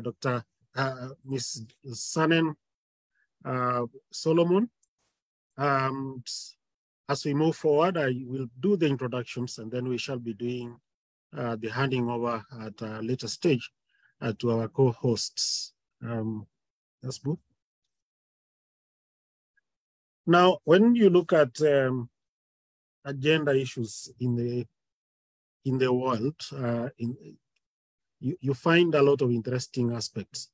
Dr. Ms. Sanet Solomon. Um, as we move forward, I will do the introductions and then we shall be doing uh, the handing over at a later stage uh, to our co-hosts. Um, let's. Now, when you look at um, agenda issues in the in the world, uh, in, you, you find a lot of interesting aspects.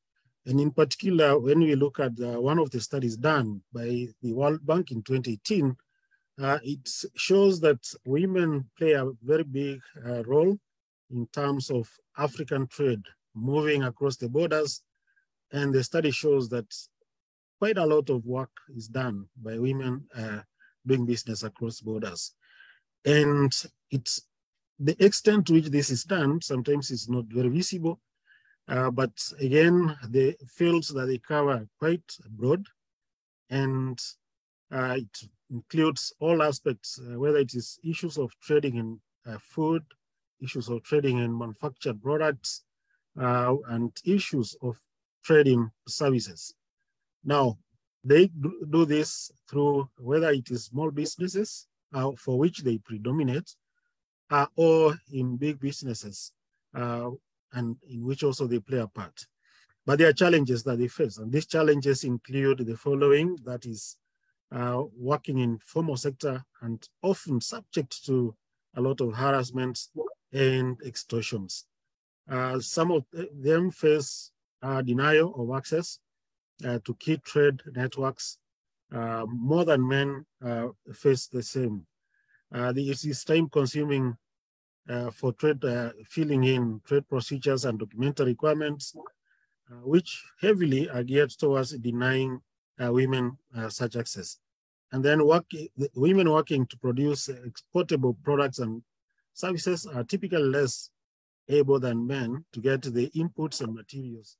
And in particular, when we look at uh, one of the studies done by the World Bank in 2018, uh, it shows that women play a very big uh, role in terms of African trade moving across the borders. And the study shows that quite a lot of work is done by women uh, doing business across borders. And it's the extent to which this is done sometimes is not very visible. Uh, but again, the fields that they cover are quite broad and uh, it includes all aspects, uh, whether it is issues of trading in uh, food, issues of trading in manufactured products, uh, and issues of trading services. Now, they do this through whether it is small businesses uh, for which they predominate, uh, all in big businesses, uh, and in which also they play a part. But there are challenges that they face, and these challenges include the following, that is uh, working in formal sector and often subject to a lot of harassment and extortions. Uh, some of them face uh, denial of access uh, to key trade networks. Uh, more than men uh, face the same. Uh, it is time consuming uh, for trade uh, filling in trade procedures and documentary requirements, which heavily are geared towards denying women such access and then work, women working to produce exportable products and services are typically less able than men to get the inputs and materials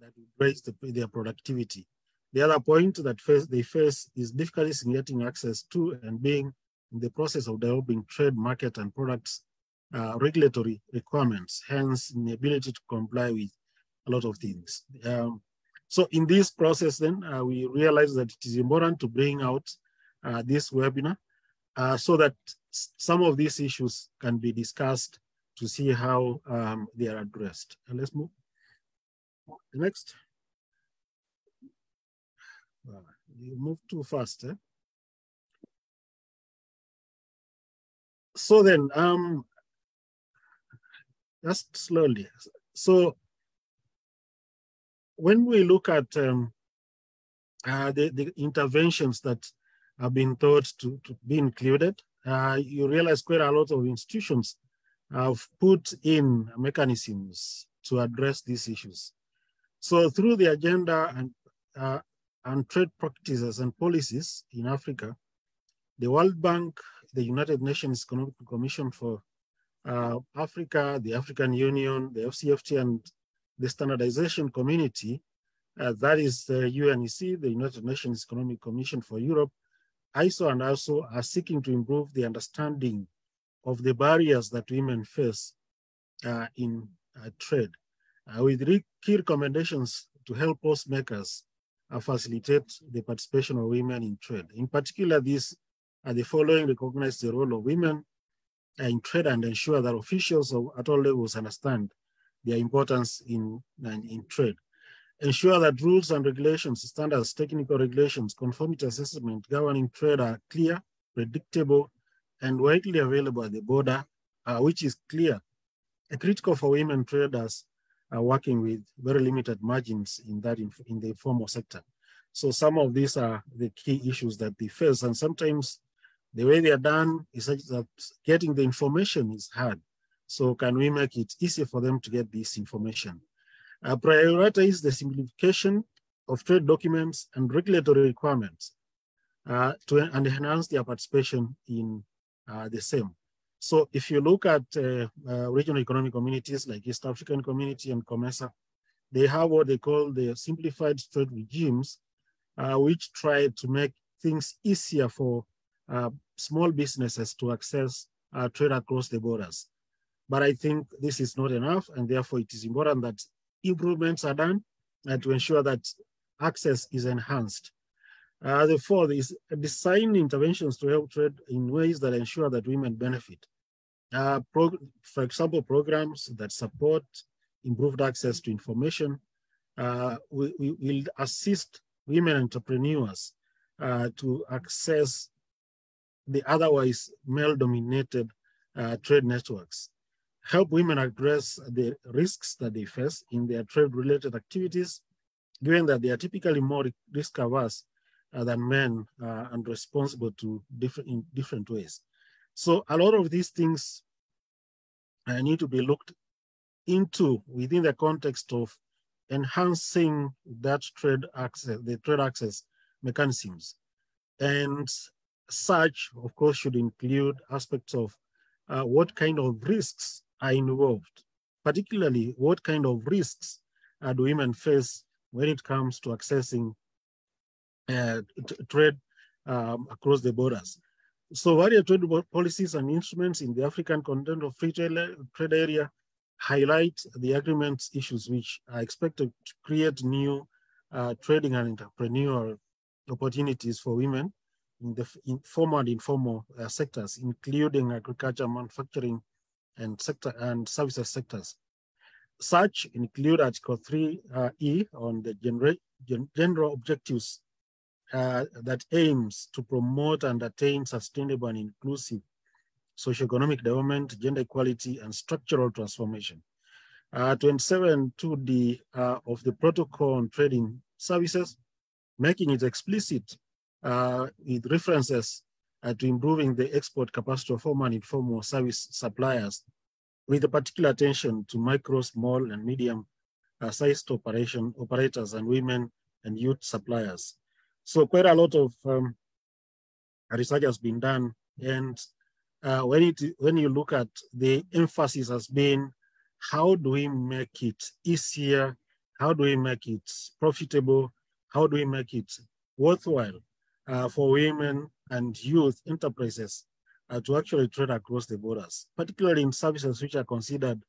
that raise the, their productivity. The other point that face, they face is difficulties in getting access to and being in the process of developing trade market and products uh, regulatory requirements, hence inability to comply with a lot of things. Um, so in this process then, uh, we realize that it is important to bring out uh, this webinar uh, so that some of these issues can be discussed to see how um, they are addressed. And let's move. Next. Uh, you move too fast. Eh? So then, um, just slowly. So when we look at um, uh, the, the interventions that have been thought to, to be included, uh, you realize quite a lot of institutions have put in mechanisms to address these issues. So through the agenda and, uh, and trade practices and policies in Africa, the World Bank, the United Nations Economic Commission for uh, Africa, the African Union, the FCFT, and the standardization community, uh, that is the UNEC, the United Nations Economic Commission for Europe, ISO and also are seeking to improve the understanding of the barriers that women face uh, in uh, trade, uh, with key recommendations to help policymakers uh, facilitate the participation of women in trade. In particular, these the following recognize the role of women in trade and ensure that officials of, at all levels understand their importance in, in, trade ensure that rules and regulations, standards, technical regulations, conformity assessment governing trade are clear, predictable, and widely available at the border, uh, which is clear. A critical for women traders are working with very limited margins in that in, in the formal sector. So some of these are the key issues that they face, and sometimes the way they are done is such that getting the information is hard. So can we make it easier for them to get this information? uh, prioritize the simplification of trade documents and regulatory requirements uh, to and enhance their participation in uh, the same. So if you look at uh, uh, regional economic communities like East African Community and COMESA, they have what they call the simplified trade regimes, uh, which try to make things easier for small businesses to access trade across the borders. But I think this is not enough, and therefore it is important that improvements are done uh, to ensure that access is enhanced. Uh, the fourth is design interventions to help trade in ways that ensure that women benefit. Uh, for example, programs that support improved access to information uh, we, we will assist women entrepreneurs uh, to access the otherwise male-dominated uh, trade networks, help women address the risks that they face in their trade-related activities, given that they are typically more risk-averse uh, than men uh, and responsible to different in different ways. So a lot of these things uh, need to be looked into within the context of enhancing that trade access, the trade access mechanisms. And such, of course, should include aspects of uh, what kind of risks are involved, particularly what kind of risks uh, do women face when it comes to accessing uh, trade um, across the borders. So various trade policies and instruments in the African continental free trade, area highlight the agreement issues which are expected to create new uh, trading and entrepreneurial opportunities for women in the in formal and informal uh, sectors, including agriculture, manufacturing, and sector and services sectors. Such include Article 3E uh, on the general, general objectives uh, that aims to promote and attain sustainable and inclusive socioeconomic development, gender equality, and structural transformation. Uh, 27 2D uh, of the Protocol on Trading Services, making it explicit uh, with references uh, to improving the export capacity of formal and informal service suppliers with a particular attention to micro, small, and medium uh, sized operation operators and women and youth suppliers. So quite a lot of um, research has been done and uh, when it when you look at the emphasis has been how do we make it easier? How do we make it profitable? How do we make it worthwhile uh, for women and youth enterprises uh, to actually trade across the borders particularly in services which are considered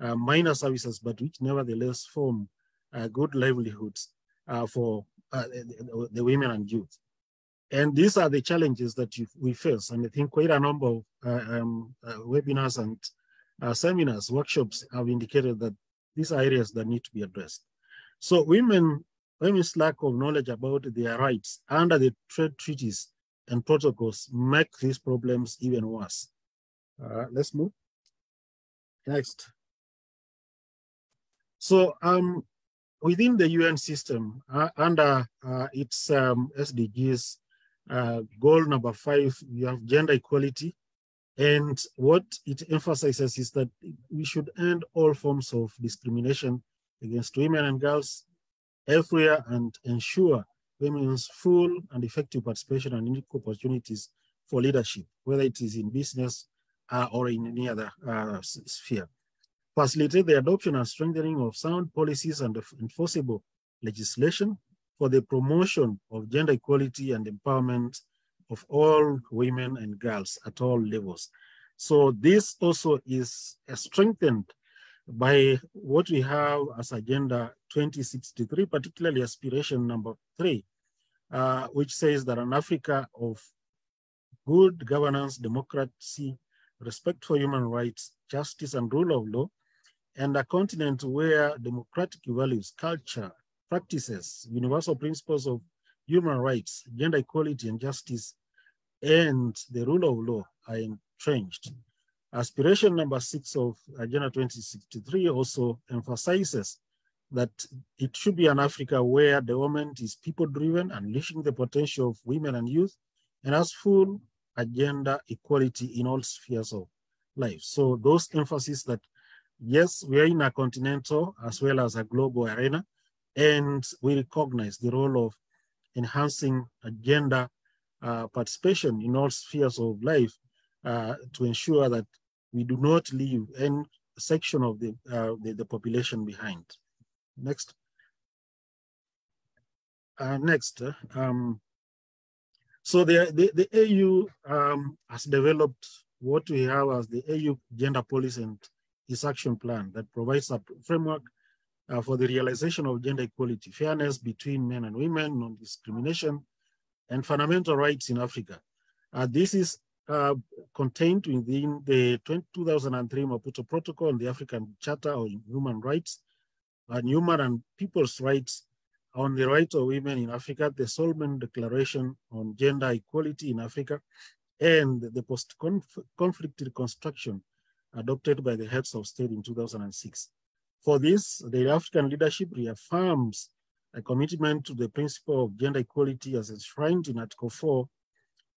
uh, minor services but which nevertheless form uh, good livelihoods uh, for the, the women and youth and these are the challenges that you, we face. And I think quite a number of uh, um, uh, webinars and uh, seminars, workshops have indicated that these are areas that need to be addressed. So women, women's lack of knowledge about their rights under the trade treaties and protocols make these problems even worse. Uh, let's move. Next. So um, within the UN system, uh, under uh, its um, SDGs, uh, goal number five, you have gender equality. And what it emphasizes is that we should end all forms of discrimination against women and girls everywhere and ensure women's full and effective participation and equal opportunities for leadership, whether it is in business uh, or in any other uh, sphere. Facilitate the adoption and strengthening of sound policies and enforceable legislation for the promotion of gender equality and empowerment of all women and girls at all levels. So this also is a strengthened by what we have as Agenda 2063, particularly aspiration number three, uh, which says that an Africa of good governance, democracy, respect for human rights, justice and rule of law, and a continent where democratic values, culture, practices, universal principles of human rights, gender equality and justice, and the rule of law are entrenched. Aspiration number six of Agenda 2063 also emphasizes that it should be an Africa where development is people-driven, unleashing the potential of women and youth, and has full agenda equality in all spheres of life. So those emphasis that, yes, we are in a continental as well as a global arena, and we recognize the role of enhancing agenda uh, participation in all spheres of life uh, to ensure that we do not leave any section of the, uh, the, the, population behind. Next. Uh, next. Um, so the, the, the AU um, has developed what we have as the AU Gender Policy and its action plan that provides a framework uh, for the realization of gender equality, fairness between men and women, non-discrimination, and fundamental rights in Africa. Uh, this is uh, contained within the 2003 Maputo Protocol and the African Charter on Human Rights and Human and People's Rights on the Rights of Women in Africa, the Solemn Declaration on Gender Equality in Africa, and the post-conflict reconstruction adopted by the heads of state in 2006. For this, the African leadership reaffirms a commitment to the principle of gender equality as enshrined in Article 4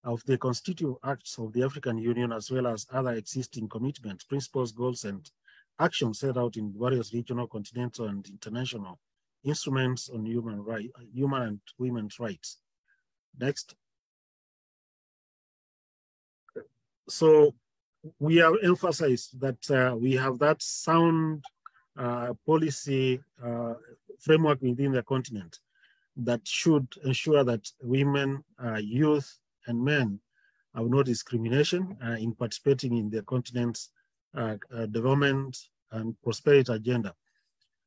of the constitutive acts of the African Union, as well as other existing commitments, principles, goals, and actions set out in various regional, continental, and international instruments on human right, human and women's rights. Next. So we have emphasized that uh, we have that sound uh, policy uh, framework within the continent that should ensure that women, uh, youth, and men have no discrimination uh, in participating in the continent's uh, development and prosperity agenda.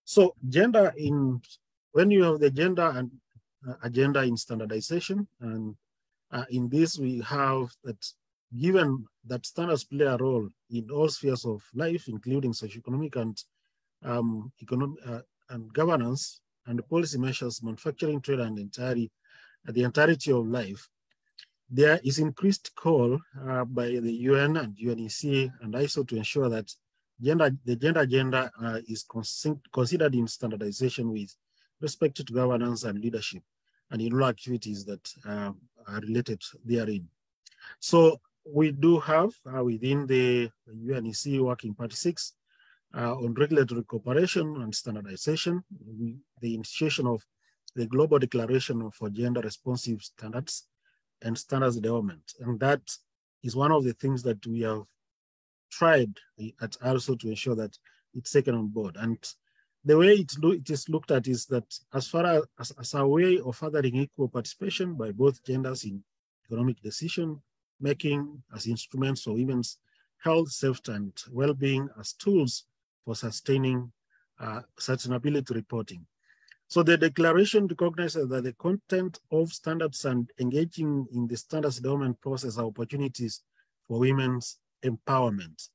So gender in, when you have the gender and agenda in standardization, and in this we have that given that standards play a role in all spheres of life, including socioeconomic and um, economic uh, and governance and policy measures, manufacturing, trade, and entirety, uh, the entirety of life, there is increased call uh, by the UN and UNEC and ISO to ensure that gender, the gender agenda uh, is considered in standardization with respect to governance and leadership and in all activities that uh, are related therein. So we do have uh, within the UNEC Working Party 6 uh, on regulatory cooperation and standardization, the initiation of the Global Declaration for Gender Responsive Standards and Standards Development. And that is one of the things that we have tried at also to ensure that it's taken on board. And the way it, it is looked at is that as far as, as a way of furthering equal participation by both genders in economic decision making as instruments for women's health, safety, and well-being as tools for sustaining uh, sustainability reporting. So the declaration recognizes that the content of standards and engaging in the standards development process are opportunities for women's empowerment.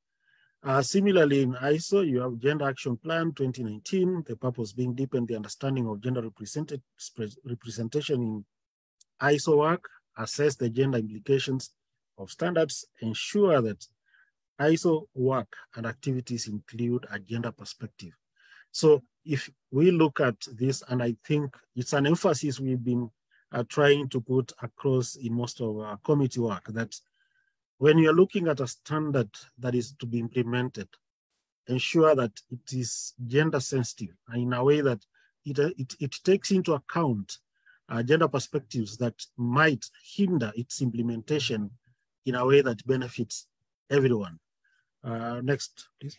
Uh, similarly, in ISO, you have Gender Action Plan 2019, the purpose being deepen the understanding of gender represented, representation in ISO work, assess the gender implications of standards, ensure that ISO work and activities include a gender perspective. So if we look at this, and I think it's an emphasis we've been uh, trying to put across in most of our committee work, that when you're looking at a standard that is to be implemented, ensure that it is gender sensitive in a way that it, it, it takes into account uh, gender perspectives that might hinder its implementation in a way that benefits everyone. Uh, next, please.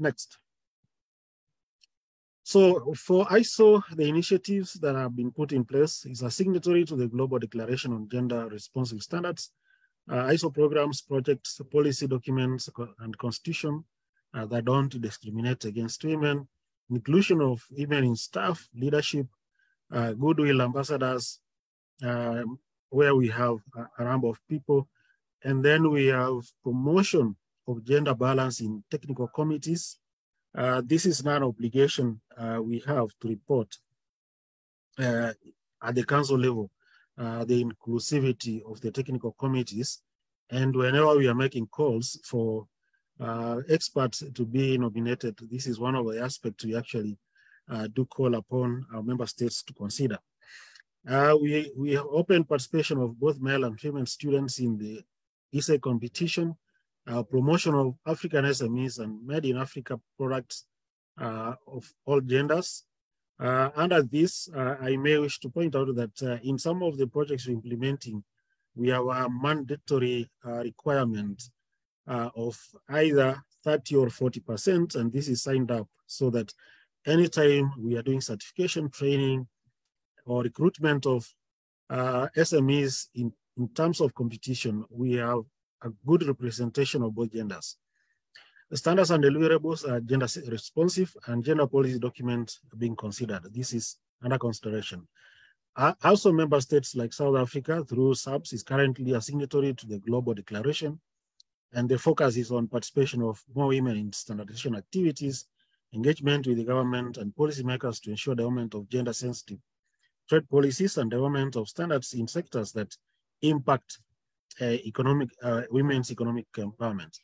Next. So for ISO, the initiatives that have been put in place is a signatory to the Global Declaration on Gender Responsive Standards, uh, ISO programs, projects, policy documents, and constitution uh, that don't discriminate against women, inclusion of women in staff, leadership, uh, goodwill ambassadors, um, where we have a, a, number of people. And then we have promotion of gender balance in technical committees. Uh, this is not an obligation uh, we have to report uh, at the council level, uh, the inclusivity of the technical committees. And whenever we are making calls for experts to be nominated, this is one of the aspects we actually do call upon our member states to consider. Uh, we, we have open participation of both male and female students in the essay competition, uh, promotion of African SMEs and made in Africa products uh, of all genders. Uh, under this, uh, I may wish to point out that uh, in some of the projects we're implementing, we have a mandatory requirement of either 30 or 40%, and this is signed up so that anytime we are doing certification training, or recruitment of uh, SMEs in, in terms of competition, we have a good representation of both genders. The standards and deliverables are gender responsive and gender policy documents being considered. This is under consideration. Also, member states like South Africa through SABS is currently a signatory to the Global Declaration, and the focus is on participation of more women in standardization activities, engagement with the government and policymakers to ensure the development of gender-sensitive trade policies and development of standards in sectors that impact economic uh, women's economic empowerment.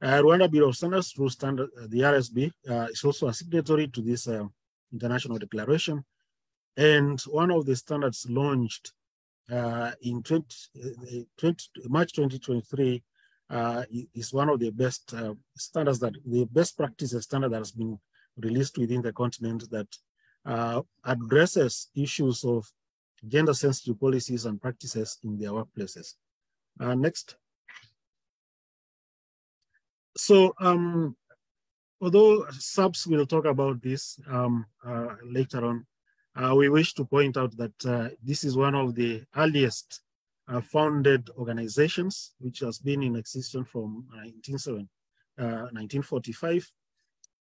Uh, Rwanda Bureau of Standards through standard, uh, the RSB uh, is also a signatory to this uh, international declaration. And one of the standards launched in 20, 20, March 2023 is one of the best standards that the best practices standard that has been released within the continent that addresses issues of gender sensitive policies and practices in their workplaces. Uh, next. So, um, although SABS will talk about this um, uh, later on, uh, we wish to point out that uh, this is one of the earliest uh, founded organizations, which has been in existence from 1945.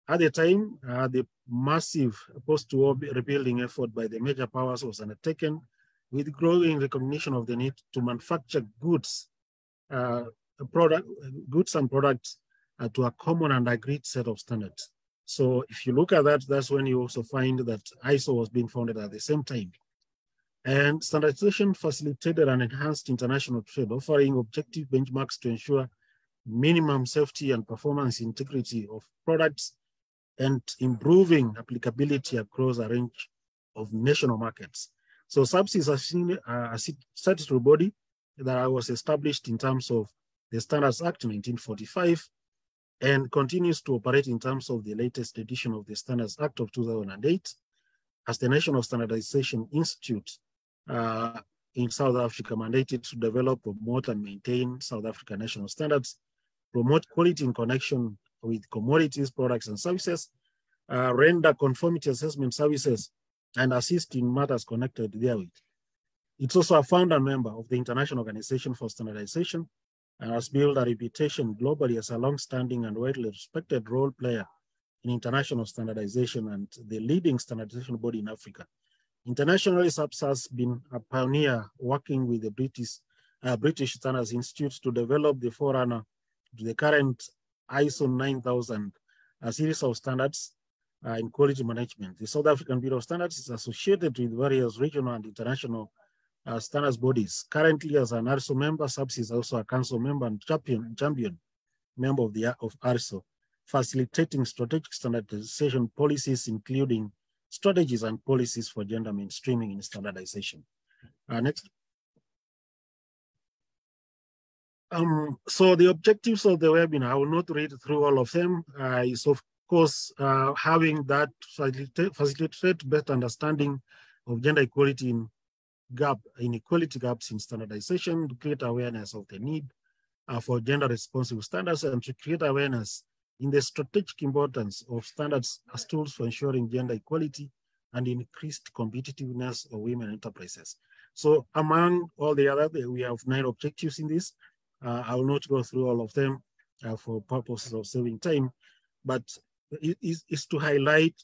Uh, At the time, the massive post-war rebuilding effort by the major powers was undertaken with growing recognition of the need to manufacture goods, uh, product, goods and products uh, to a common and agreed set of standards. So if you look at that, that's when you also find that ISO was being founded at the same time. And standardization facilitated and enhanced international trade, offering objective benchmarks to ensure minimum safety and performance integrity of products and improving applicability across a range of national markets. So SABS is a, a statutory body that was established in terms of the Standards Act 1945 and continues to operate in terms of the latest edition of the Standards Act of 2008 as the National Standardization Institute uh, in South Africa mandated to develop, promote, and maintain South African national standards, promote quality in connection with commodities, products, and services, uh, render conformity assessment services and assist in matters connected therewith. It's also a founder member of the International Organization for Standardization and has built a reputation globally as a long-standing and widely respected role player in international standardization and the leading standardization body in Africa. Internationally, SABS has been a pioneer working with the British, uh, British Standards Institute to develop the forerunner to the current ISO 9000, a series of standards uh, in quality management. The South African Bureau of Standards is associated with various regional and international uh, standards bodies. Currently, as an ARSO member, SABS is also a council member and champion, champion member of the of ARSO, facilitating strategic standardization policies, including strategies and policies for gender mainstreaming in standardization. Uh, next. Um, so the objectives of the webinar, I will not read through all of them, uh, is of course, uh, having that facilitate, better understanding of gender equality in gap, inequality gaps in standardization, to create awareness of the need uh, for gender responsive standards and to create awareness in the strategic importance of standards as tools for ensuring gender equality and increased competitiveness of women enterprises. So among all the other, we have nine objectives in this. Uh, I will not go through all of them uh, for purposes of saving time, but is, is to highlight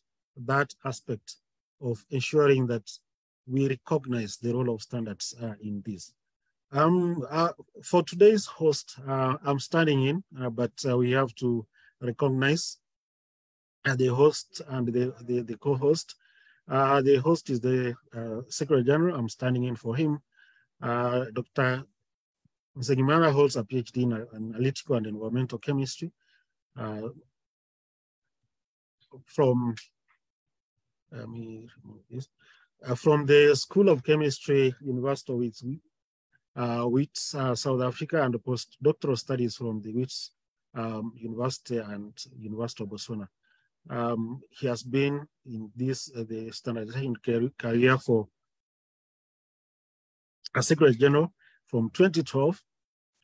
that aspect of ensuring that we recognize the role of standards uh, in this. Um, uh, for today's host, uh, I'm standing in, uh, but uh, we have to recognize uh, the host and the, the, the co-host. the host is the Secretary General. I'm standing in for him. Dr. Nsengimana holds a PhD in analytical and environmental chemistry from let me remove this uh, from the School of Chemistry, University of Wits, uh, Wits uh, South Africa, and postdoctoral studies from the Wits um, University and University of Botswana. Um, he has been in this uh, the standardization career for a Secretary General from 2012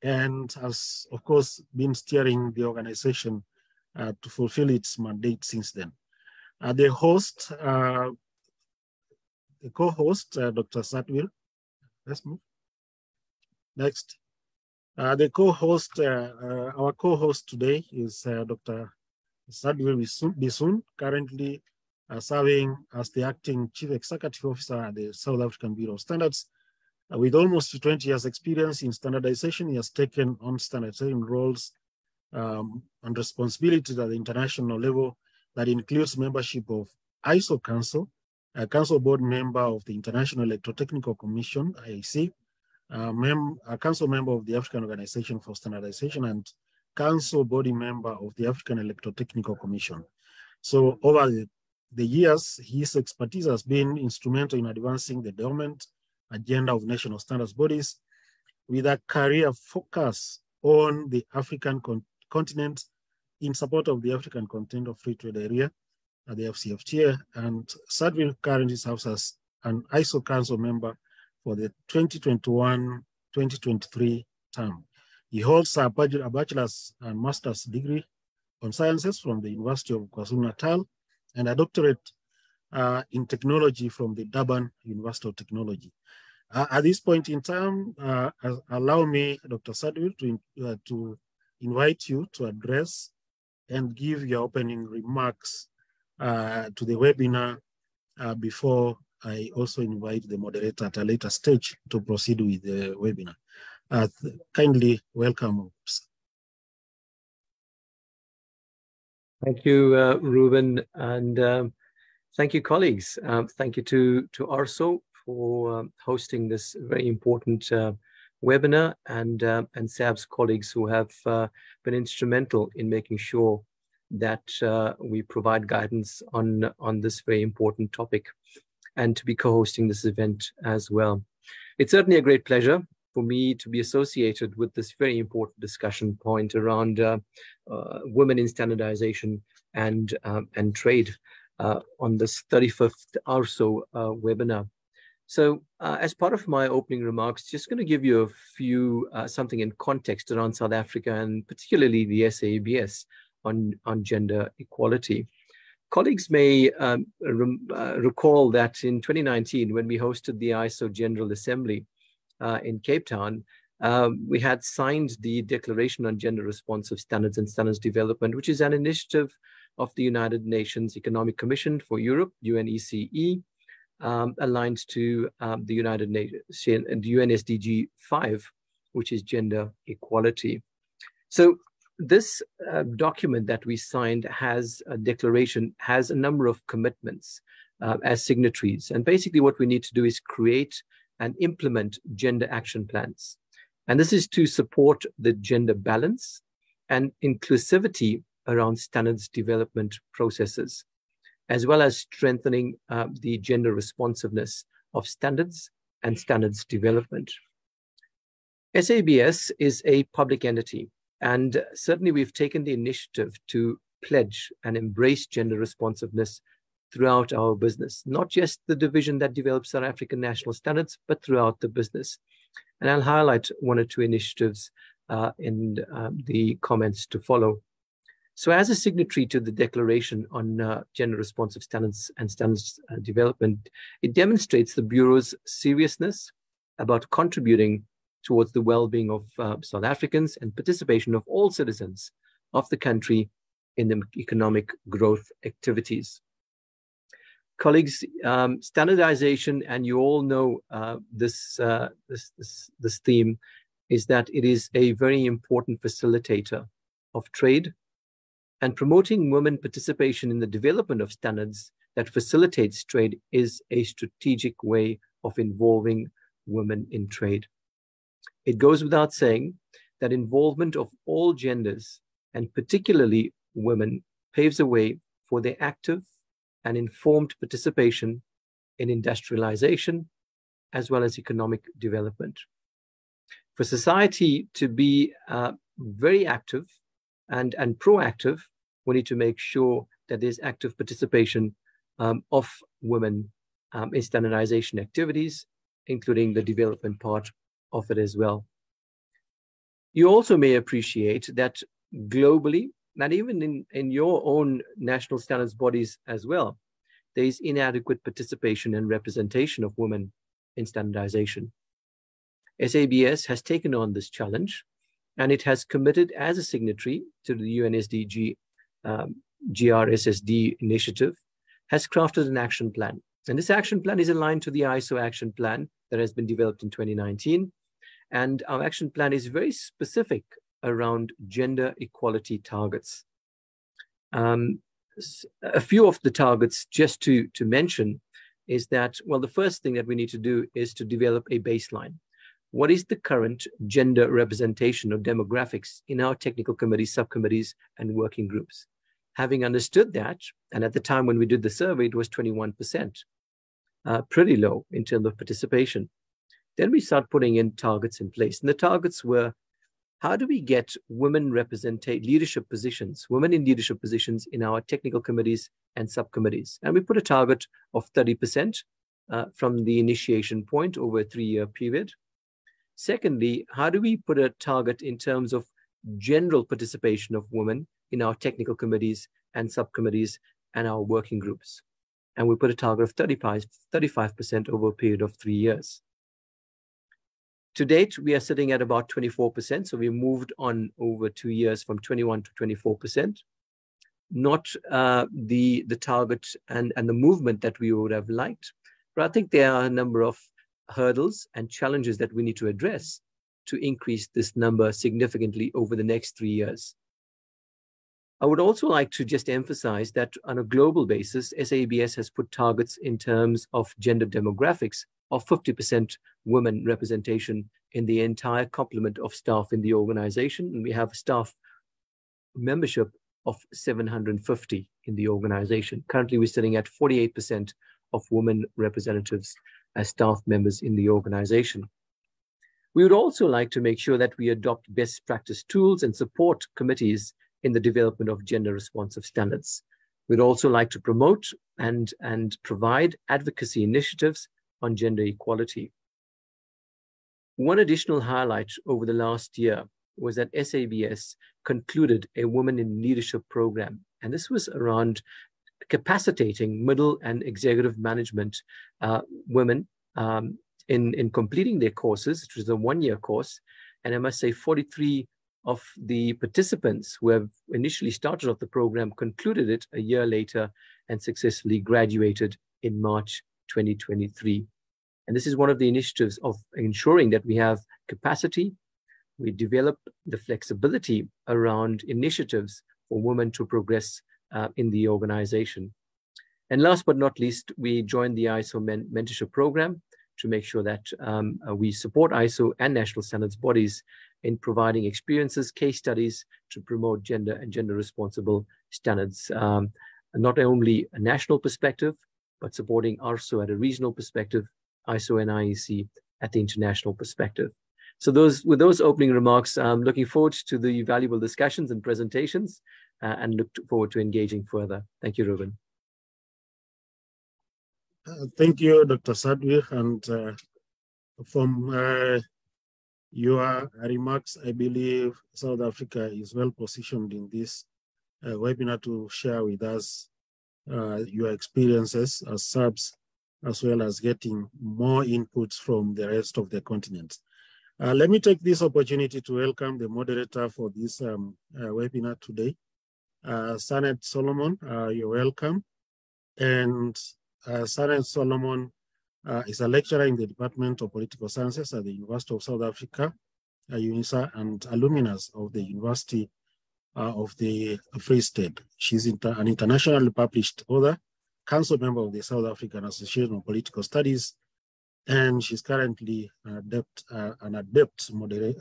and has, of course, been steering the organization uh, to fulfill its mandate since then. Uh, the host, uh, the co-host, uh, Dr. Sadhvir, let's move. Next. Uh, the co-host, uh, our co-host today is Dr. Sadhvir Bissoon, currently serving as the acting chief executive officer at the South African Bureau of Standards. With almost 20 years experience in standardization, he has taken on standardization roles um, and responsibilities at the international level that includes membership of ISO Council, a council board member of the International Electrotechnical Commission, IEC, a, mem a council member of the African Organization for Standardization, and council body member of the African Electrotechnical Commission. So over the, the years, his expertise has been instrumental in advancing the development agenda of national standards bodies with a career focus on the African con continent in support of the African Continental Free Trade Area at the AfCFTA. And Sadhvir currently serves as an ISO Council member for the 2021-2023 term. He holds a bachelor's and master's degree on sciences from the University of KwaZulu-Natal and a doctorate uh, in technology from the Durban University of Technology. Uh, at this point in time, uh, allow me, Dr. Sadhvir, to, uh, to invite you to address and give your opening remarks uh, to the webinar uh, before I also invite the moderator at a later stage to proceed with the webinar. Uh, kindly welcome. Thank you, uh, Ruben, and um, thank you, colleagues. Um, thank you to, to ARSO for um, hosting this very important uh, webinar and, uh, and SABS colleagues who have uh, been instrumental in making sure that uh, we provide guidance on, on this very important topic and to be co-hosting this event as well. It's certainly a great pleasure for me to be associated with this very important discussion point around uh, uh, women in standardization and, um, and trade uh, on this 35th or ARSO webinar. So uh, as part of my opening remarks, just going to give you a few, uh, something in context around South Africa and particularly the SABS on, on gender equality. Colleagues may um, uh, recall that in 2019, when we hosted the ISO General Assembly uh, in Cape Town, um, we had signed the Declaration on Gender Responsive Standards and Standards Development, which is an initiative of the United Nations Economic Commission for Europe, UNECE, um, aligned to um, the United Nations and the UNSDG 5, which is gender equality. So this uh, document that we signed has a declaration, has a number of commitments uh, as signatories. And basically what we need to do is create and implement gender action plans. And this is to support the gender balance and inclusivity around standards development processes as well as strengthening uh, the gender responsiveness of standards and standards development. SABS is a public entity, and certainly we've taken the initiative to pledge and embrace gender responsiveness throughout our business, not just the division that develops South African national standards, but throughout the business. And I'll highlight one or two initiatives uh, in um, the comments to follow. So as a signatory to the Declaration on uh, Gender Responsive Standards and Standards uh, Development, it demonstrates the Bureau's seriousness about contributing towards the well-being of uh, South Africans and participation of all citizens of the country in the economic growth activities. Colleagues, um, standardization, and you all know uh, this, uh, this, this, this theme, is that it is a very important facilitator of trade and promoting women participation in the development of standards that facilitates trade is a strategic way of involving women in trade. It goes without saying that involvement of all genders, and particularly women, paves a way for their active and informed participation in industrialization as well as economic development. For society to be uh, very active and, and proactive, we need to make sure that there's active participation um, of women um, in standardization activities, including the development part of it as well. You also may appreciate that globally, and even in, in your own national standards bodies as well, there is inadequate participation and representation of women in standardization. SABS has taken on this challenge and it has committed as a signatory to the UNSDG um, GRSSD initiative, has crafted an action plan. And this action plan is aligned to the ISO action plan that has been developed in 2019. And our action plan is very specific around gender equality targets. Um, a few of the targets, just to, to mention, is that, well, the first thing that we need to do is to develop a baseline. What is the current gender representation or demographics in our technical committees, subcommittees, and working groups? Having understood that, and at the time when we did the survey, it was 21%, uh, pretty low in terms of participation. Then we start putting in targets in place. And the targets were how do we get women represent leadership positions, women in leadership positions in our technical committees and subcommittees? And we put a target of 30% uh, from the initiation point over a three year period. Secondly, how do we put a target in terms of general participation of women in our technical committees and subcommittees and our working groups? And we put a target of 35, 35% over a period of three years. To date, we are sitting at about 24%. So we moved on over two years from 21 to 24%. Not uh, the, the target and, and the movement that we would have liked. But I think there are a number of hurdles and challenges that we need to address to increase this number significantly over the next three years. I would also like to just emphasize that on a global basis, SABS has put targets in terms of gender demographics of 50% women representation in the entire complement of staff in the organization. And we have staff membership of 750 in the organization. Currently, we're sitting at 48% of women representatives as staff members in the organization. We would also like to make sure that we adopt best practice tools and support committees in the development of gender responsive standards. We'd also like to promote and, and provide advocacy initiatives on gender equality. One additional highlight over the last year was that SABS concluded a Women in Leadership program. And this was around capacitating middle and executive management uh, women um, in, in completing their courses, which was a one year course. And I must say, 43 of the participants who have initially started off the program concluded it a year later and successfully graduated in March 2023. And this is one of the initiatives of ensuring that we have capacity, we develop the flexibility around initiatives for women to progress uh, in the organization. And last but not least, we joined the ISO men mentorship program to make sure that um, uh, we support ISO and national standards bodies in providing experiences, case studies to promote gender and gender responsible standards, um, not only a national perspective, but supporting also at a regional perspective ISO and IEC at the international perspective. So those with those opening remarks, I'm looking forward to the valuable discussions and presentations uh, and look forward to engaging further. Thank you, Ruben. Uh, thank you, Dr. Sadhvir. And uh, from uh, your remarks, I believe South Africa is well positioned in this uh, webinar to share with us your experiences as subs as well as getting more inputs from the rest of the continent. Uh, let me take this opportunity to welcome the moderator for this um, uh, webinar today. Uh, Sanet Solomon, uh, you're welcome. And uh, Sanet Solomon uh, is a lecturer in the Department of Political Sciences at the University of South Africa, uh, UNISA, and alumnus of the University of the Free State. She's inter an internationally published author council member of the South African Association of Political Studies, and she's currently an adept, uh, an adept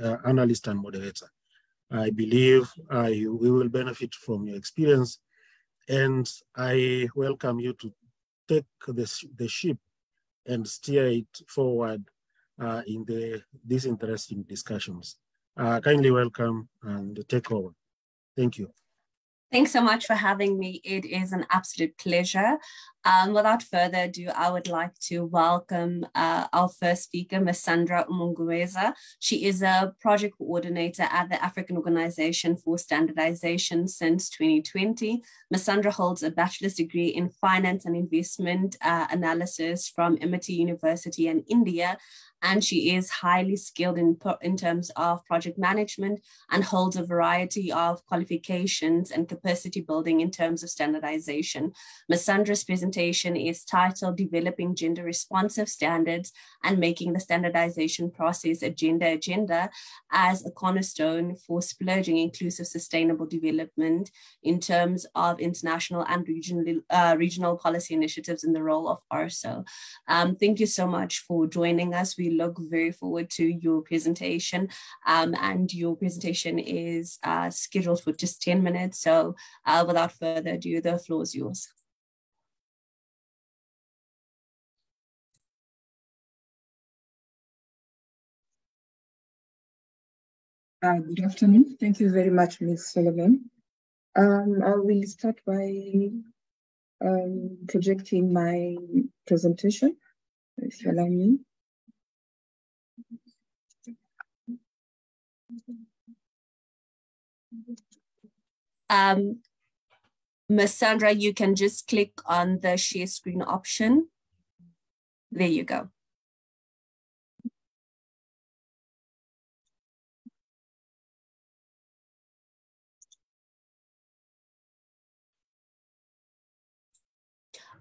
uh, analyst and moderator. I believe we will benefit from your experience, and I welcome you to take the, the ship and steer it forward uh, in the these interesting discussions. Uh, kindly welcome and take over. Thank you. Thanks so much for having me. It is an absolute pleasure. Um, without further ado, I would like to welcome uh, our first speaker, Ms. Sandra Umungweza. She is a project coordinator at the African Organization for Standardization since 2020. Ms. Sandra holds a bachelor's degree in finance and investment uh, analysis from Amity University in India and she is highly skilled in, in terms of project management and holds a variety of qualifications and capacity building in terms of standardization. Ms. Sandra's presentation is titled Developing Gender Responsive Standards and Making the Standardization Process a Gender Agenda as a cornerstone for splurging inclusive sustainable development in terms of international and regional, uh, regional policy initiatives in the role of ARSO. Um, thank you so much for joining us. We look very forward to your presentation. Um, and your presentation is uh, scheduled for just 10 minutes. So uh, without further ado, the floor is yours. Uh, good afternoon. Thank you very much, Ms. Solomon. Um, I will start by um, projecting my presentation, if you allow me. Um. Sandra, you can just click on the share screen option. There you go.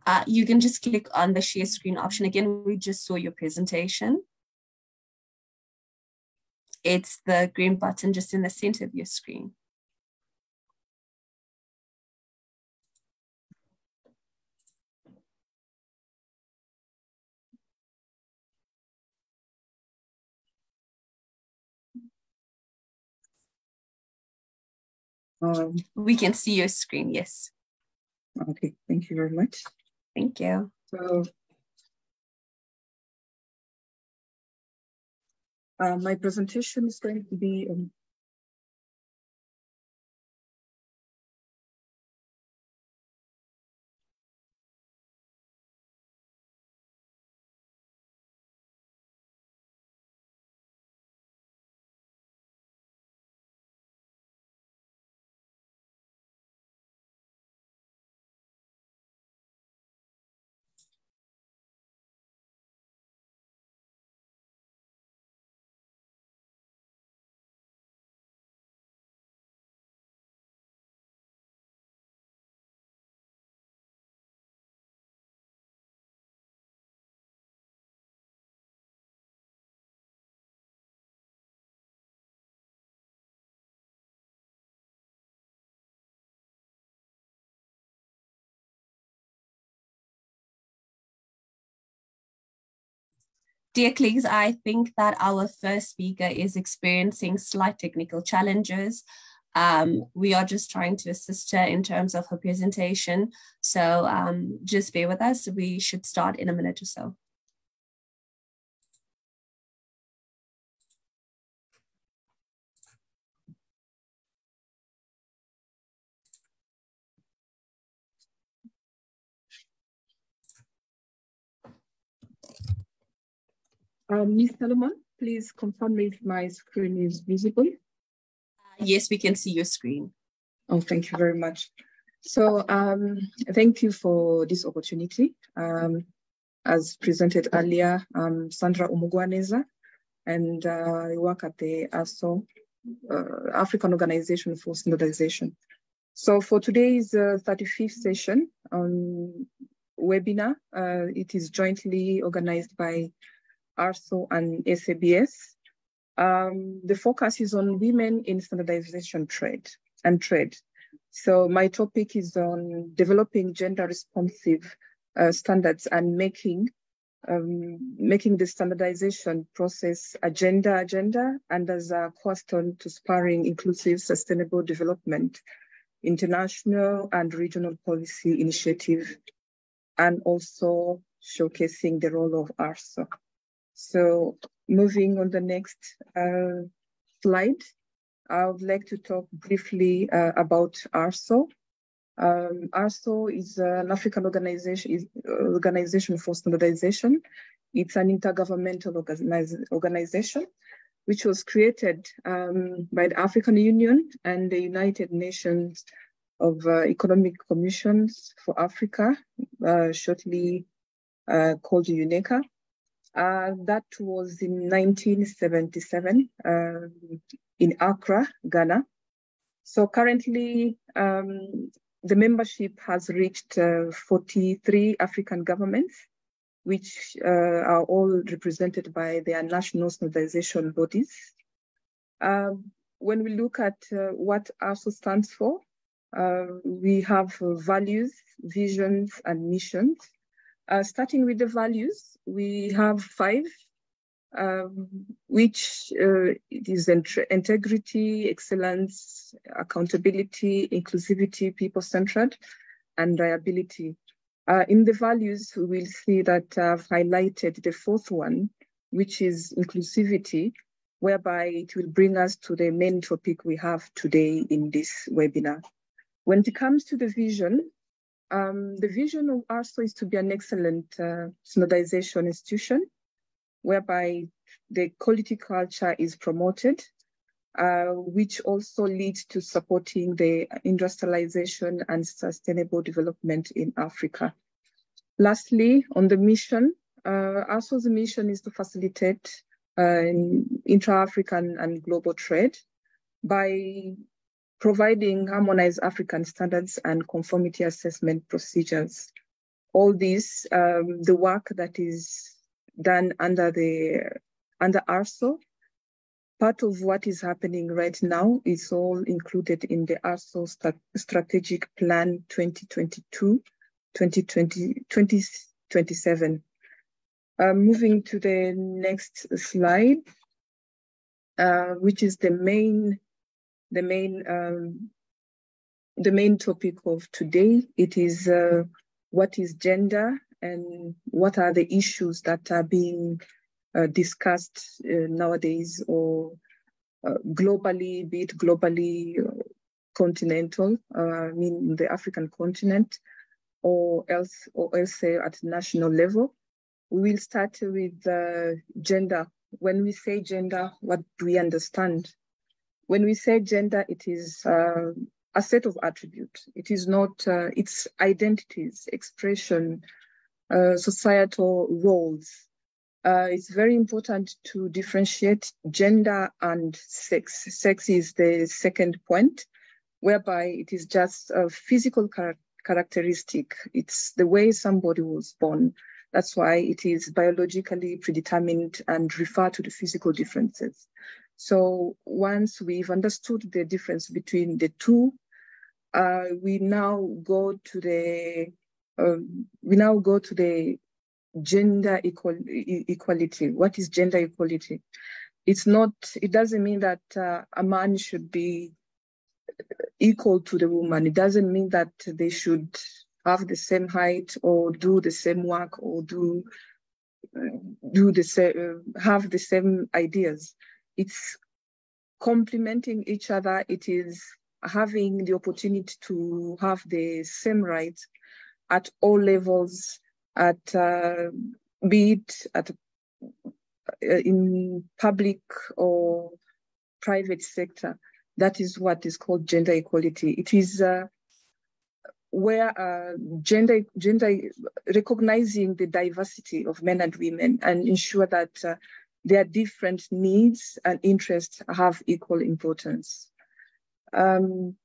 Uh, you can just click on the share screen option. Again, we just saw your presentation. It's the green button just in the center of your screen. Um, we can see your screen, yes. Okay, thank you very much. Thank you. So uh, my presentation is going to be um, Dear colleagues, I think that our first speaker is experiencing slight technical challenges. Um, we are just trying to assist her in terms of her presentation. So um, just bear with us. We should start in a minute or so. Um, Ms. Solomon, please confirm if my screen is visible. Uh, yes, we can see your screen. Oh, thank you very much. So um, thank you for this opportunity. Um, as presented earlier, I'm Sandra Umugwaneza, and uh, I work at the ARSO, uh, African Organization for Standardization. So for today's uh, 35th session on webinar, uh, it is jointly organized by ARSO and SABS. Um, the focus is on women in standardization trade and trade. So my topic is on developing gender responsive uh, standards and making um, making the standardization process agenda agenda and as a cornerstone to spurring inclusive sustainable development, international and regional policy initiative, and also showcasing the role of ARSO. So moving on the next uh, slide, I would like to talk briefly uh, about ARSO. Um, ARSO is an African organization, uh, organization for standardization. It's an intergovernmental organization which was created um, by the African Union and the United Nations of uh, Economic Commissions for Africa, uh, shortly uh, called UNECA. Uh, that was in 1977 um, in Accra, Ghana. So currently, um, the membership has reached uh, 43 African governments, which uh, are all represented by their national standardization bodies. Um, when we look at uh, what ARSO stands for, uh, we have values, visions, and missions. Uh, starting with the values, we have five, um, which uh, it is integrity, excellence, accountability, inclusivity, people-centered, and reliability. Uh, in the values, we will see that I've highlighted the fourth one, which is inclusivity, whereby it will bring us to the main topic we have today in this webinar. When it comes to the vision, um, the vision of ARSO is to be an excellent uh, standardization institution, whereby the quality culture is promoted, uh, which also leads to supporting the industrialization and sustainable development in Africa. Lastly, on the mission, uh, ARSO's mission is to facilitate uh, intra-African and global trade by providing harmonized African standards and conformity assessment procedures. All this, um, the work that is done under the under ARSO, part of what is happening right now is all included in the ARSO St Strategic Plan 2022 2020, 2027. Uh, moving to the next slide, uh, which is the main the main um, the main topic of today. It is uh, what is gender and what are the issues that are being uh, discussed uh, nowadays or uh, globally, be it globally, uh, continental, uh, I mean the African continent, or else or else at national level. We will start with gender. When we say gender, what do we understand? When we say gender, it is uh, a set of attributes. It is not, uh, it's identities, expression, uh, societal roles. Uh, it's very important to differentiate gender and sex. Sex is the second point, whereby it is just a physical char characteristic. It's the way somebody was born. That's why it is biologically predetermined and refer to the physical differences. So once we've understood the difference between the two, uh, we now go to the um, we now go to the gender equal, equality. What is gender equality? It's not. It doesn't mean that uh, a man should be equal to the woman. It doesn't mean that they should have the same height or do the same work or do do the same have the same ideas it's complementing each other. It is having the opportunity to have the same rights at all levels, at uh, be it at uh, in public or private sector. That is what is called gender equality. It is uh, where uh, gender gender recognizing the diversity of men and women and ensure that uh, their different needs and interests have equal importance. Um,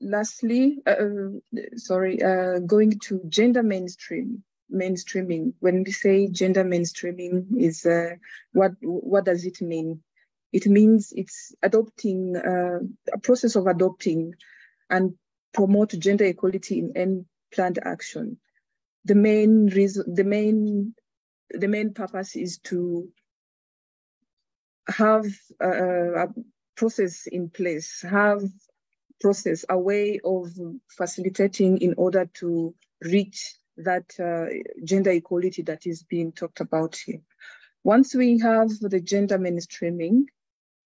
lastly, uh, uh, sorry, uh, going to gender mainstream, mainstreaming. When we say gender mainstreaming, is uh, what what does it mean? It means it's adopting uh, a process of adopting and promote gender equality in any planned action. The main reason, the main the main purpose is to have a, a process in place, have process, a way of facilitating in order to reach that uh, gender equality that is being talked about here. Once we have the gender mainstreaming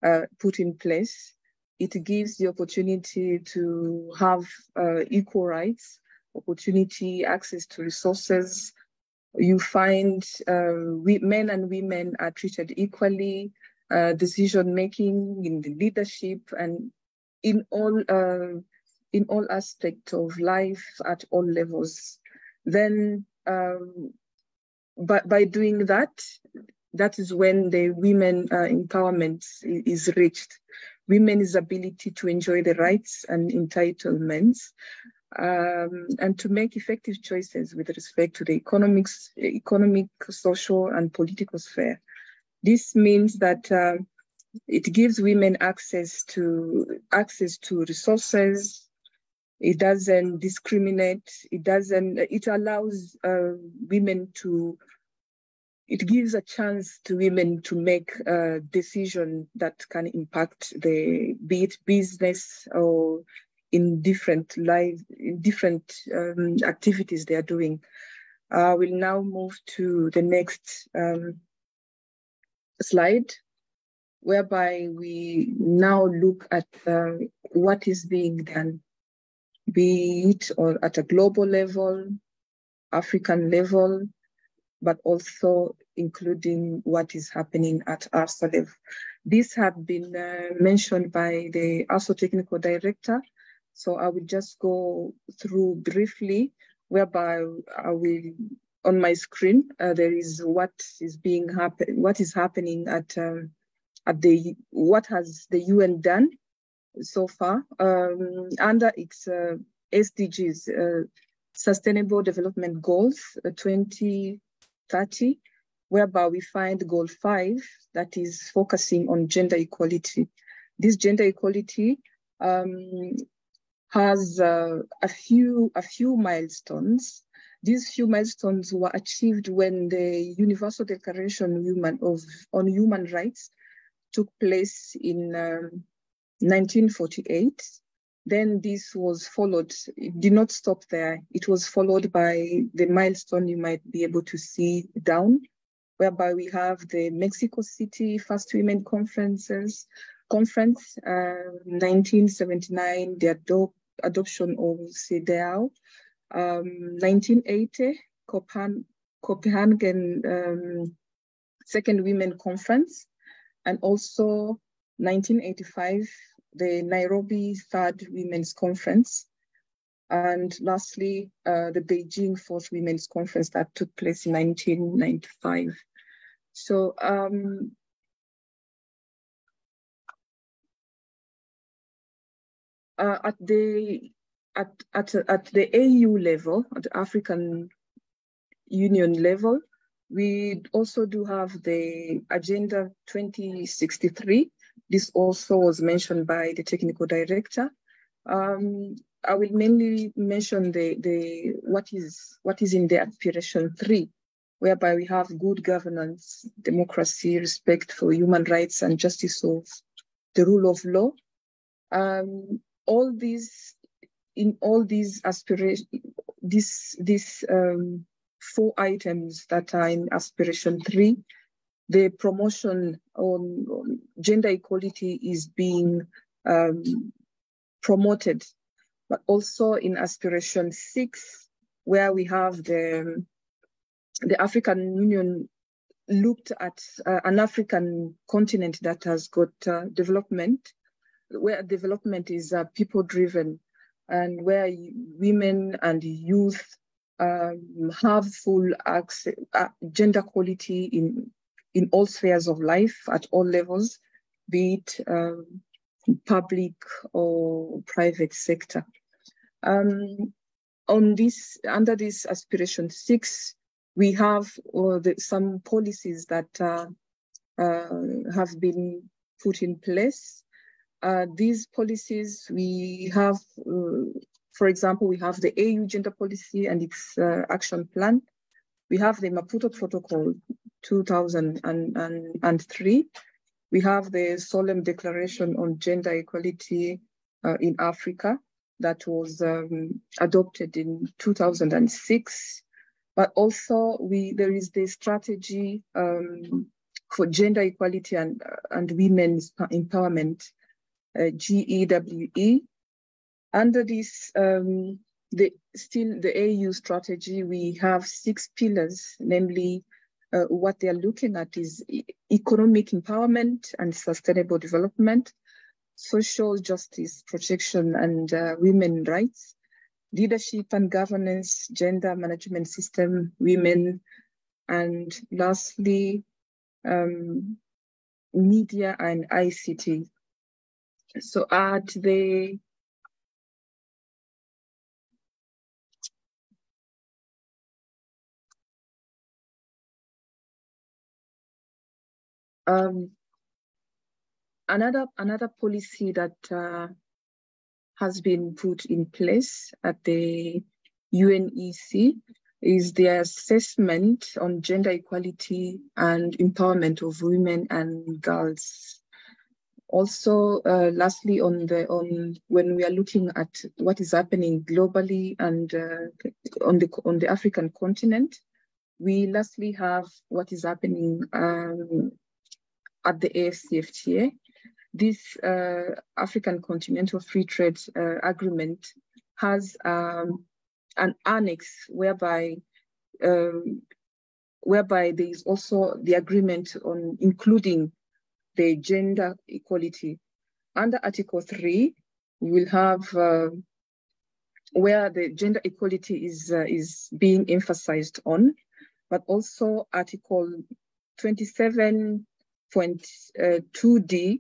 uh, put in place, it gives the opportunity to have uh, equal rights, opportunity, access to resources. You find uh, we, men and women are treated equally, uh, decision making in the leadership and in all uh, in all aspects of life at all levels. Then, um, by, by doing that, that is when the women uh, empowerment is reached women's ability to enjoy the rights and entitlements, um, and to make effective choices with respect to the economics, economic, social, and political sphere. This means that uh, it gives women access to access to resources. It doesn't discriminate. It doesn't. It allows uh, women to it gives a chance to women to make a decision that can impact the be it business or in different life in different um, activities they are doing. Uh, will now move to the next um, slide, whereby we now look at uh, what is being done, be it or at a global level, African level, but also including what is happening at ARSO level. This had been uh, mentioned by the ARSO technical director. So I will just go through briefly, whereby I will, on my screen, uh, there is what is being happen, what is happening at um, at the what has the UN done so far um, under its uh, SDGs, uh, Sustainable Development Goals uh, 20 30, whereby we find goal five that is focusing on gender equality. This gender equality um, has uh, a few a few milestones. These few milestones were achieved when the Universal Declaration Human of, on Human Rights took place in um, 1948 then this was followed, it did not stop there. It was followed by the milestone you might be able to see down, whereby we have the Mexico City First Women Conferences, Conference, uh, 1979, the adop adoption of CEDAW, um, 1980, Copen Copenhagen um, Second Women Conference, and also 1985, the Nairobi Third Women's Conference, and lastly, uh, the Beijing Fourth Women's Conference that took place in 1995. So um, uh, at the at, at, at the AU level, at the African Union level, we also do have the Agenda 2063, this also was mentioned by the technical director. Um, I will mainly mention the, the what is what is in the aspiration three, whereby we have good governance, democracy, respect for human rights and justice of the rule of law. Um, all these in all these aspirations, this this um, four items that are in aspiration three the promotion on, on gender equality is being um, promoted, but also in aspiration six, where we have the, the African Union looked at uh, an African continent that has got uh, development, where development is uh, people driven and where women and youth um, have full access, uh, gender equality in in all spheres of life at all levels, be it um, public or private sector. Um, on this, under this aspiration six, we have uh, the, some policies that uh, uh, have been put in place. Uh, these policies, we have, uh, for example, we have the AU gender policy and its uh, action plan. We have the Maputo Protocol 2003. We have the Solemn Declaration on Gender Equality uh, in Africa that was um, adopted in 2006. But also we there is the strategy um, for gender equality and, and women's empowerment uh, GEWE. Under this, um, the, still the AU strategy, we have six pillars, namely uh, what they are looking at is economic empowerment and sustainable development, social justice, protection and uh, women rights, leadership and governance, gender management system, women, and lastly, um, media and ICT. So at the um, another another policy that uh, has been put in place at the UNEC is the assessment on gender equality and empowerment of women and girls. Also, uh, lastly, on the on when we are looking at what is happening globally and uh, on the on the African continent, we lastly have what is happening um, at the AFCFTA. This uh, African Continental Free Trade uh, Agreement has um, an annex whereby um, whereby there is also the agreement on including the gender equality. Under Article 3, we will have uh, where the gender equality is, uh, is being emphasized on, but also Article 27.2d, uh,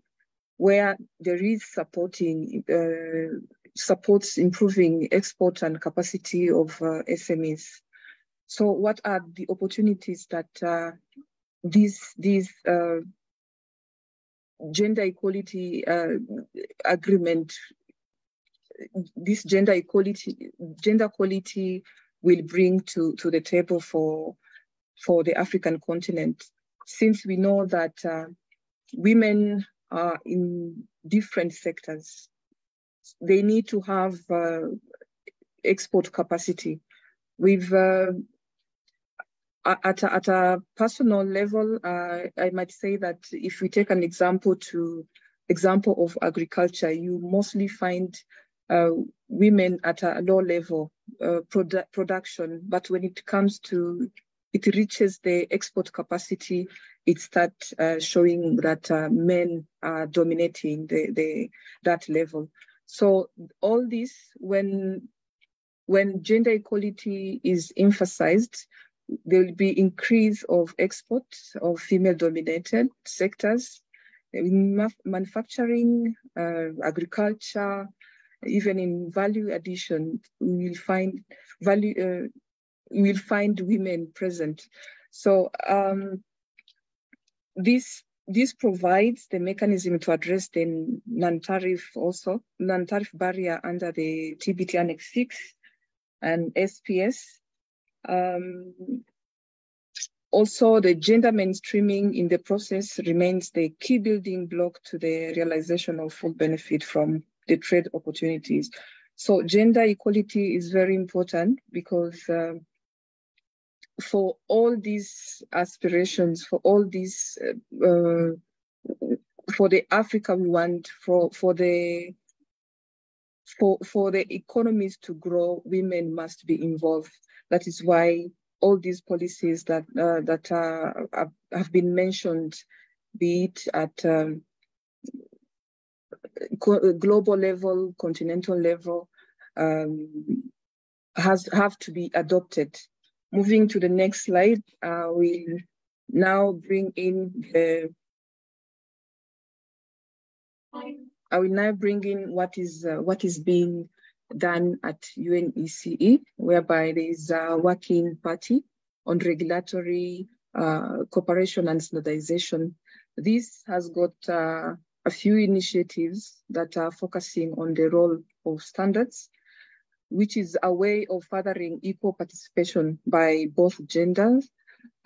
where there is supporting uh, supports improving export and capacity of uh, SMEs. So what are the opportunities that uh, these, these uh, gender equality uh, agreement, this gender equality, gender equality will bring to, to the table for, for the African continent? Since we know that uh, women are in different sectors, they need to have uh, export capacity. With uh, at a, at a personal level, uh, I might say that if we take an example to example of agriculture, you mostly find uh, women at a low level uh, produ production, but when it comes to it reaches the export capacity, it starts uh, showing that uh, men are dominating the, the that level. So all this, when when gender equality is emphasized, there will be increase of export of female-dominated sectors in manufacturing, uh, agriculture, even in value addition, we will find value. Uh, we will find women present. So um, this this provides the mechanism to address the non-tariff also, non-tariff barrier under the TBT Annex 6 and SPS. Um, also, the gender mainstreaming in the process remains the key building block to the realization of full benefit from the trade opportunities. So gender equality is very important because uh, for all these aspirations, for all these, uh, uh, for the Africa we want, for for the for for the economies to grow, women must be involved. That is why all these policies that uh, that uh, have been mentioned, be it at um, global level, continental level, um, has have to be adopted. Moving to the next slide, uh, we'll now bring in the, I will now bring in what is, uh, what is being done at UNECE, whereby there is a working party on regulatory uh, cooperation and standardization. This has got uh, a few initiatives that are focusing on the role of standards which is a way of furthering equal participation by both genders.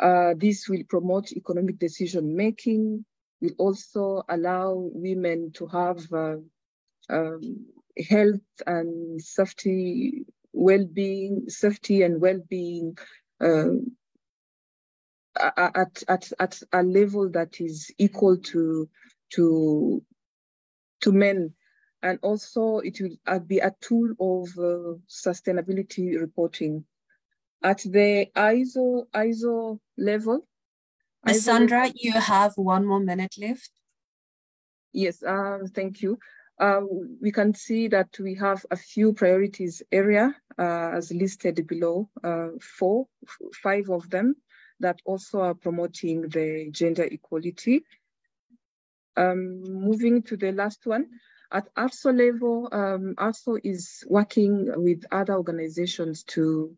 Uh, this will promote economic decision making, will also allow women to have uh, um, health and safety, well-being, safety and well-being uh, at, at, at a level that is equal to, to, to men. And also it will be a tool of uh, sustainability reporting. At the ISO, ISO level. Sandra, you have one more minute left. Yes, uh, thank you. Uh, we can see that we have a few priorities area uh, as listed below, uh, four, five of them that also are promoting the gender equality. Um, moving to the last one, at ARSO level, um, ARSO is working with other organizations to,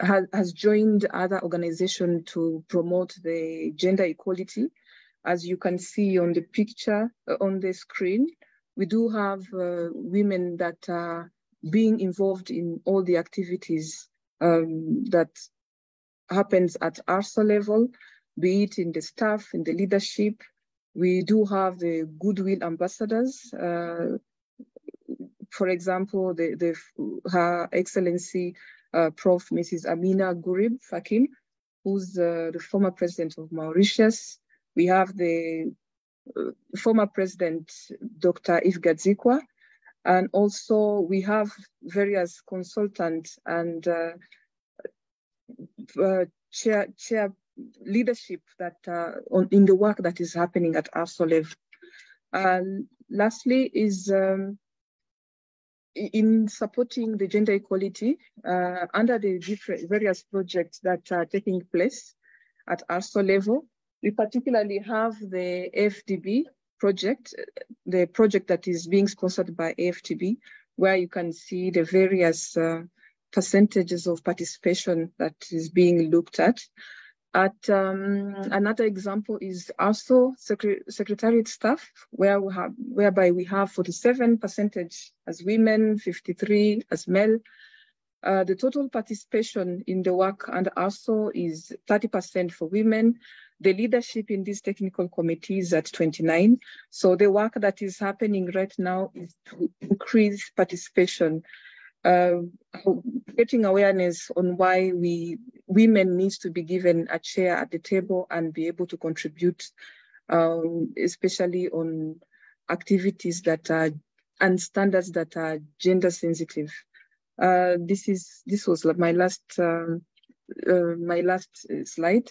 has, has joined other organizations to promote the gender equality. As you can see on the picture uh, on the screen, we do have uh, women that are being involved in all the activities um, that happens at ARSO level, be it in the staff, in the leadership. We do have the goodwill ambassadors. Uh, for example, the, the, Her Excellency uh, Prof. Mrs. Amina Gurib Fakim, who's uh, the former president of Mauritius. We have the former president, Dr. Eve Gadzikwa, and also we have various consultants and uh, uh, chair, chair leadership that uh, on, in the work that is happening at ARSO level. And lastly is um, in supporting the gender equality uh, under the various projects that are taking place at ARSO level. We particularly have the AFDB project, the project that is being sponsored by AFDB, where you can see the various uh, percentages of participation that is being looked at. At um, another example is also secre secretariat staff, where we have, whereby we have 47 percentage as women, 53 as male. Uh, the total participation in the work and also is 30% for women. The leadership in these technical committees at 29. So the work that is happening right now is to increase participation uh, getting awareness on why we women needs to be given a chair at the table and be able to contribute, um, especially on activities that are and standards that are gender sensitive. Uh, this is this was my last um, uh, my last slide.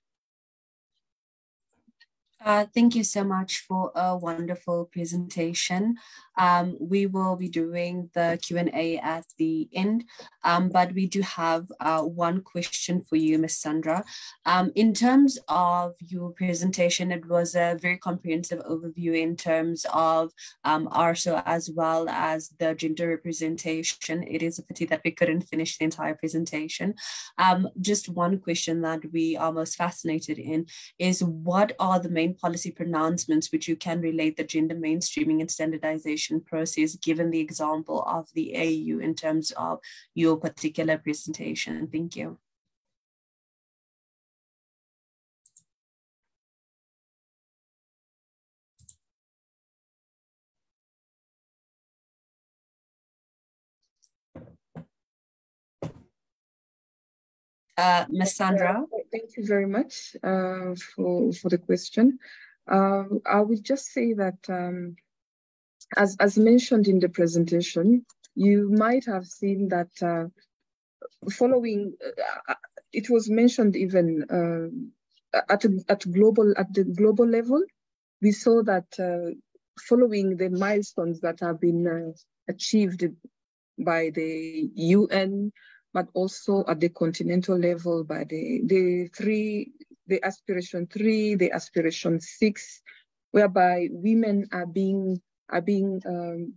Uh, thank you so much for a wonderful presentation. Um, we will be doing the Q&A at the end, um, but we do have uh, one question for you, Ms. Sandra. Um, in terms of your presentation, it was a very comprehensive overview in terms of um, ARSO as well as the gender representation. It is a pity that we couldn't finish the entire presentation. Um, just one question that we are most fascinated in is what are the main policy pronouncements which you can relate the gender mainstreaming and standardization process, given the example of the AU in terms of your particular presentation? Thank you. Uh, Ms. Sandra. Thank you very much uh, for, for the question. Uh, I will just say that um, as, as mentioned in the presentation, you might have seen that uh, following, uh, it was mentioned even uh, at, a, at global at the global level, we saw that uh, following the milestones that have been uh, achieved by the UN, but also at the continental level by the, the three, the aspiration three, the aspiration six, whereby women are being are being um,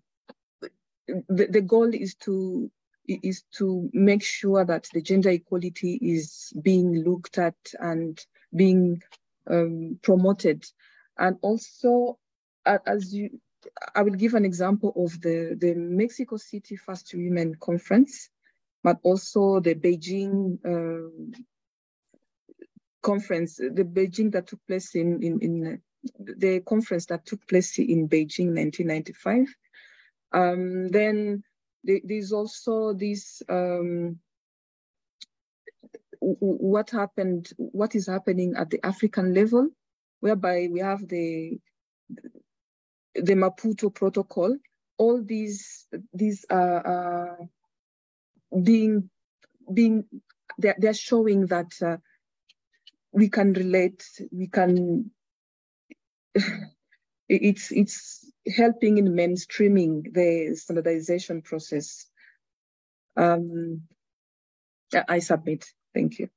the, the goal is to is to make sure that the gender equality is being looked at and being um, promoted. And also as you i will give an example of the the mexico city first women conference but also the beijing uh, conference the beijing that took place in in, in the conference that took place in Beijing 1995. Um, then there's also this um, what happened, what is happening at the African level, whereby we have the the Maputo Protocol, all these these are being being they're, they're showing that uh, we can relate, we can. it's it's helping in mainstreaming the standardization process. Um, I submit. Thank you.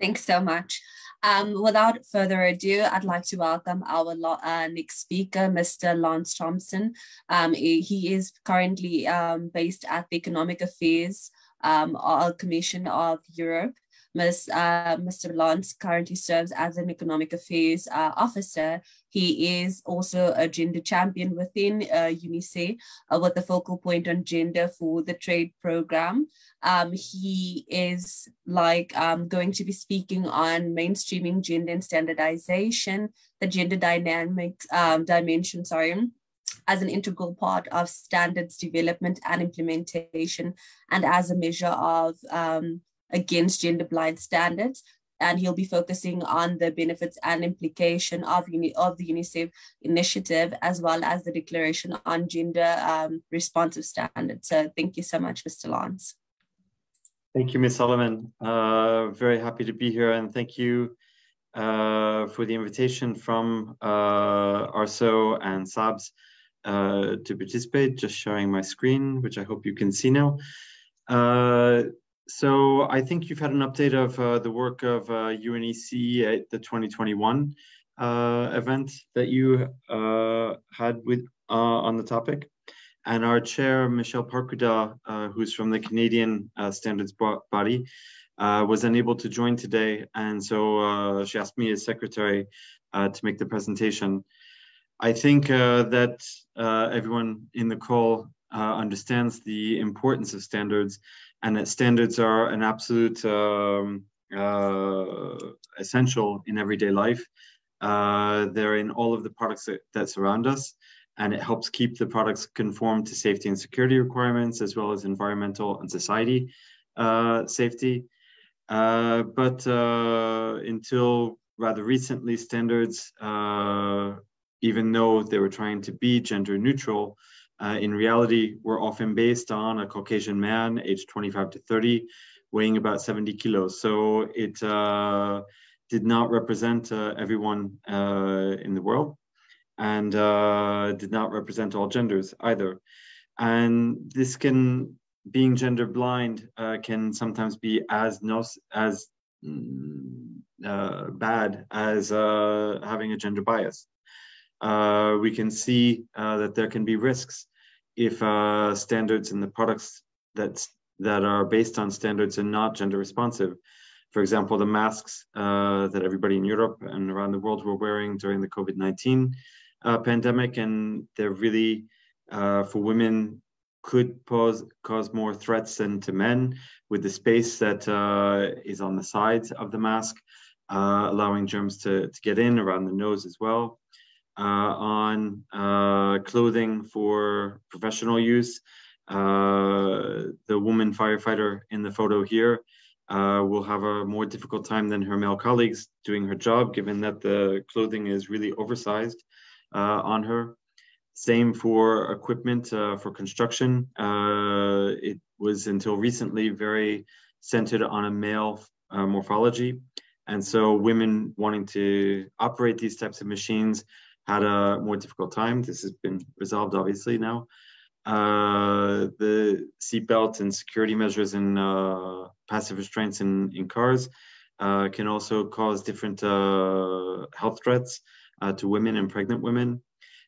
Thanks so much. Um, without further ado, I'd like to welcome our uh, next speaker, Mr. Lance Thompson. Um, he is currently um, based at the Economic Affairs um, Commission of Europe. Ms., uh, Mr. Lance currently serves as an economic affairs uh, officer. He is also a gender champion within uh, UNECE uh, with a focal point on gender for the trade program. Um, he is like um, going to be speaking on mainstreaming gender and standardization, the gender dynamics um, dimension, sorry, as an integral part of standards development and implementation and as a measure of um, against gender blind standards and he'll be focusing on the benefits and implication of, uni- of the UNECE initiative as well as the declaration on gender um, responsive standards. So thank you so much, Mr. Lance. Thank you, Ms. Solomon. Uh, very happy to be here and thank you uh, for the invitation from uh, ARSO and SABS uh, to participate, just sharing my screen, which I hope you can see now. Uh, so I think you've had an update of uh, the work of UNECE uh, at the 2021 uh, event that you had with on the topic. And our chair, Michelle Parkuda, who's from the Canadian Standards Body, was unable to join today. And so she asked me as secretary to make the presentation. I think uh, that uh, everyone in the call uh, understands the importance of standards and that standards are an absolute um, uh, essential in everyday life. Uh, they're in all of the products that, that, surround us and it helps keep the products conform to safety and security requirements as well as environmental and society uh, safety. but until rather recently, standards even though they were trying to be gender neutral, uh, in reality were often based on a Caucasian man, aged 25 to 30, weighing about 70 kilos. So it uh, did not represent uh, everyone uh, in the world and uh, did not represent all genders either. And this can, being gender blind, uh, can sometimes be as no, as mm, bad as having a gender bias uh, we can see uh, that there can be risks if uh, standards in the products that that are based on standards and not gender responsive. For example, the masks uh, that everybody in Europe and around the world were wearing during the COVID-19 uh, pandemic, and they're really uh, for women could pose cause more threats than to men with the space that is on the sides of the mask, allowing germs to, to get in around the nose as well. Uh, on uh, clothing for professional use. Uh, the woman firefighter in the photo here will have a more difficult time than her male colleagues doing her job, given that the clothing is really oversized on her. Same for equipment uh, for construction. Uh, it was until recently very centered on a male uh, morphology. And so women wanting to operate these types of machines had a more difficult time. This has been resolved, obviously, now. Uh, the seatbelt and security measures and uh, passive restraints in, in cars uh, can also cause different uh, health threats uh, to women and pregnant women.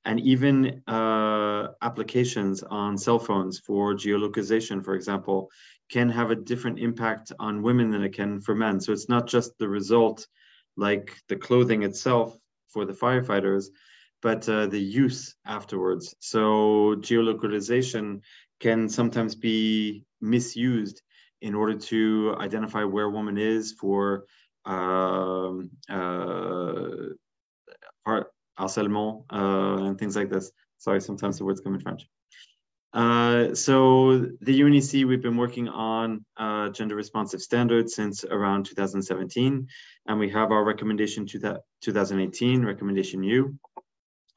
And even uh, applications on cell phones for geolocalization, for example, can have a different impact on women than it can for men. So it's not just the result, like the clothing itself for the firefighters, but uh, the use afterwards. So geolocalization can sometimes be misused in order to identify where woman is for um, uh, uh, and things like this. Sorry, sometimes the words come in French. Uh, so the UNECE, we've been working on uh, gender responsive standards since around 2017, and we have our recommendation to that 2018, recommendation U.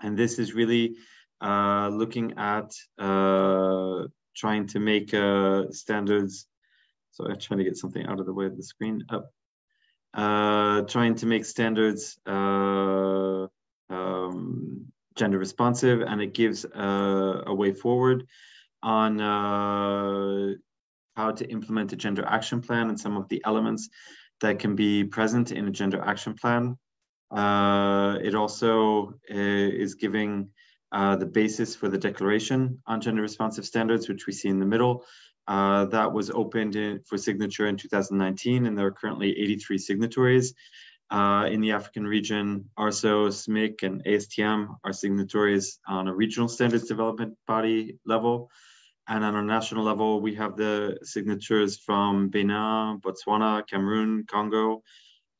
And this is really uh, looking at uh, trying to make uh, standards. So I'm trying to get something out of the way of the screen up. Uh, trying to make standards uh, um, gender responsive, and it gives a, a way forward on how to implement a gender action plan and some of the elements that can be present in a gender action plan. Uh, it also uh, is giving uh, the basis for the declaration on gender responsive standards, which we see in the middle. Uh, that was opened in, for signature in 2019, and there are currently 83 signatories. Uh, in the African region, ARSO, SMIIC, and ASTM are signatories on a regional standards development body level. And on a national level, we have the signatures from Benin, Botswana, Cameroon, Congo,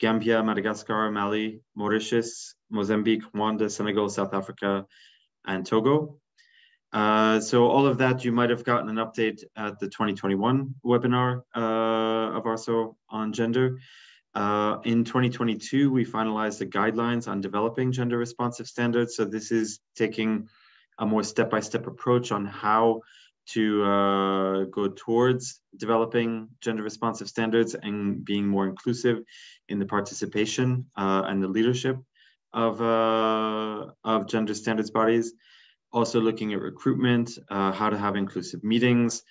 Gambia, Madagascar, Mali, Mauritius, Mozambique, Rwanda, Senegal, South Africa, and Togo. Uh, so all of that, you might have gotten an update at the 2021 webinar uh, of ARSO on gender. Uh, in 2022, we finalized the guidelines on developing gender responsive standards. So this is taking a more step-by-step -step approach on how to uh, go towards developing gender responsive standards and being more inclusive in the participation uh, and the leadership of, uh, of gender standards bodies. Also looking at recruitment, uh, how to have inclusive meetings,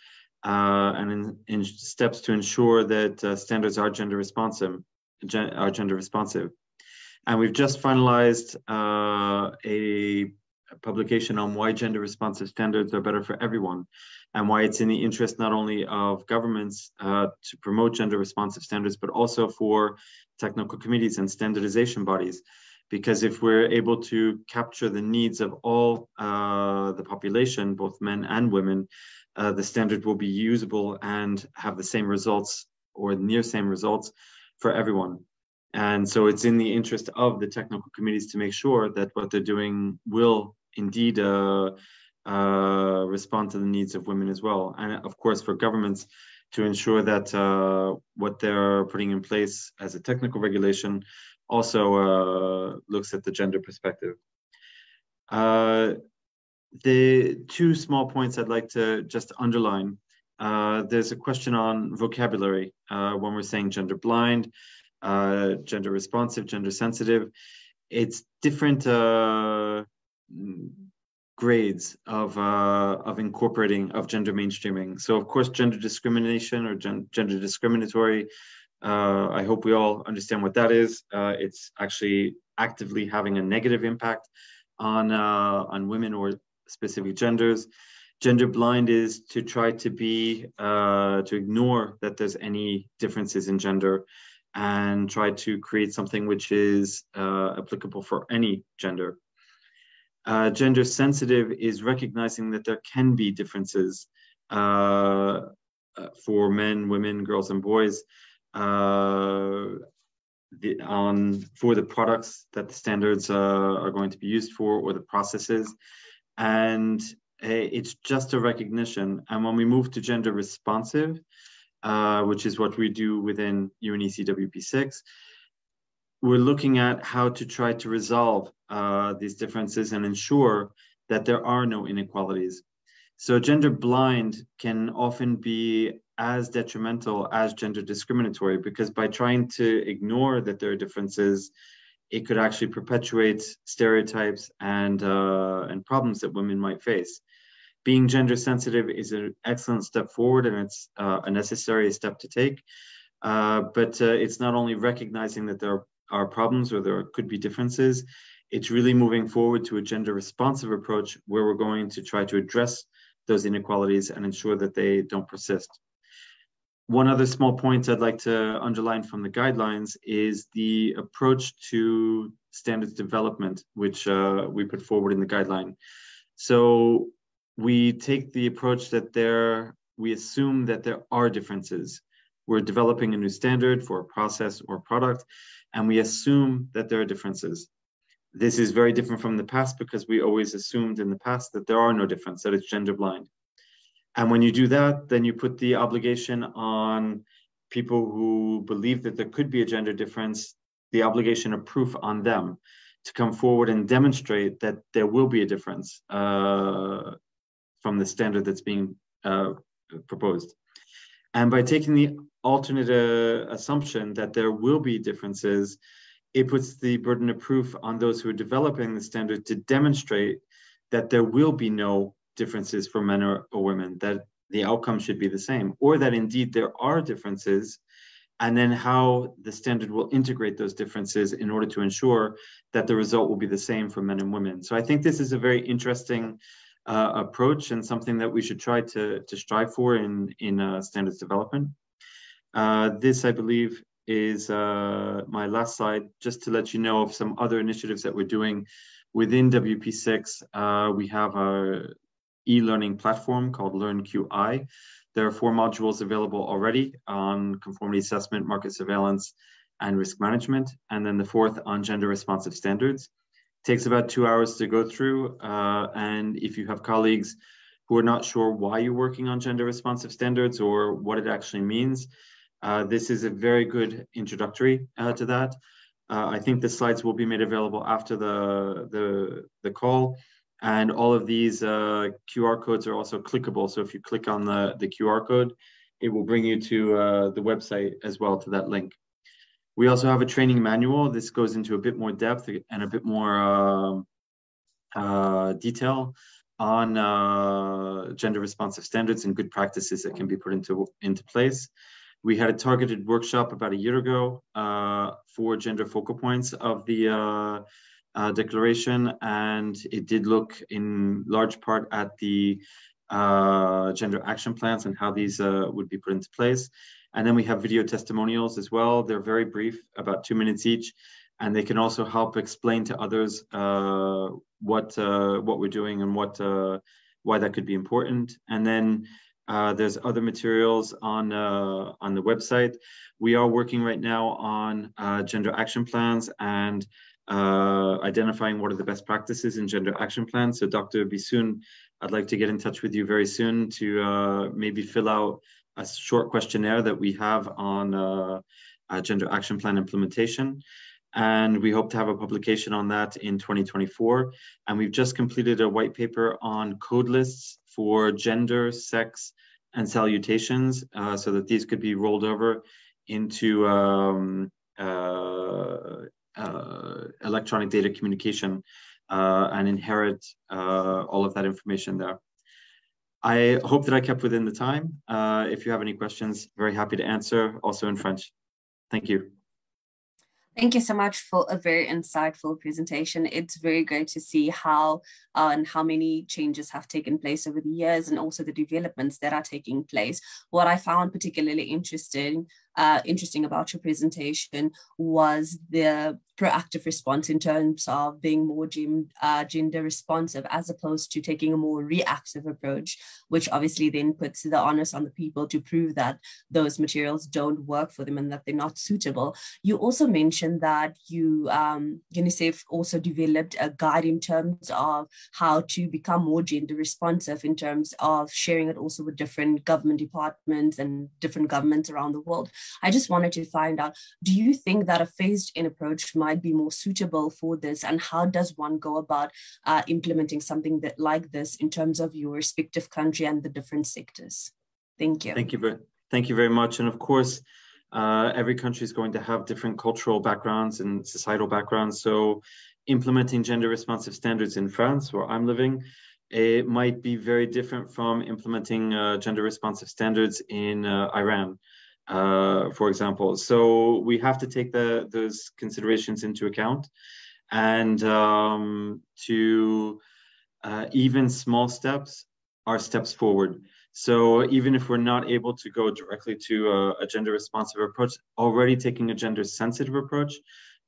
uh, and in, in, steps to ensure that uh, standards are gender responsive, gen are gender responsive. And we've just finalized a publication on why gender responsive standards are better for everyone and why it's in the interest not only of governments uh, to promote gender responsive standards, but also for technical committees and standardization bodies. Because if we're able to capture the needs of all uh, the population, both men and women, uh, the standard will be usable and have the same results or near same results for everyone. And so it's in the interest of the technical committees to make sure that what they're doing will indeed uh, uh, respond to the needs of women as well. And of course, for governments to ensure that uh, what they're putting in place as a technical regulation also uh, looks at the gender perspective. Uh, the two small points I'd like to just underline. Uh, there's a question on vocabulary when we're saying gender blind, gender responsive, gender sensitive. It's different grades of uh, of incorporating of gender mainstreaming. So of course, gender discrimination or gen gender discriminatory. Uh, I hope we all understand what that is. Uh, it's actually actively having a negative impact on uh, on women or specific genders. Gender blind is to try to be uh, to ignore that there's any differences in gender and try to create something which is uh, applicable for any gender uh, gender sensitive is recognizing that there can be differences uh, uh, for men, women, girls, and boys uh, the, on for the products that the standards uh, are going to be used for or the processes, and it's just a recognition. And when we move to gender responsive, which is what we do within UNECE WP6, we're looking at how to try to resolve uh, these differences and ensure that there are no inequalities. So gender blind can often be as detrimental as gender discriminatory because by trying to ignore that there are differences, it could actually perpetuate stereotypes and uh, and problems that women might face. Being gender sensitive is an excellent step forward and it's uh, a necessary step to take. Uh, but uh, it's not only recognizing that there are are problems or there could be differences. It's really moving forward to a gender responsive approach where we're going to try to address those inequalities and ensure that they don't persist. One other small point I'd like to underline from the guidelines is the approach to standards development, which uh, we put forward in the guideline. So we take the approach that there, we assume that there are differences. We're developing a new standard for a process or product, and we assume that there are differences. This is very different from the past because we always assumed in the past that there are no differences, that it's gender blind. And when you do that, then you put the obligation on people who believe that there could be a gender difference, the obligation of proof on them. to come forward and demonstrate that there will be a difference uh, from the standard that's being uh, proposed. And by taking the alternate uh, assumption that there will be differences, it puts the burden of proof on those who are developing the standard to demonstrate that there will be no differences for men or, or women, that the outcome should be the same, or that indeed there are differences and then how the standard will integrate those differences in order to ensure that the result will be the same for men and women. So I think this is a very interesting uh, approach and something that we should try to, to strive for in, in uh, standards development. Uh, this, I believe, is uh, my last slide, just to let you know of some other initiatives that we're doing within WP6. Uh, we have our e-learning platform called LearnQI, there are four modules available already on conformity assessment, market surveillance, and risk management. And then the fourth on gender responsive standards. Takes about two hours to go through. Uh, and if you have colleagues who are not sure why you're working on gender responsive standards or what it actually means, uh, this is a very good introductory uh, to that. Uh, I think the slides will be made available after the, the, the call. And all of these uh, QR codes are also clickable. So if you click on the, the QR code, it will bring you to uh, the website as well to that link. We also have a training manual. This goes into a bit more depth and a bit more um, uh, detail on uh, gender responsive standards and good practices that can be put into, into place. We had a targeted workshop about a year ago uh, for gender focal points of the uh, uh, declaration, and it did look in large part at the uh, gender action plans and how these uh, would be put into place. And then we have video testimonials as well. They're very brief, about two minutes each, and they can also help explain to others uh, what uh, what we're doing and what uh, why that could be important. And then uh, there's other materials on uh, on the website. We are working right now on uh, gender action plans and identifying what are the best practices in gender action plans. So Dr. Bissoon, I'd like to get in touch with you very soon to maybe fill out a short questionnaire that we have on uh, gender action plan implementation. And we hope to have a publication on that in 2024. And we've just completed a white paper on code lists for gender, sex, and salutations uh, so that these could be rolled over into um, uh, uh, electronic data communication uh, and inherit uh, all of that information there. I hope that I kept within the time. if you have any questions, very happy to answer, also in French. Thank you. Thank you so much for a very insightful presentation. It's very great to see how uh, and how many changes have taken place over the years and also the developments that are taking place. What I found particularly interesting uh, interesting about your presentation was the proactive response in terms of being more gem, uh, gender responsive as opposed to taking a more reactive approach, which obviously then puts the onus on the people to prove that those materials don't work for them and that they're not suitable. You also mentioned that you um, UNECE also developed a guide in terms of how to become more gender responsive in terms of sharing it also with different government departments and different governments around the world. I just wanted to find out do you think that a phased in approach might be more suitable for this? And how does one go about uh, implementing something that like this in terms of your respective country and the different sectors? Thank you. Thank you. Very, thank you very much. And of course, uh, every country is going to have different cultural backgrounds and societal backgrounds. So implementing gender responsive standards in France, where I'm living, it might be very different from implementing uh, gender responsive standards in uh, Iran uh, for example. So we have to take the, those considerations into account and um, to uh, even small steps are steps forward. So even if we're not able to go directly to a, a gender responsive approach, already taking a gender sensitive approach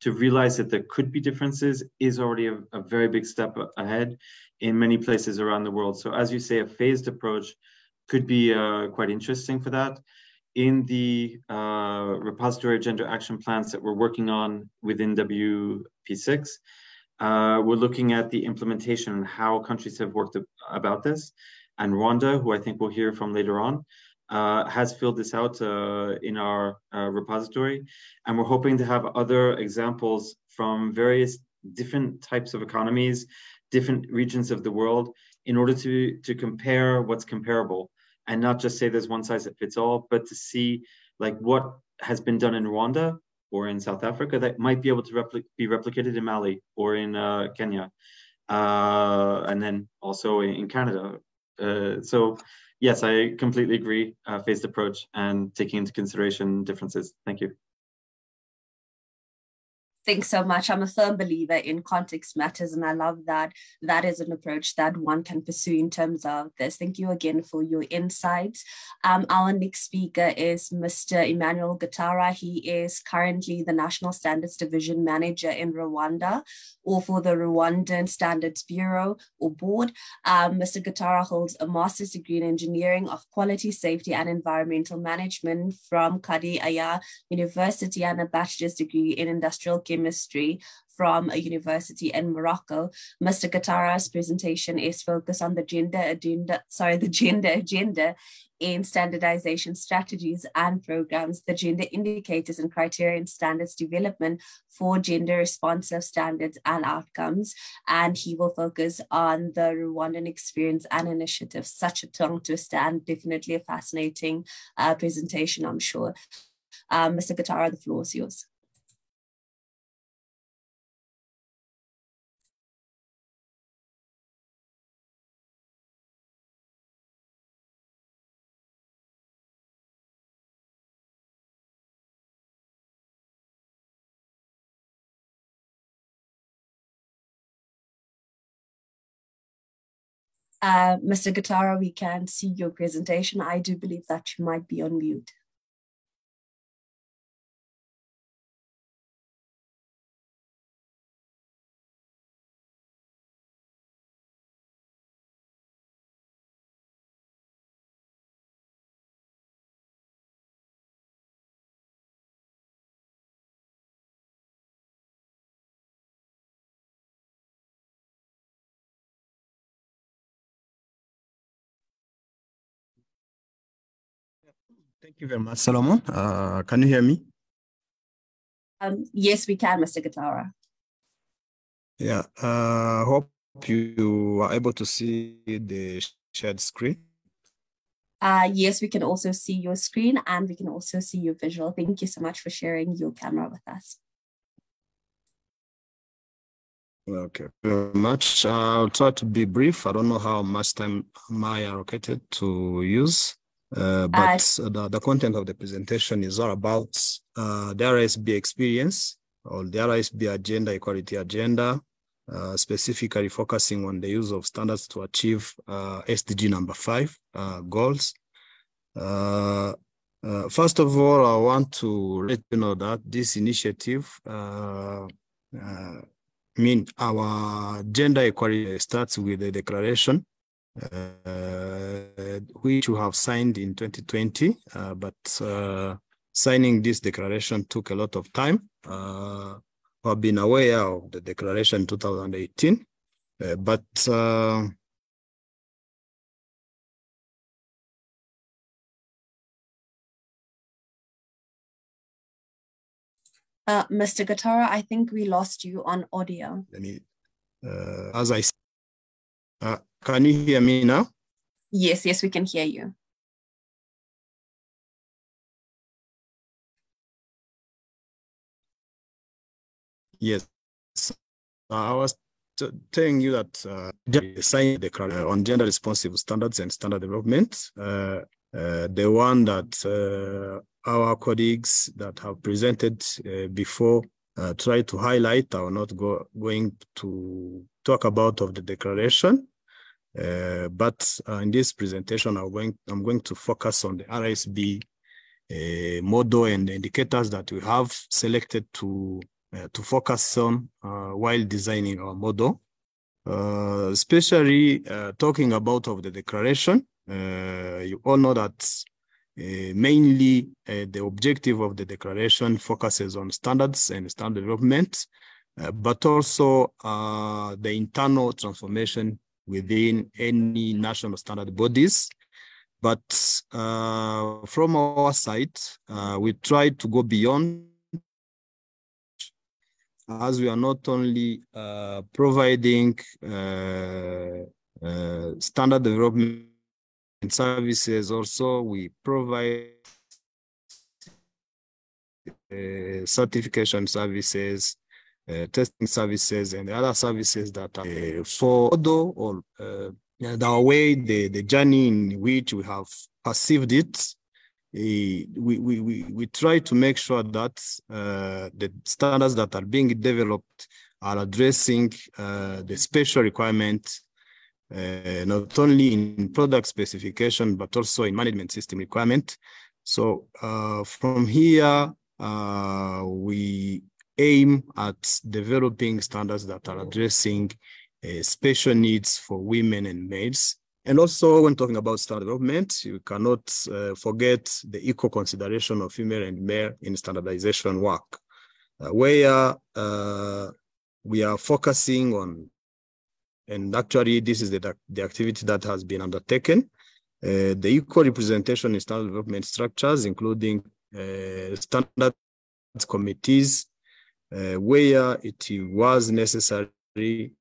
to realize that there could be differences is already a, a very big step ahead in many places around the world. So as you say, a phased approach could be uh, quite interesting for that in the uh, repository of gender action plans that we're working on within WP6, uh, we're looking at the implementation and how countries have worked about this. And Rwanda, who I think we'll hear from later on, uh, has filled this out uh, in our uh, repository. And we're hoping to have other examples from various different types of economies, different regions of the world in order to, to compare what's comparable and not just say there's one size that fits all, but to see like what has been done in Rwanda or in South Africa that might be able to repli- be replicated in Mali or in uh, Kenya, uh, and then also in, Canada. Uh, so yes, I completely agree. Uh, phased approach and taking into consideration differences. Thank you. Thanks so much. I'm a firm believer in context matters, and I love that that is an approach that one can pursue in terms of this. Thank you again for your insights. Um, our next speaker is Mr. Emmanuel Gatara. He is currently the National Standards Division Manager in Rwanda, or for the Rwandan Standards Bureau or Board. Um, Mr. Gatara holds a master's degree in engineering of quality, safety, and environmental management from Cadi Ayyad University and a bachelor's degree in industrial chemistry from a university in Morocco. Mr. Gatara's presentation is focused on the gender agenda, sorry, the gender agenda in standardization strategies and programs, the gender indicators and criterion standards development for gender responsive standards and outcomes. And he will focus on the Rwandan experience and initiatives. Such a tongue twister and definitely a fascinating uh, presentation, I'm sure. Um, Mr. Gatara, the floor is yours. Uh, Mr. Gatara, we can see your presentation. I do believe that you might be on mute. Thank you very much, Solomon. Uh, can you hear me? Um, yes, we can, Mr. Gatara. Yeah, uh, hope you are able to see the shared screen. Uh, yes, we can also see your screen and we can also see your visual. Thank you so much for sharing your camera with us. Okay, very much. I'll try to be brief. I don't know how much time am I allocated to use. Uh, but uh, the, the content of the presentation is all about uh, the RSB experience or the RSB agenda, equality agenda, uh, specifically focusing on the use of standards to achieve uh, SDG number five uh, goals. first of all, I want to let you know that this initiative, I mean, our gender equality starts with the declaration uh, which we have signed in 2020, uh, but uh, signing this declaration took a lot of time. Uh, I've been aware of the declaration in 2018, uh, but uh, Uh, Mr. Gatara, I think we lost you on audio. Let me, as I uh, can you hear me now? Yes, yes, we can hear you. Yes. I was telling you that uh, sign the on gender responsive standards and standard development, uh, uh, the one that uh, our colleagues that have presented uh, before uh, try to highlight. I will not go going to talk about of the declaration. Uh, but uh, in this presentation, I'm going, I'm going to focus on the RSB uh, model and the indicators that we have selected to, uh, to focus on uh, while designing our model. Uh, especially talking about of the declaration, you all know that mainly the objective of the declaration focuses on standards and standard development, but also the internal transformation within any national standard bodies. But uh, from our side, uh, we try to go beyond as we are not only uh, providing uh, uh, standard development services, also we provide uh, certification services, uh, testing services, and other services that are uh, for although or the way the, the journey in which we have perceived it we, we, we, we try to make sure that uh, the standards that are being developed are addressing uh, the special requirement, uh, not only in product specification, but also in management system requirement. So uh, from here, uh, we aim at developing standards that are addressing uh, special needs for women and males and also, when talking about standard development, you cannot uh, forget the equal consideration of female and male in standardization work, uh, where we are focusing on, and actually, this is the, the activity that has been undertaken. The equal representation in standard development structures, including standards committees, where it was necessary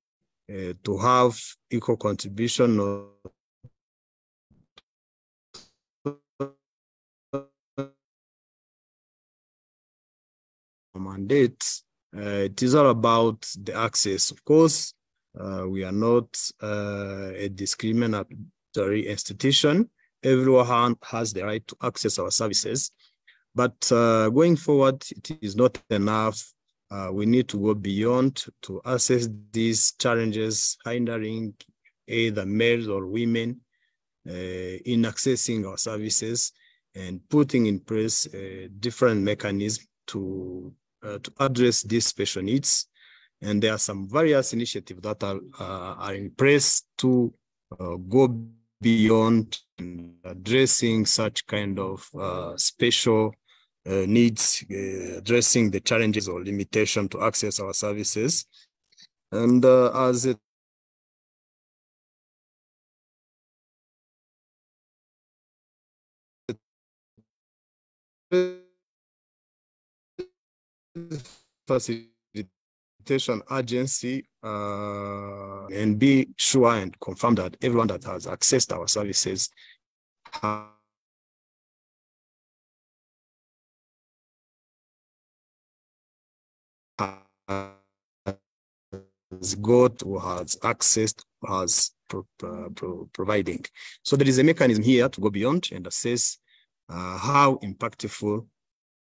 uh, to have equal contribution of mandate, uh, it is all about the access. Of course, uh, we are not uh, a discriminatory institution. Everyone has the right to access our services. But uh, going forward, it is not enough. Uh, we need to go beyond to assess these challenges hindering either males or women uh, in accessing our services and putting in place different mechanisms to uh, to address these special needs. And there are some various initiatives that are, uh, are in place to uh, go beyond addressing such kind of special uh, needs, uh, addressing the challenges or limitation to access our services. And as it facilitation agency uh, and be sure and confirm that everyone that has accessed our services has got or has accessed has pro, uh, pro, providing. So there is a mechanism here to go beyond and assess uh, how impactful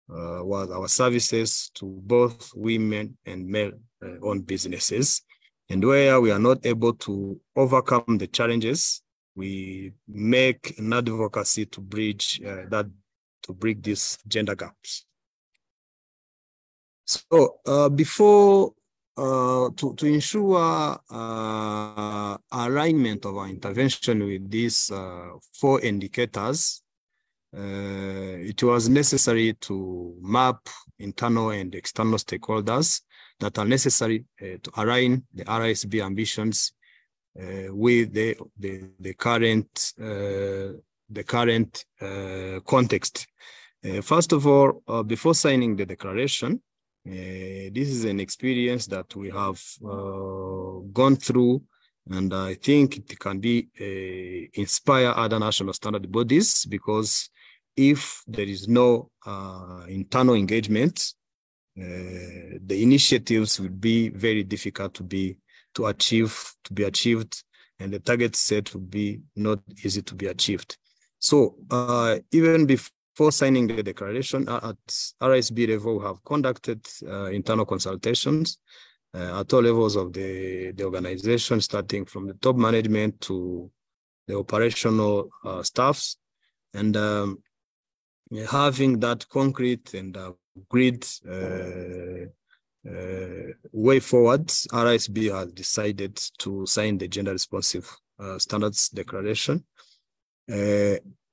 uh, was our services to both women and male-owned uh, businesses. And where we are not able to overcome the challenges, we make an advocacy to bridge uh, that, to bridge these gender gaps. So uh, before uh, to, to ensure uh, alignment of our intervention with these uh, four indicators, uh, it was necessary to map internal and external stakeholders that are necessary uh, to align the RISB ambitions with the, the, the current, the current context. First of all, before signing the declaration, this is an experience that we have gone through and I think it can be inspire other national standard bodies because if there is no uh, internal engagement, uh, the initiatives will be very difficult to be to achieve to be achieved, and the target set will be not easy to be achieved. So uh, even before signing the declaration uh, at RISB level, we have conducted uh, internal consultations uh, at all levels of the, the organization, starting from the top management to the operational staffs. And um, having that concrete and agreed uh, uh, way forward, RISB has decided to sign the gender responsive uh, standards declaration.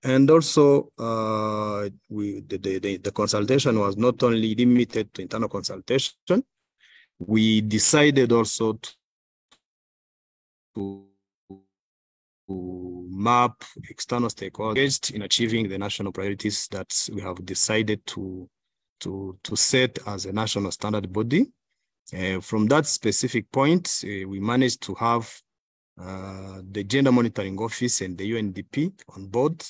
And also, uh, we the, the, the, consultation was not only limited to internal consultation, we decided also to to map external stakeholders in achieving the national priorities that we have decided to, to, to set as a national standard body. Uh, from that specific point, uh, we managed to have uh, the Gender Monitoring Office and the UNDP on board.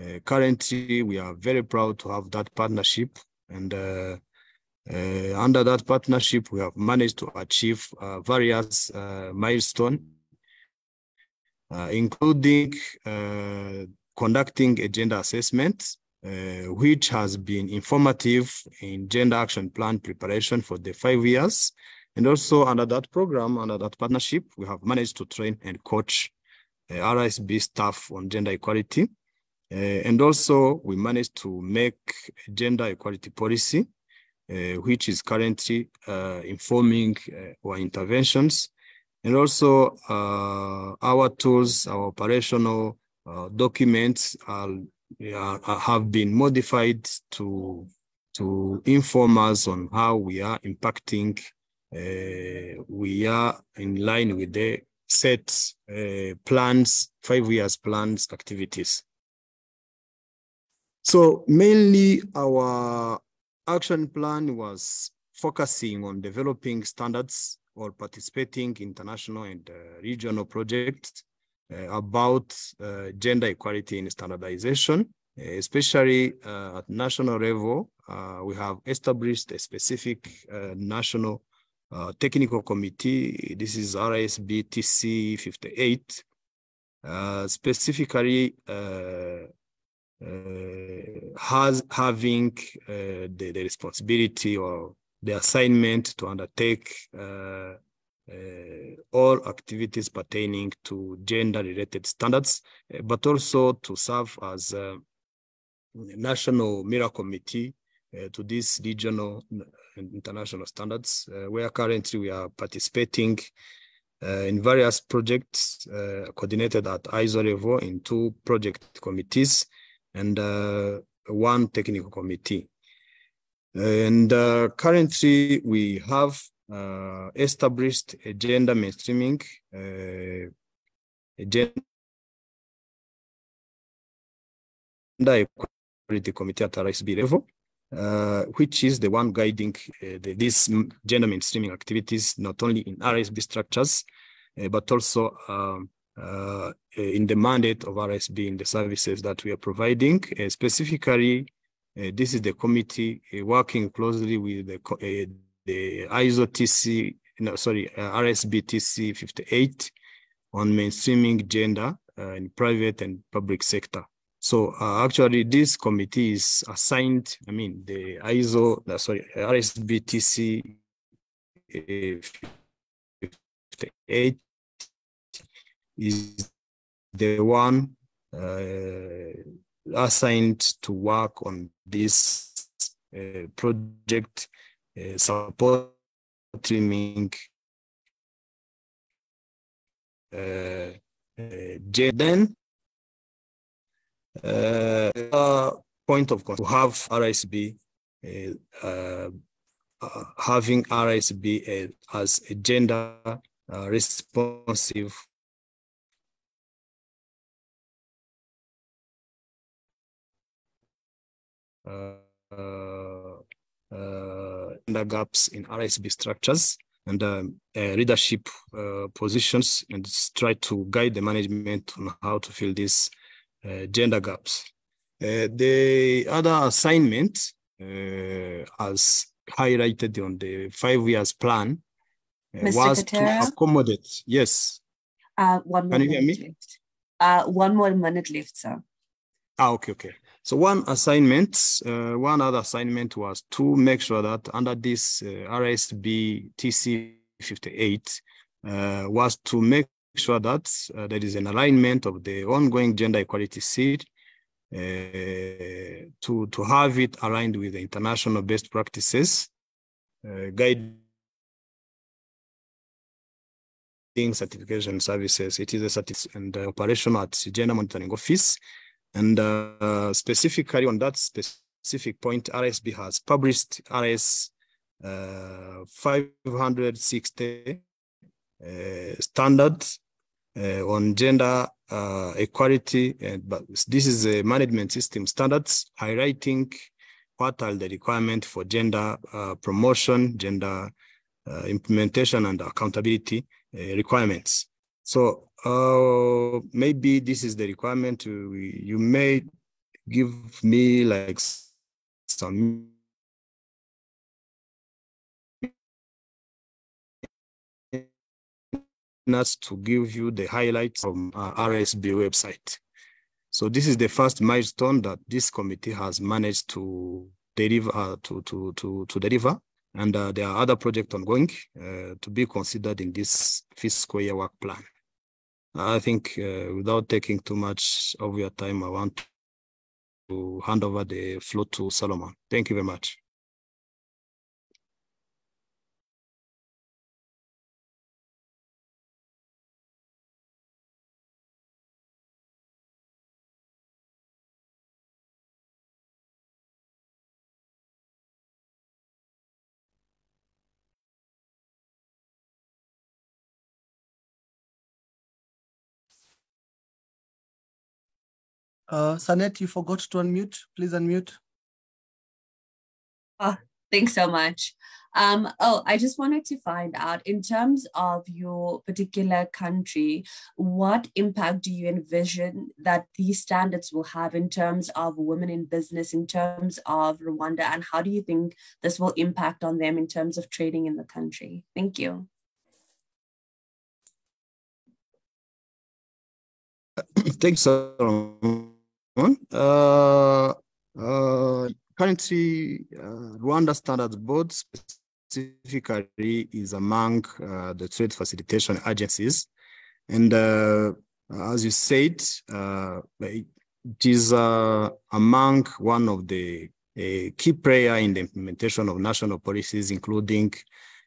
Uh, currently, we are very proud to have that partnership. And uh, uh, under that partnership, we have managed to achieve various milestones, including conducting a gender assessment, uh, which has been informative in gender action plan preparation for the five years. And also under that program, under that partnership, we have managed to train and coach uh, RSB staff on gender equality. Uh, and also we managed to make gender equality policy, uh, which is currently uh, informing our interventions. And also our tools, our operational documents are, are, have been modified to, to inform us on how we are impacting uh, we are in line with the set uh, plans, five years plans activities. So mainly our action plan was focusing on developing standards or participating in international and uh, regional projects uh, about uh, gender equality in standardization, especially uh, at national level. Uh, we have established a specific national uh, technical committee. This is RSB TC 58, uh, specifically uh, uh, has having uh, the, the, responsibility or the assignment to undertake all activities pertaining to gender-related standards, but also to serve as a national mirror committee to these regional and international standards, uh, where currently we are participating uh, in various projects uh, coordinated at ISO level in two project committees and one technical committee. And currently we have established a gender mainstreaming a gender equality committee at RSB level, uh, which is the one guiding uh, the, these gender mainstreaming activities, not only in RSB structures, uh, but also um, uh, in the mandate of RSB in the services that we are providing. Uh, specifically, this is the committee working closely with the, the ISO TC, no, sorry, RSB TC 58 on mainstreaming gender in private and public sector. So uh, actually, this committee is assigned. I mean, the ISO, uh, sorry, RSBTC uh, 58 is the one uh, assigned to work on this uh, project, uh, supporting uh, then uh, point of contact to have RSB uh, uh, having RSB as a gender responsive uh, uh, gaps in RSB structures and um, uh, leadership uh, positions and try to guide the management on how to fill these uh, gender gaps. Uh, the other assignment, uh, as highlighted on the five years plan, was to accommodate. Yes. one Can you hear me? one more minute left, sir. Ah, okay, okay. So one assignment, uh, one other assignment was to make sure that under this uh, RSB TC 58 uh, was to make sure that uh, there is an alignment of the ongoing gender equality seal uh, to, to have it aligned with the international best practices, uh, guiding certification services. It is a certif and uh, operation at Gender Monitoring Office. And uh, specifically on that specific point, RSB has published RS uh, 560 uh, standards uh, on gender uh, equality, and, but this is a management system standards highlighting what are the requirements for gender uh, promotion, gender implementation and accountability requirements. So uh, maybe this is the requirement. To, you may give me like some us to give you the highlights from our RSB website. So this is the first milestone that this committee has managed to deliver uh, to, to, to, to deliver. And uh, there are other projects ongoing uh, to be considered in this fiscal year work plan. I think uh, without taking too much of your time, I want to hand over the floor to Solomon. Thank you very much. Uh, Sanet, you forgot to unmute. Please unmute. Oh, thanks so much. Um, oh, I just wanted to find out in terms of your particular country, what impact do you envision that these standards will have in terms of women in business, in terms of Rwanda, and how do you think this will impact on them in terms of trading in the country? Thank you. Thanks, uh, currently, uh, Rwanda Standards Board specifically is among uh, the trade facilitation agencies. And uh, as you said, uh, it is among one of the key player in the implementation of national policies, including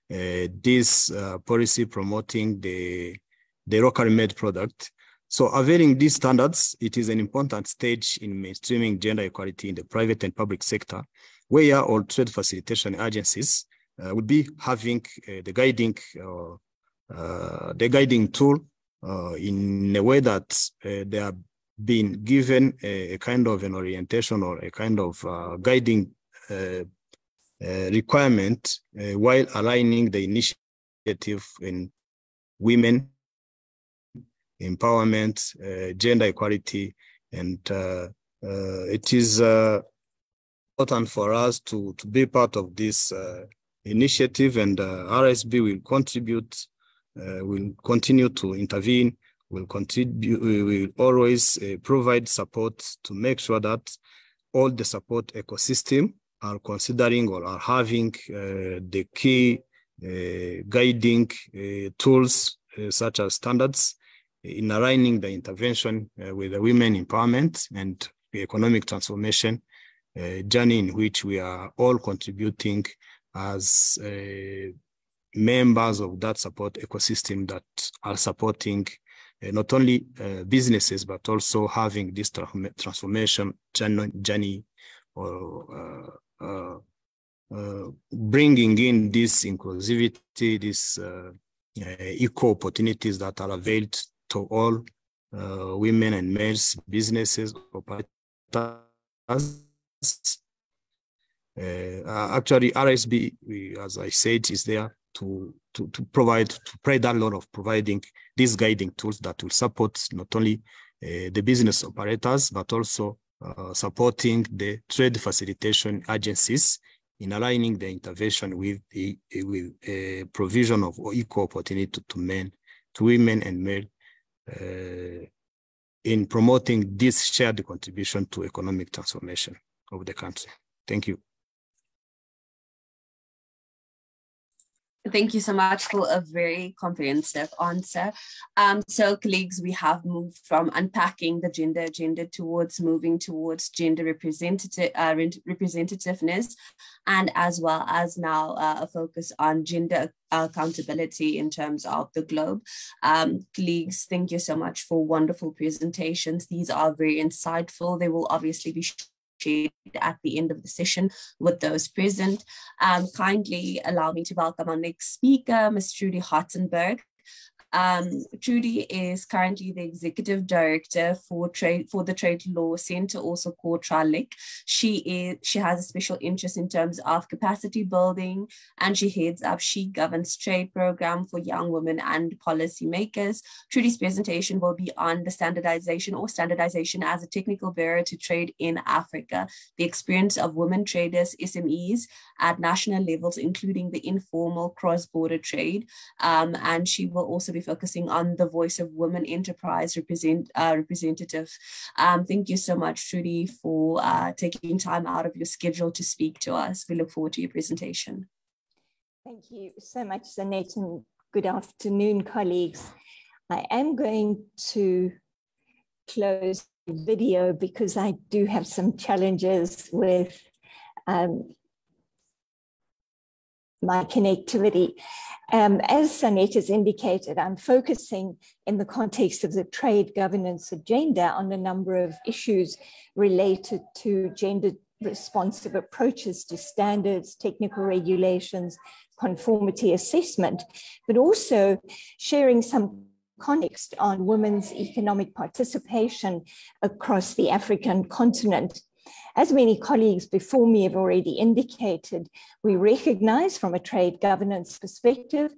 this policy promoting the, the locally made product so availing these standards, it is an important stage in mainstreaming gender equality in the private and public sector, where all trade facilitation agencies uh, would be having uh, the guiding uh, uh the guiding tool uh, in a way that uh, they are being given a, a, kind of an orientation or a kind of guiding requirement while aligning the initiative in women empowerment, uh, gender equality, and uh, uh, it is important for us to, to be part of this initiative and RSB will contribute, will continue to intervene, will contribute, will always provide support to make sure that all the support ecosystem are considering or are having uh, the key uh, guiding uh, tools such as standards in aligning the intervention uh, with the women empowerment and the economic transformation uh, journey in which we are all contributing as uh, members of that support ecosystem that are supporting uh, not only uh, businesses but also having this tra transformation journey or uh, bringing in this inclusivity, this equal opportunities that are availed to all uh, women and males businesses operators. Uh, actually, RSB, we, as I said, is there to, to, to provide, to play that role of providing these guiding tools that will support not only uh, the business operators, but also uh, supporting the trade facilitation agencies in aligning the intervention with the with a provision of equal opportunity to, men, to women and male uh, Uh, in promoting this shared contribution to economic transformation of the country. Thank you. Thank you so much for a very comprehensive answer. Um, so, colleagues, we have moved from unpacking the gender agenda towards moving towards gender representative uh, representativeness, and as well as now uh, a focus on gender accountability in terms of the globe. Um, colleagues, thank you so much for wonderful presentations. These are very insightful. They will obviously be at the end of the session with those present. Um, kindly allow me to welcome our next speaker, Ms. Trudi Hartzenberg. Um, Trudi is currently the executive director for trade for the Trade Law Center, also called TRALAC. She is she has a special interest in terms of capacity building, and she heads up She Governs Trade program for young women and policymakers. Trudi's presentation will be on the standardization or standardization as a technical barrier to trade in Africa, the experience of women traders, SMEs at national levels, including the informal cross-border trade. Um, and she will also be focusing on the voice of women enterprise represent, uh, representative. Um, thank you so much, Trudi, for uh, taking time out of your schedule to speak to us. We look forward to your presentation. Thank you so much, Sanet, and good afternoon, colleagues. I am going to close the video because I do have some challenges with um, my connectivity. Um, as Sanet has indicated, I'm focusing in the context of the trade governance agenda on a number of issues related to gender responsive approaches to standards, technical regulations, conformity assessment, but also sharing some context on women's economic participation across the African continent as many colleagues before me have already indicated, we recognize from a trade governance perspective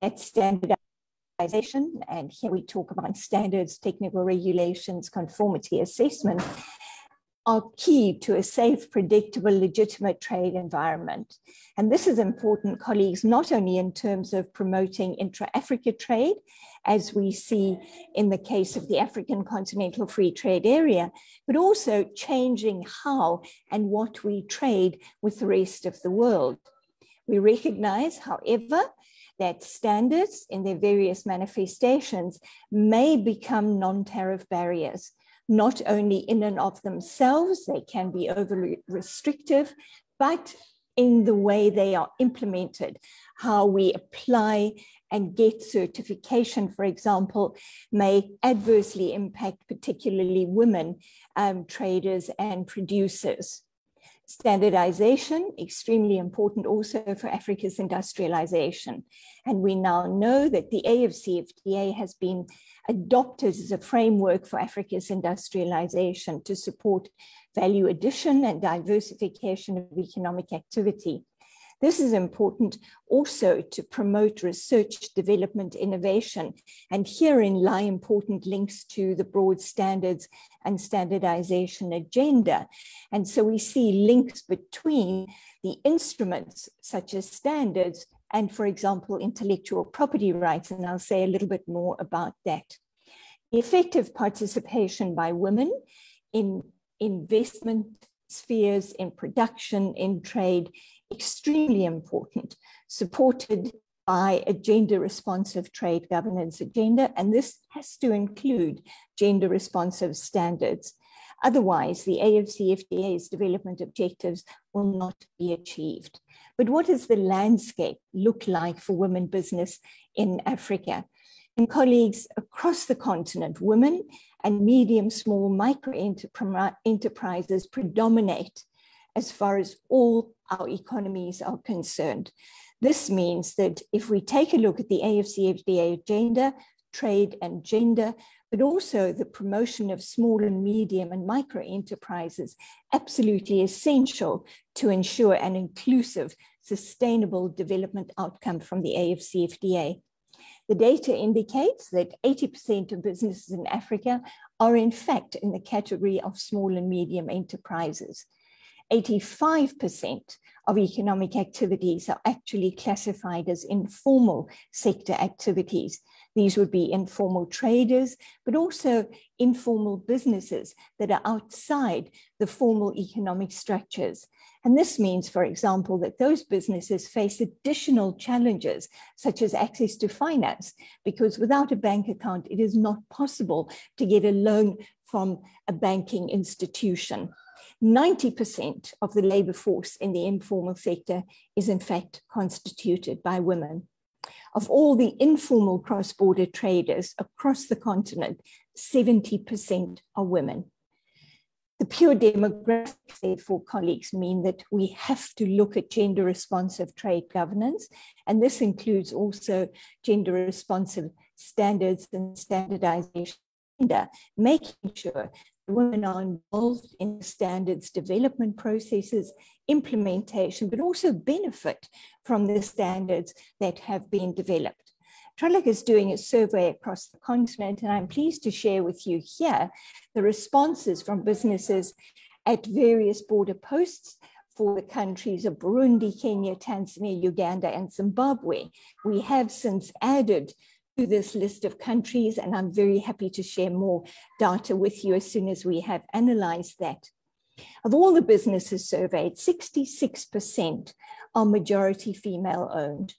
that standardization, and here we talk about standards, technical regulations, conformity assessment, are key to a safe, predictable, legitimate trade environment. And this is important, colleagues, not only in terms of promoting intra-Africa trade, as we see in the case of the African Continental Free Trade Area, but also changing how and what we trade with the rest of the world. We recognize, however, that standards in their various manifestations may become non-tariff barriers not only in and of themselves, they can be overly restrictive, but in the way they are implemented, how we apply and get certification, for example, may adversely impact particularly women um, traders and producers. Standardization, extremely important also for Africa's industrialization. And we now know that the AFCFTA has been adopted as a framework for Africa's industrialization to support value addition and diversification of economic activity. This is important also to promote research, development, innovation, and herein lie important links to the broad standards and standardization agenda. And so we see links between the instruments such as standards and, for example, intellectual property rights. And I'll say a little bit more about that. Effective participation by women in investment spheres, in production, in trade, extremely important, supported by a gender responsive trade governance agenda. And this has to include gender responsive standards. Otherwise, the AFCFTA's development objectives will not be achieved. But what does the landscape look like for women business in Africa? And colleagues across the continent, women and medium, small micro enterprises predominate as far as all our economies are concerned. This means that if we take a look at the AFCFTA agenda, trade and gender, but also the promotion of small and medium and micro enterprises, absolutely essential to ensure an inclusive, sustainable development outcome from the AFCFTA. The data indicates that 80% of businesses in Africa are in fact in the category of small and medium enterprises. 85% of economic activities are actually classified as informal sector activities, these would be informal traders, but also informal businesses that are outside the formal economic structures. And this means, for example, that those businesses face additional challenges, such as access to finance, because without a bank account, it is not possible to get a loan from a banking institution. 90% of the labor force in the informal sector is in fact constituted by women. Of all the informal cross border traders across the continent, 70% are women. The pure demographics, therefore, colleagues, mean that we have to look at gender responsive trade governance, and this includes also gender responsive standards and standardization, making sure women are involved in standards development processes, implementation, but also benefit from the standards that have been developed. TRALAC is doing a survey across the continent, and I'm pleased to share with you here the responses from businesses at various border posts for the countries of Burundi, Kenya, Tanzania, Uganda, and Zimbabwe. We have since added to this list of countries, and I'm very happy to share more data with you as soon as we have analyzed that. Of all the businesses surveyed, 66% are majority female owned.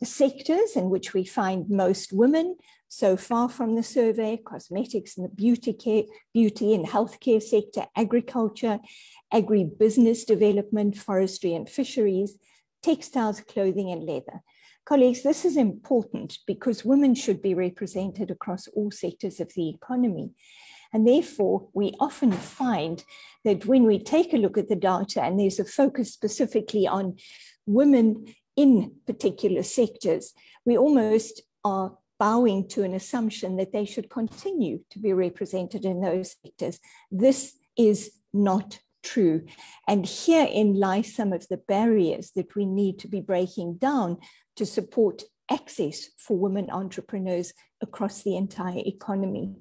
The sectors in which we find most women so far from the survey, cosmetics and the beauty, care, beauty and healthcare sector, agriculture, agribusiness development, forestry and fisheries, textiles, clothing and leather. Colleagues, this is important because women should be represented across all sectors of the economy. And therefore, we often find that when we take a look at the data and there's a focus specifically on women in particular sectors, we almost are bowing to an assumption that they should continue to be represented in those sectors. This is not true. And herein lie some of the barriers that we need to be breaking down to support access for women entrepreneurs across the entire economy.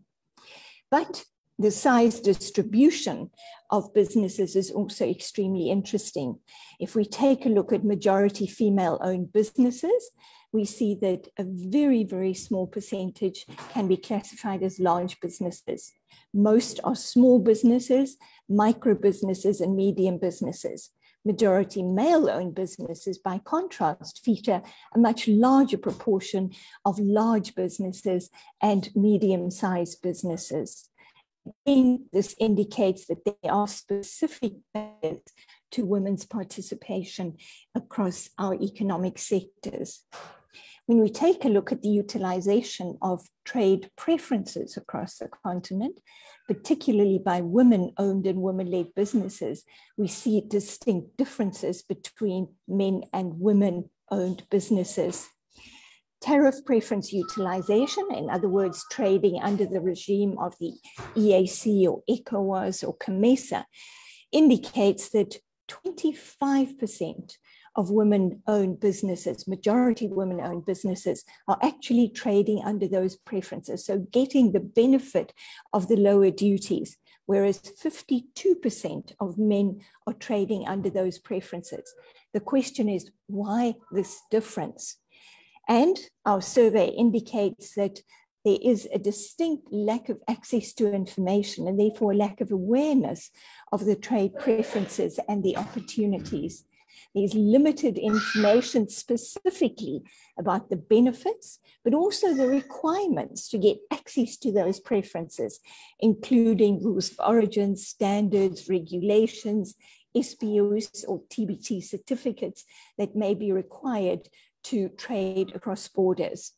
But the size distribution of businesses is also extremely interesting. If we take a look at majority female owned businesses, we see that a very, very small percentage can be classified as large businesses. Most are small businesses, micro businesses, and medium businesses majority male owned businesses, by contrast, feature a much larger proportion of large businesses and medium sized businesses. Again, this indicates that there are specific benefits to women's participation across our economic sectors. When we take a look at the utilization of trade preferences across the continent, particularly by women owned and women led businesses, we see distinct differences between men and women owned businesses. Tariff preference utilization, in other words, trading under the regime of the EAC or ECOWAS or COMESA, indicates that 25% of women owned businesses, majority women owned businesses, are actually trading under those preferences. So getting the benefit of the lower duties, whereas 52% of men are trading under those preferences. The question is, why this difference? And our survey indicates that there is a distinct lack of access to information and therefore a lack of awareness of the trade preferences and the opportunities. There's limited information specifically about the benefits, but also the requirements to get access to those preferences, including rules of origin, standards, regulations, SPS or TBT certificates that may be required to trade across borders.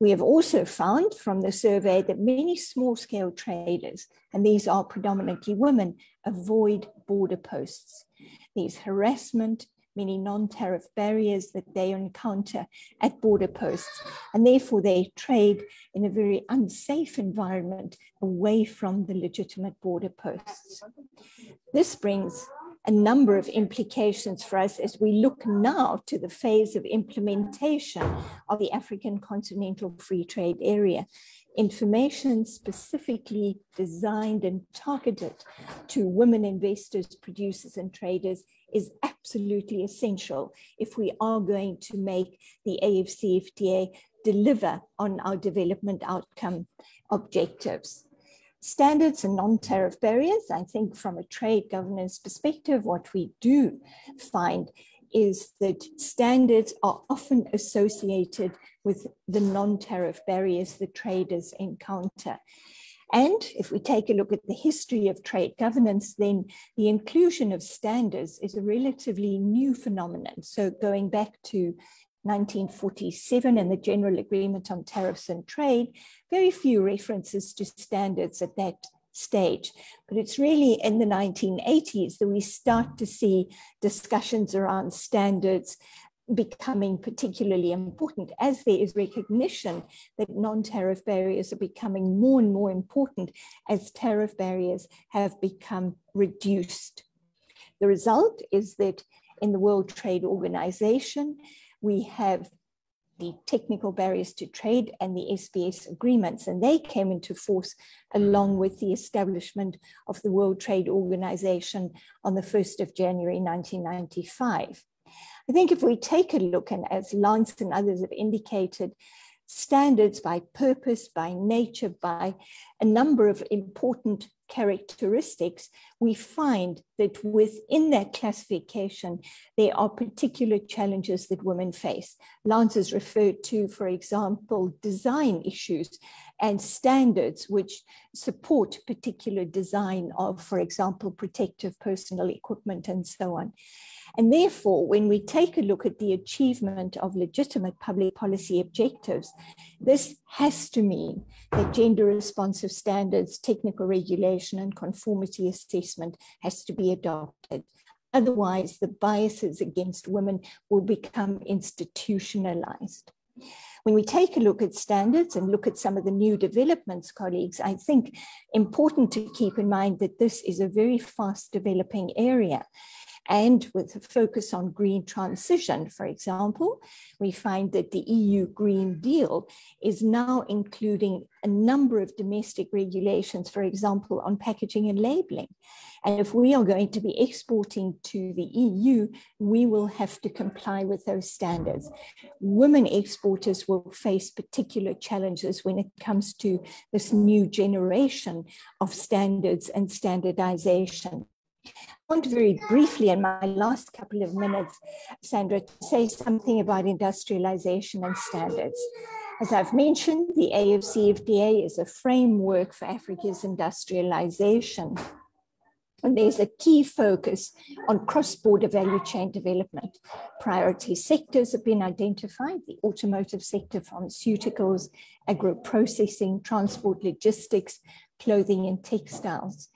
We have also found from the survey that many small scale traders, and these are predominantly women, avoid border posts. There's harassment, many non-tariff barriers that they encounter at border posts, and therefore they trade in a very unsafe environment away from the legitimate border posts. This brings a number of implications for us as we look now to the phase of implementation of the African Continental Free Trade Area information specifically designed and targeted to women investors, producers, and traders is absolutely essential if we are going to make the AFCFTA deliver on our development outcome objectives. Standards and non-tariff barriers, I think from a trade governance perspective, what we do find is that standards are often associated with the non-tariff barriers that traders encounter. And if we take a look at the history of trade governance, then the inclusion of standards is a relatively new phenomenon. So going back to 1947 and the General Agreement on Tariffs and Trade, very few references to standards at that stage. But it's really in the 1980s that we start to see discussions around standards becoming particularly important as there is recognition that non-tariff barriers are becoming more and more important as tariff barriers have become reduced. The result is that in the World Trade Organization, we have the technical barriers to trade and the SPS agreements, and they came into force along with the establishment of the World Trade Organization on the 1st of January 1995. I think if we take a look, and as Lance and others have indicated, standards by purpose, by nature, by a number of important characteristics, we find that within that classification, there are particular challenges that women face. Lance has referred to, for example, design issues and standards which support particular design of, for example, protective personal equipment and so on. And therefore, when we take a look at the achievement of legitimate public policy objectives, this has to mean that gender responsive standards, technical regulation, and conformity assessment has to be adopted. Otherwise, the biases against women will become institutionalized. When we take a look at standards and look at some of the new developments, colleagues, I think important to keep in mind that this is a very fast developing area. And with a focus on green transition, for example, we find that the EU Green Deal is now including a number of domestic regulations, for example, on packaging and labeling. And if we are going to be exporting to the EU, we will have to comply with those standards. Women exporters will face particular challenges when it comes to this new generation of standards and standardization. I want very briefly in my last couple of minutes, Sandra, to say something about industrialization and standards. As I've mentioned, the AFCFTA is a framework for Africa's industrialization. And there's a key focus on cross-border value chain development. Priority sectors have been identified, the automotive sector, pharmaceuticals, agro-processing, transport, logistics, clothing and textiles.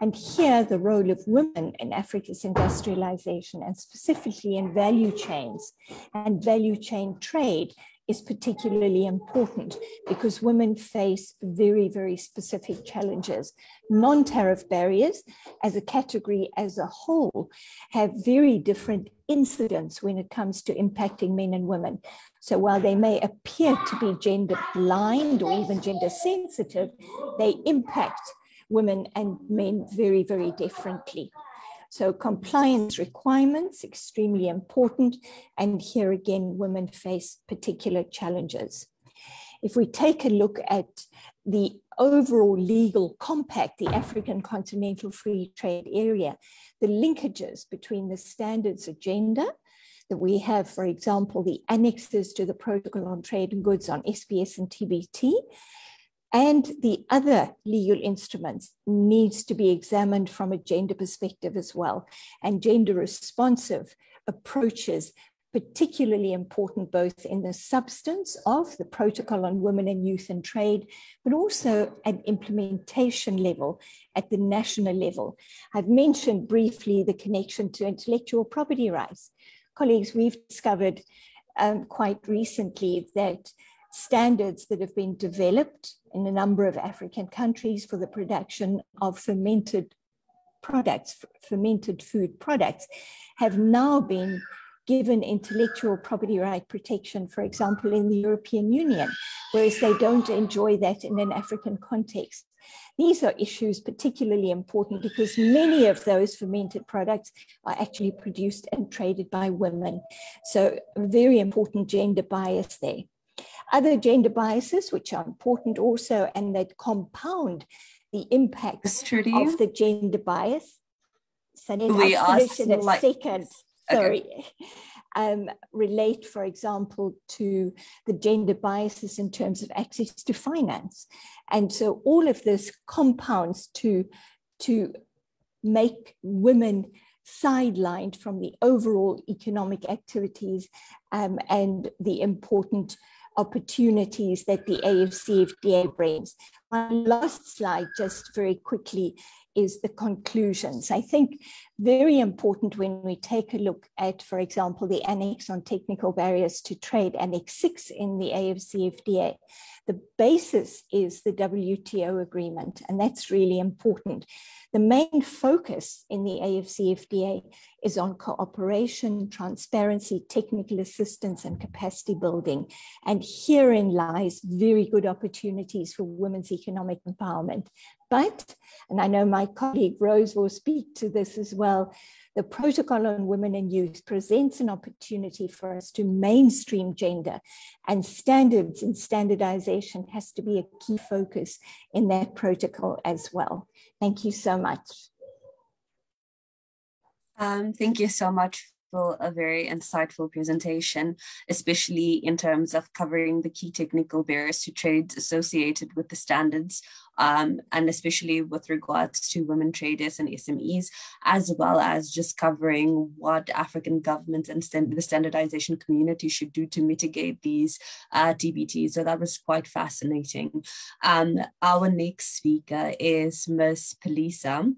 And here, the role of women in Africa's industrialization and specifically in value chains and value chain trade is particularly important because women face very, very specific challenges. Non tariff barriers, as a category as a whole, have very different incidents when it comes to impacting men and women. So while they may appear to be gender blind or even gender sensitive, they impact women and men very, very differently. So compliance requirements, extremely important. And here again, women face particular challenges. If we take a look at the overall legal compact, the African Continental Free Trade Area, the linkages between the standards agenda that we have, for example, the annexes to the Protocol on Trade and Goods on SPS and TBT, and the other legal instruments needs to be examined from a gender perspective as well. And gender responsive approaches particularly important both in the substance of the protocol on women and youth and trade, but also at implementation level, at the national level. I've mentioned briefly the connection to intellectual property rights. Colleagues, we've discovered um, quite recently that standards that have been developed in a number of African countries for the production of fermented products, fermented food products, have now been given intellectual property right protection, for example, in the European Union, whereas they don't enjoy that in an African context. These are issues particularly important because many of those fermented products are actually produced and traded by women. So, very important gender bias there. Other gender biases, which are important also, and that compound the impacts of the gender bias. So we ask in a like, second. Sorry. Okay. Um, relate, for example, to the gender biases in terms of access to finance. And so all of this compounds to, to make women sidelined from the overall economic activities um, and the important opportunities that the AFCFTA brings. my last slide, just very quickly, is the conclusions. I think very important when we take a look at, for example, the Annex on Technical Barriers to Trade, Annex 6 in the AFCFTA. The basis is the WTO agreement, and that's really important. The main focus in the AFCFTA is on cooperation, transparency, technical assistance, and capacity building. And herein lies very good opportunities for women's economic empowerment. But, and I know my colleague Rose will speak to this as well, the Protocol on Women and Youth presents an opportunity for us to mainstream gender, and standards and standardization has to be a key focus in that protocol as well. Thank you so much. Um, thank you so much for a very insightful presentation, especially in terms of covering the key technical barriers to trade associated with the standards, um, and especially with regards to women traders and SMEs, as well as just covering what African governments and the standardization community should do to mitigate these uh, TBTs. So that was quite fascinating. Um, our next speaker is Ms. Palisa.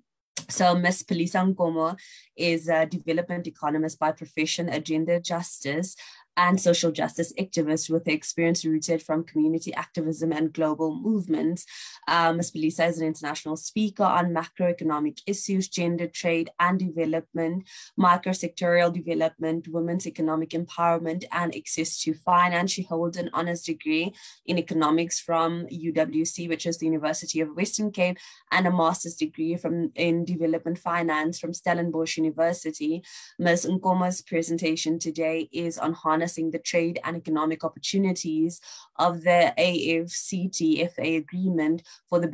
So Ms. Palisa Nkomo is a development economist by profession, agenda justice, and social justice activist with experience rooted from community activism and global movements. Um, Ms. Palisa is an international speaker on macroeconomic issues, gender trade and development, microsectorial development, women's economic empowerment, and access to finance. She holds an honors degree in economics from UWC, which is the University of Western Cape, and a master's degree from in development finance from Stellenbosch University. Ms. Nkomo's presentation today is on harnessing harnessing the trade and economic opportunities of the AFCTFA agreement for the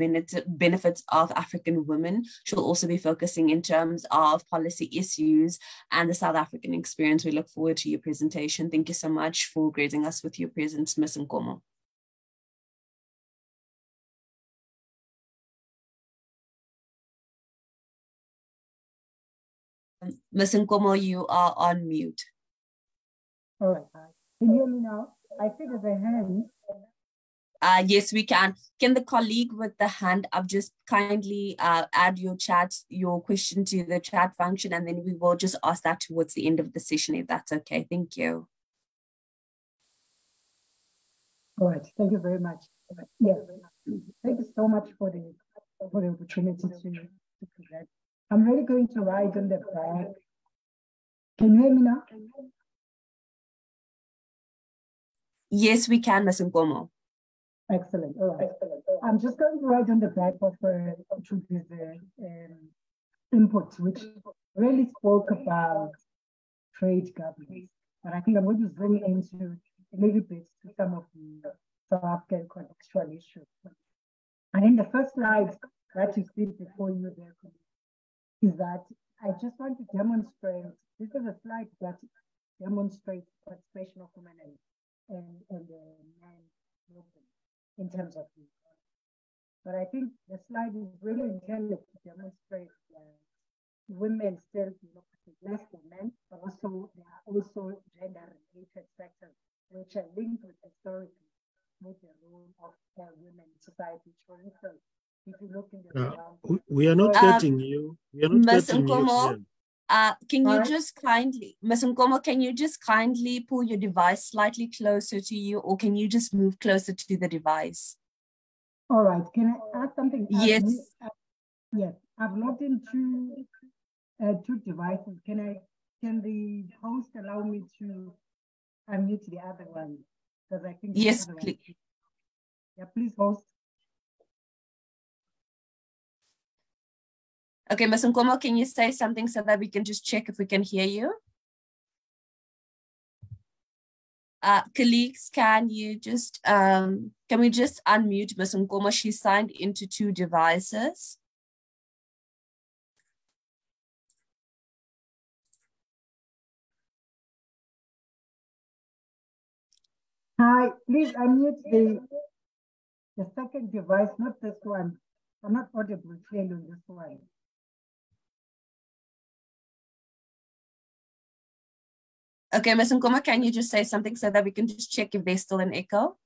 benefits of African women. She'll also be focusing in terms of policy issues and the South African experience. We look forward to your presentation. Thank you so much for gracing us with your presence, Ms. Nkomo. Ms. Nkomo, you are on mute. All right. Can you hear me now? I see there's a hand. Uh, yes, we can. Can the colleague with the hand up just kindly uh, add your chat, your question to the chat function, and then we will just ask that towards the end of the session, if that's okay. Thank you. All right. Thank you very much. Yeah. Thank you so much for the for the opportunity to, to present. I'm really going to write on the back. Can you hear me now? Yes, we can, Ms. Nkomo. Excellent. All right. Excellent. I'm just going to write on the back of uh, Trudi's um, input, which really spoke about trade governance. And I think I'm going to zoom into a little bit to some of the South African contextual issues. And in the first slide that you see before you there is that I just want to demonstrate, this is a slide that demonstrates participation of women and, and the man movement in terms of the But I think the slide is really intended to demonstrate that women still look less than men, but also there are also gender-related factors which are linked with historically with the role of uh, women in society. For instance, if you look in the uh, we are not getting you. We are not getting you. Uh, can you just kindly, Ms. Nkomo, can you just kindly pull your device slightly closer to you or can you just move closer to the device? All right, can I ask something? Yes. I've, yes, I've logged into uh, two devices. Can I, can the host allow me to unmute the other one? Because I think- Yes, please. Yeah, please host. Okay, Ms. Nkomo, can you say something so that we can just check if we can hear you? Uh, colleagues, can you just, um, can we just unmute Ms. Nkomo? She signed into two devices. Hi, please unmute the, the second device, not this one. I'm not audible clearly on this one. Okay, Ms. Nkomo, can you just say something so that we can just check if there's still an echo?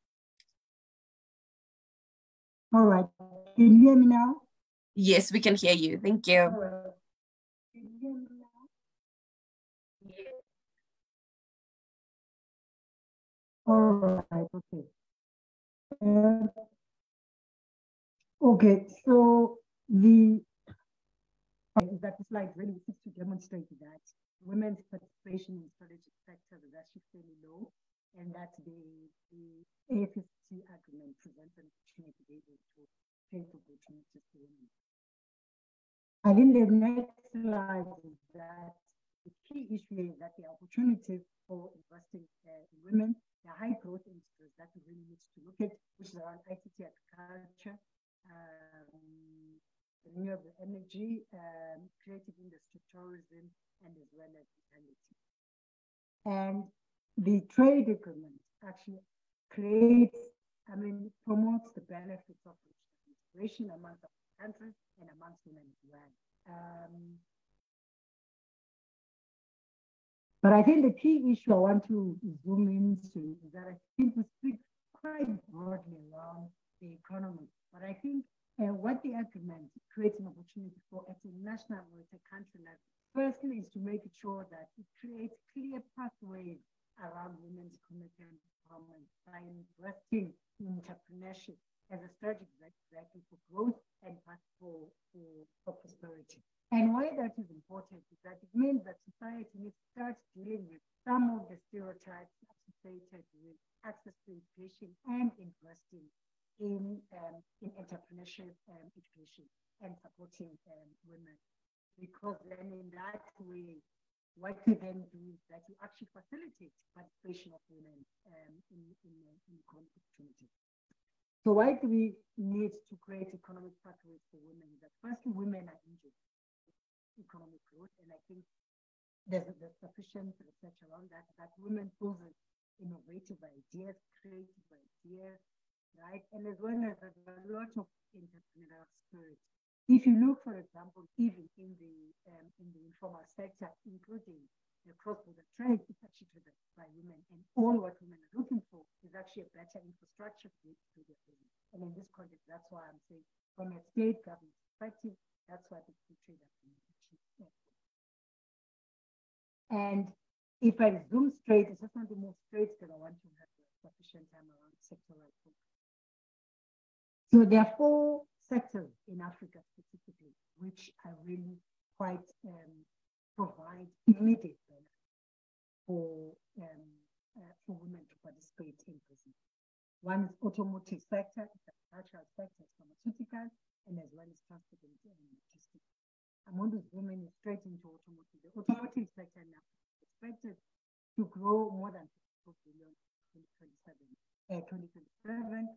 All right. Can you hear me now? Yes, we can hear you. Thank you. All right, okay. Uh, okay, so the that slide really seeks to demonstrate that women's participation in the strategic sectors is actually fairly low, and that the, the AFSC agreement presents an opportunity to create opportunities for women. I think the next slide is that the key issue is that the opportunities for investing uh, in women the high growth industries that we really need to look at, which is around ICT agriculture, um, renewable energy, um, creative industry, tourism, and as well as hospitality. And the trade agreement actually creates, I mean, promotes the benefits of integration amongst countries and amongst women as well. Um, But I think the key issue I want to zoom into is that I think we speak quite broadly around the economy. But I think uh, what the agreement creates an opportunity for at a national or at a country level, firstly, is to make sure that it creates clear pathways around women's economic empowerment by investing in entrepreneurship as a strategy exactly for growth and path for, for, for prosperity. And why that is important is that it means that society needs to start dealing with some of the stereotypes associated with access to education and investing in, um, in entrepreneurship um, education and supporting um, women. Because then in that way, what you then do is that you actually facilitate participation of women um, in, in, in economic opportunities. So why do we need to create economic pathways for women? That firstly, women are injured economic growth. And I think there's, there's sufficient research around that, that women pose innovative ideas, creative ideas, right? And as well as a lot of entrepreneurial spirit. If you look, for example, even in the um, in the informal sector, including the cross-border trade, it's actually driven by women, and all what women are looking for is actually a better infrastructure to their business. And in this context, that's why I'm saying, from a state government perspective, that's why the free trade agreement and if I zoom straight, it's just not to move straight because I want to have sufficient time around sectoral focus. So there are four sectors in Africa specifically, which are really quite um, provide immediate benefit for um, uh, for women to participate in business. One is automotive sector, agricultural sector, pharmaceuticals, and as well as transport and logistics. Going to zoom in straight into automotive. The automotive sector now is expected to grow more than 54 billion in 2027, uh, 2027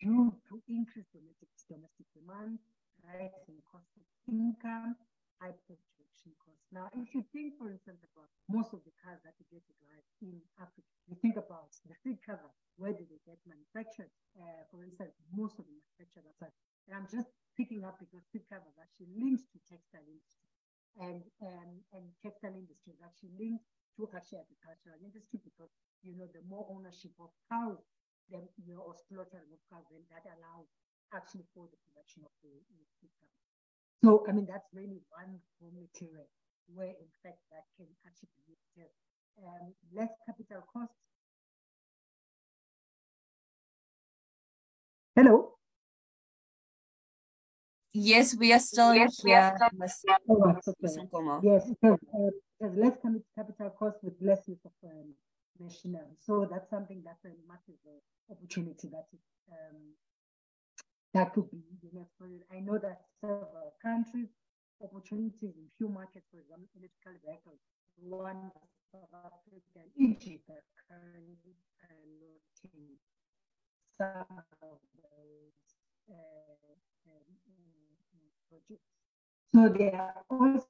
due to increased domestic, domestic demand, rising cost of income, high production costs. Now, if you think, for instance, about most of the cars that you get to drive in Africa, you think about the seat cover, where do they get manufactured? Uh, for instance, most of the manufactured outside. And I'm just picking up because Sitka was actually linked to textile industry. And, um, and textile industry is actually linked to actually agricultural industry because, you know, the more ownership of cows, know, or slaughtering of cows, that allows actually for the production of the, the So, I mean, that's really one raw material where, in fact, that can actually be used. Um, less capital costs. Hello? Yes, we are still yes, here. Oh, okay. Yes, because uh, there's less capital cost with less use of um, machinery. So that's something that's a massive uh, opportunity that is um, that could be exploited. I know that several countries opportunities in few markets, for example, electrical vehicles. One South Africa and Egypt are currently piloting some of those uh, projects. So there are also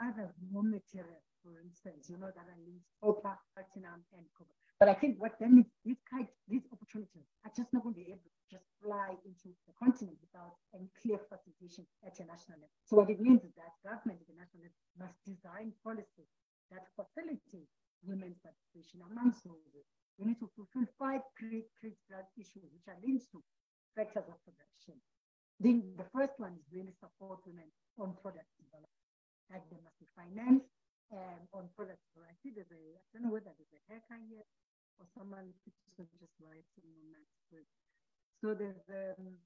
other raw materials, for instance, you know, that are linked copper, platinum, and copper. But I think what then is these kind, these opportunities are just not going to be able to just fly into the continent without any clear facilitation at a national level. So what it means is that government at the national level must design policies that facilitate women's participation amongst those. We need to fulfill five critical issues which are linked to factors of production. The, the first one is really support women on product development. Like they must be financed um, on product. See there's a, I don't know whether there's a hacker here or someone just writing on that. So there's um,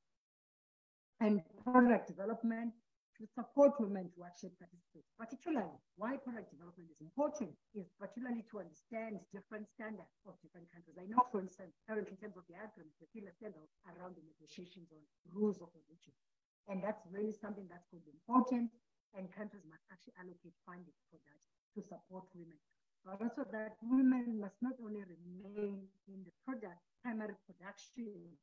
and product development to support women to actually participate. Particularly, why product development is important is particularly to understand different standards of different countries. I know, for instance, currently in terms of the agreement, there's still a standard around the negotiations on rules of origin. And that's really something that's going to be important, and countries must actually allocate funding for that to support women. But also that women must not only remain in the product, primary production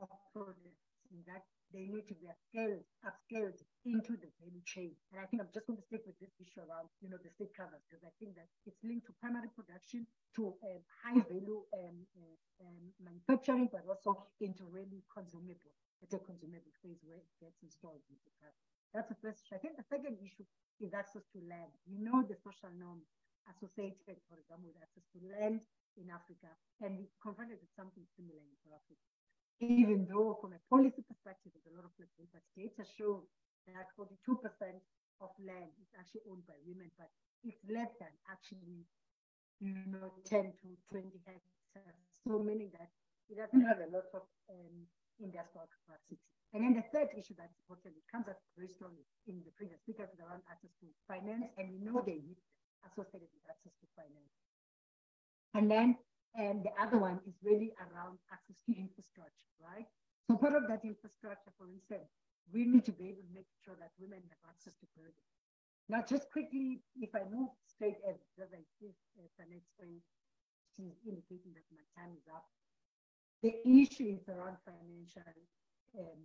of products, in that they need to be upscaled, upscaled into the value chain. And I think I'm just going to stick with this issue around, you know, the state covers, because I think that it's linked to primary production, to um, high value um, uh, um, manufacturing, but also into really consumable, it's a consumable phase where it gets installed into the car. That's the first issue. I think the second issue is access to land. You know the social norms associated, for example, with access to land in Africa, and we confronted with something similar in South Africa even though from a policy perspective, there's a lot of flexibility, but data show that 42% of land is actually owned by women, but it's less than actually, you know, 10 to 20 hectares. So meaning that it doesn't have a lot of um, industrial capacity. And then the third issue that's important, it comes up very strongly in the previous speakers is around access to finance, and we know they need associated with access to finance. And then and the other one is really around access to infrastructure, right? So part of that infrastructure, for instance, we need to be able to make sure that women have access to credit. Now, just quickly, if I move straight as, I see as an she's indicating that my time is up. The issue is around financial um,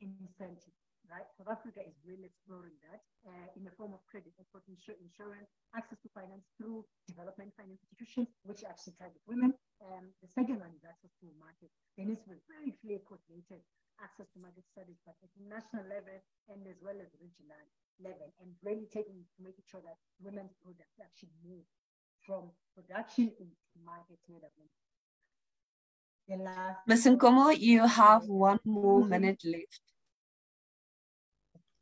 incentives right? South Africa is really exploring that uh, in the form of credit, export insurance, access to finance through development finance institutions, which actually target women. Um, the second one is access to market. To be very clear coordinated access to market studies, but at the national level and as well as regional level, and really taking to making sure that women's products actually move from production into market development. Ms. Nkomo, you have one more minute left.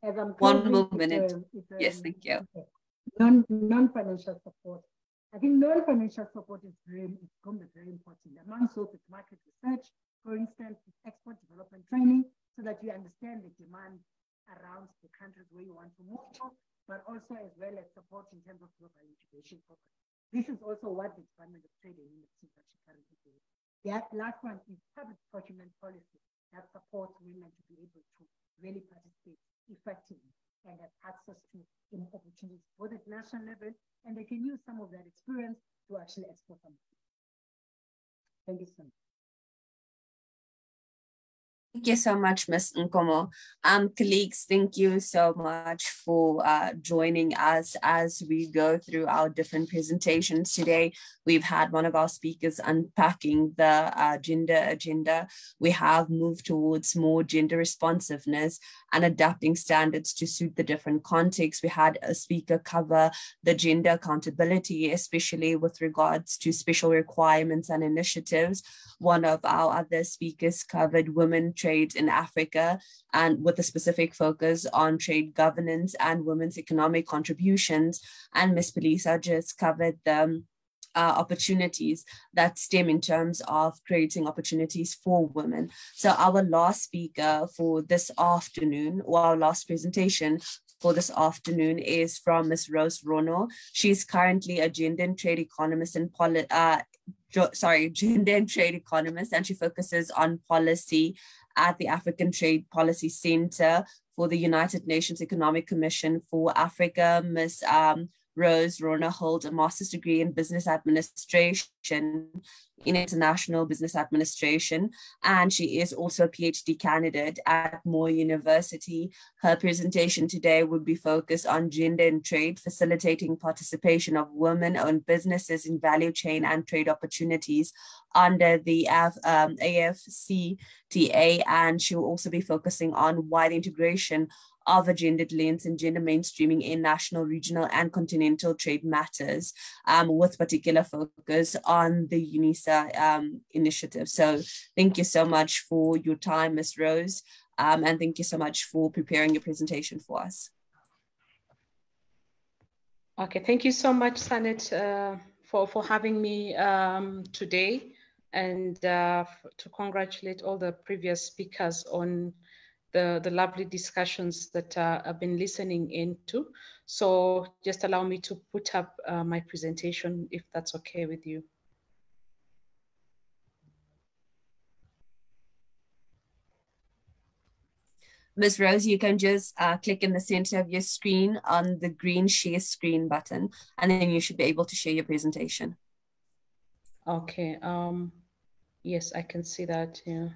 As I'm One more minute. Uh, uh, yes, thank you. Non, non-financial support. I think non-financial support is very, it's going to be very important. Among so it's market research, for instance, it's export development training, so that you understand the demand around the countries where you want to move to, but also as well as support in terms of global integration programs. This is also what the Department of Trade and Industry is currently doing. The last one is public procurement policy that supports women to be able to really participate effectively and have access to opportunities both at national level, and they can use some of that experience to actually export them. Thank you so much. Thank you so much, Ms. Nkomo. Um, colleagues, thank you so much for uh, joining us as we go through our different presentations today. We've had one of our speakers unpacking the uh, gender agenda. We have moved towards more gender responsiveness and adapting standards to suit the different contexts. We had a speaker cover the gender accountability, especially with regards to special requirements and initiatives. One of our other speakers covered women trade in Africa and with a specific focus on trade governance and women's economic contributions. And Ms. Palisa just covered the uh, opportunities that stem in terms of creating opportunities for women. So our last speaker for this afternoon, or our last presentation for this afternoon is from Ms. Rose Rono. She's currently a gender and trade economist and poli- uh, sorry, gender and trade economist, and she focuses on policy at the African Trade Policy Center for the United Nations Economic Commission for Africa. Ms. Um, Rose Rono holds a master's degree in business administration in international business administration, and she is also a PhD candidate at Moi University. Her presentation today will be focused on gender and trade, facilitating participation of women-owned businesses in value chain and trade opportunities under the F, um, AFCTA, and she will also be focusing on wide integration of a gendered lens and gender mainstreaming in national, regional, and continental trade matters, um, with particular focus on the UNISA um, initiative. So thank you so much for your time, Ms. Rose, um, and thank you so much for preparing your presentation for us. Okay, thank you so much, Sanet, uh, for, for having me um, today and uh, to congratulate all the previous speakers on the, the lovely discussions that uh, I've been listening into. So just allow me to put up uh, my presentation if that's okay with you. Ms. Rose, you can just uh, click in the center of your screen on the green share screen button, and then you should be able to share your presentation. Okay. Um, yes, I can see that. Yeah.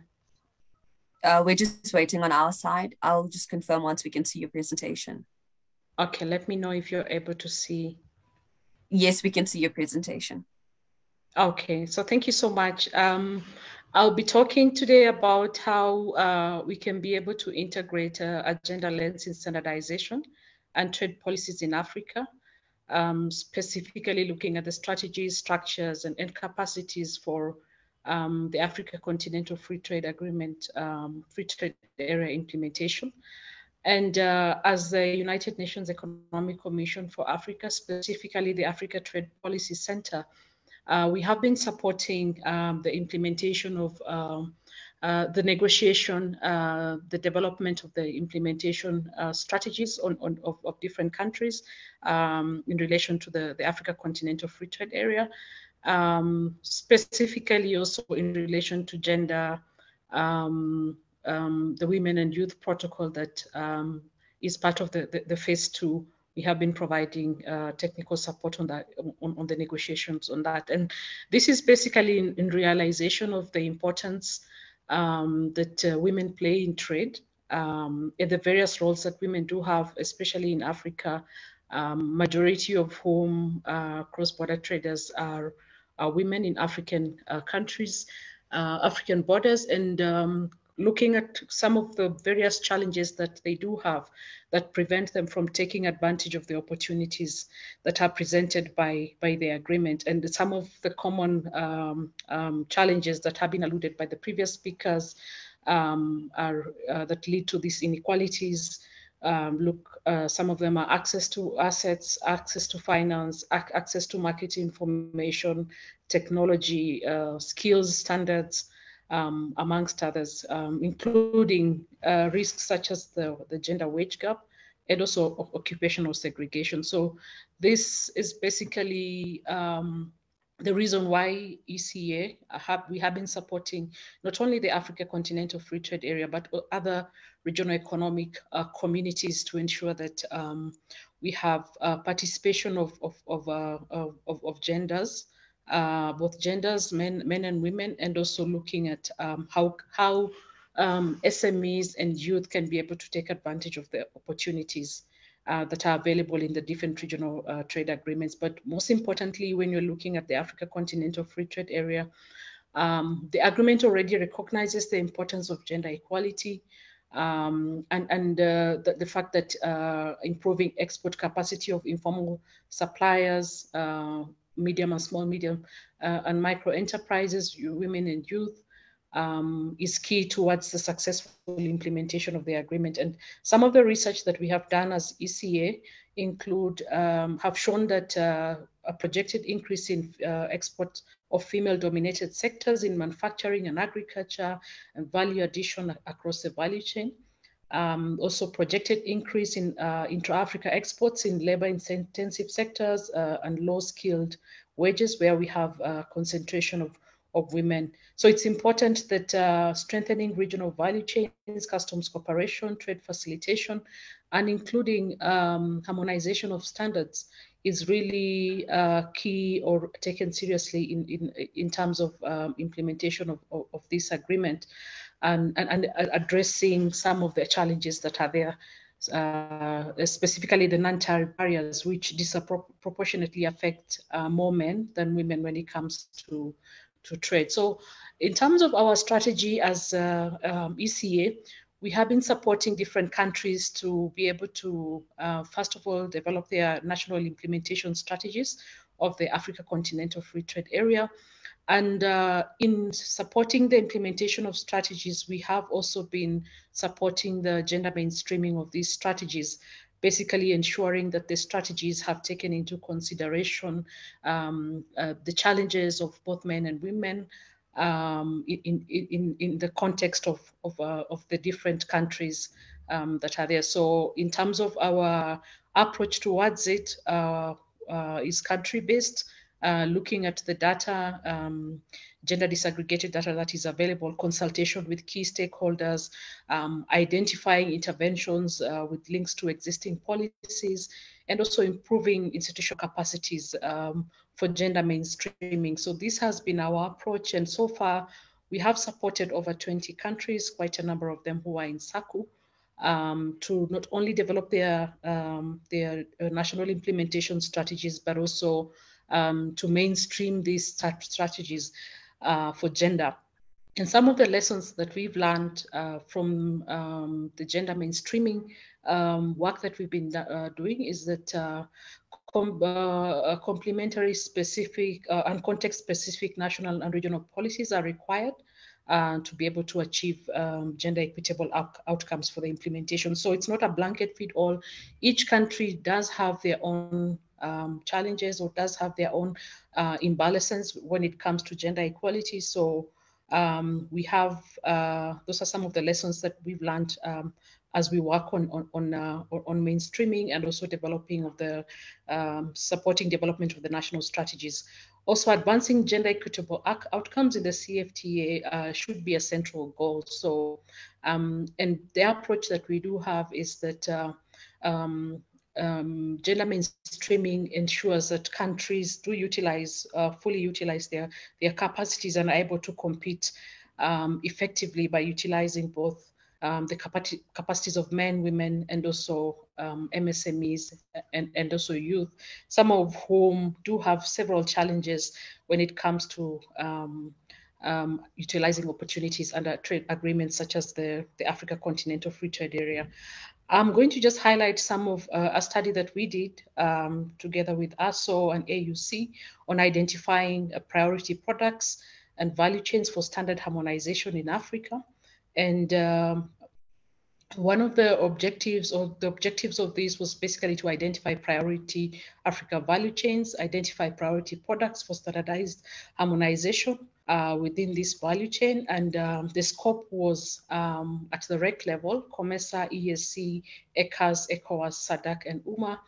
Uh, we're just waiting on our side. I'll just confirm once we can see your presentation. Okay, let me know if you're able to see. Yes, we can see your presentation. Okay, so thank you so much. Um, I'll be talking today about how uh, we can be able to integrate uh, a gender lens in standardization and trade policies in Africa, um, specifically looking at the strategies, structures, and, and capacities for um, the Africa Continental Free Trade Agreement, um, Free Trade Area implementation. And uh, as the United Nations Economic Commission for Africa, specifically the Africa Trade Policy Center, uh, we have been supporting um, the implementation of um, uh, the negotiation, uh, the development of the implementation uh, strategies on, on of, of, different countries um, in relation to the, the Africa Continental Free Trade Area, um, specifically also in relation to gender, um, um, the Women and Youth Protocol that is part of the, the, the phase two. We have been providing uh, technical support on that on, on, the negotiations on that. And this is basically in, in realization of the importance um, that uh, women play in trade um, and the various roles that women do have especially in africa. Um, majority of whom uh, cross-border traders are, women in african uh, countries uh, african borders and um, looking at some of the various challenges that they do have that prevent them from taking advantage of the opportunities that are presented by, by the agreement. And some of the common um, um, challenges that have been alluded by the previous speakers um, are uh, that lead to these inequalities. Um, look, uh, some of them are access to assets, access to finance, ac access to market information, technology, uh, skills, standards, um, amongst others, um, including uh, risks such as the, the gender wage gap and also occupational segregation. So this is basically um, the reason why ECA have, we have been supporting not only the Africa Continental Free Trade Area, but other regional economic uh, communities to ensure that um, we have uh, participation of, of, of, uh, of, of genders uh, both genders, men, men and women, and also looking at um, how how um, SMEs and youth can be able to take advantage of the opportunities uh, that are available in the different regional uh, trade agreements. But most importantly, when you're looking at the Africa Continental Free Trade Area, um, the agreement already recognizes the importance of gender equality um, and, and uh, the, the, fact that uh, improving export capacity of informal suppliers, uh, medium and small, medium uh, and micro enterprises, women and youth, um, is key towards the successful implementation of the agreement. And some of the research that we have done as ECA include, um, have shown that uh, a projected increase in uh, export of female dominated sectors in manufacturing and agriculture and value addition across the value chain. Um, also projected increase in uh, intra-Africa exports in labor-intensive sectors uh, and low-skilled wages where we have a concentration of, of women. So it's important that uh, strengthening regional value chains, customs cooperation, trade facilitation, and including um, harmonization of standards is really uh, key or taken seriously in, in, in terms of um, implementation of, of, of, this agreement and, and, and addressing some of the challenges that are there uh, specifically the non-tariff barriers, which disproportionately affect uh, more men than women when it comes to, to trade. So in terms of our strategy as uh, um, ECA, we have been supporting different countries to be able to, uh, first of all, develop their national implementation strategies of the Africa Continental Free Trade Area. And uh, in supporting the implementation of strategies, we have also been supporting the gender mainstreaming of these strategies, basically ensuring that the strategies have taken into consideration um, uh, the challenges of both men and women, um, in, in, in the context of, of, uh, of the different countries um, that are there. So in terms of our approach towards it, uh, uh, is country-based, uh, looking at the data, um, gender disaggregated data that is available, consultation with key stakeholders, um, identifying interventions uh, with links to existing policies, and also improving institutional capacities um, for gender mainstreaming. So this has been our approach. And so far, we have supported over 20 countries, quite a number of them who are in SACU, um, to not only develop their, um, their uh, national implementation strategies, but also um, to mainstream these strategies uh, for gender. And some of the lessons that we've learned uh, from um, the gender mainstreaming um, work that we've been uh, doing is that uh, com uh, complementary specific uh, and context specific national and regional policies are required uh, to be able to achieve um, gender equitable out outcomes for the implementation. So it's not a blanket fit all. Each country does have their own um, challenges or does have their own uh, imbalances when it comes to gender equality. So um, we have, uh, those are some of the lessons that we've learned um, as we work on on on, uh, on mainstreaming and also developing of the um, supporting development of the national strategies. Also, advancing gender equitable outcomes in the CFTA uh, should be a central goal. So, um, and the approach that we do have is that uh, um, um, gender mainstreaming ensures that countries do utilize, uh, fully utilize their, their capacities and are able to compete um, effectively by utilizing both um, the capacity, capacities of men, women, and also um, MSMEs and, and also youth, some of whom do have several challenges when it comes to um, um, utilizing opportunities under trade agreements such as the, the Africa Continental Free Trade Area. I'm going to just highlight some of uh, a study that we did um, together with ARSO and AUC on identifying uh, priority products and value chains for standard harmonization in Africa. And um, one of the objectives or the objectives of this was basically to identify priority Africa value chains, identify priority products for standardized harmonization uh, within this value chain. And um, the scope was um, at the REC level, COMESA, EAC, ECCAS, ECOWAS, SADC, and UMA.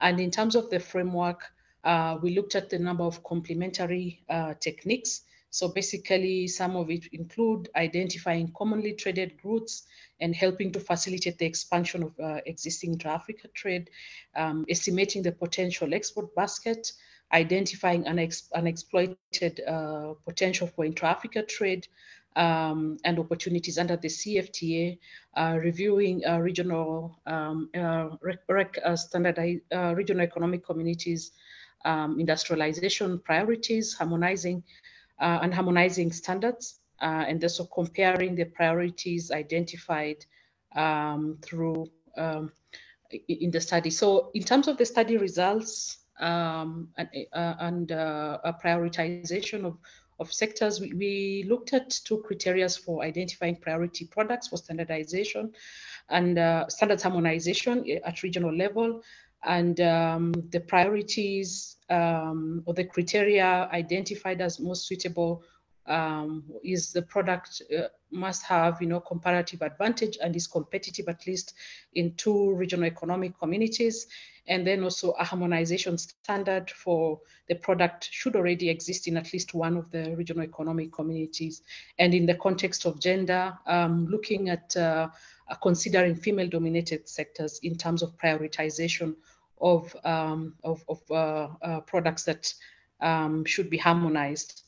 And in terms of the framework, uh, we looked at the number of complementary uh, techniques so basically, some of it include identifying commonly traded routes and helping to facilitate the expansion of uh, existing intra-Africa trade, um, estimating the potential export basket, identifying unex unexploited uh, potential for intra-Africa trade, um, and opportunities under the CFTA, uh, reviewing uh, regional um, uh, rec, uh, uh, regional economic communities, um, industrialization priorities, harmonizing and harmonizing standards, and also comparing the priorities identified um, through um, in the study. So in terms of the study results um, and, uh, and uh, a prioritization of, of sectors, we, we, looked at two criteria for identifying priority products for standardization and uh, standards harmonization at regional level. And um, the priorities um, or the criteria identified as most suitable um, is the product uh, must have you know comparative advantage and is competitive at least in two regional economic communities and then also a harmonization standard for the product should already exist in at least one of the regional economic communities and in the context of gender um, looking at uh, considering female dominated sectors in terms of prioritization of, um, of, of uh, uh, products that um, should be harmonized.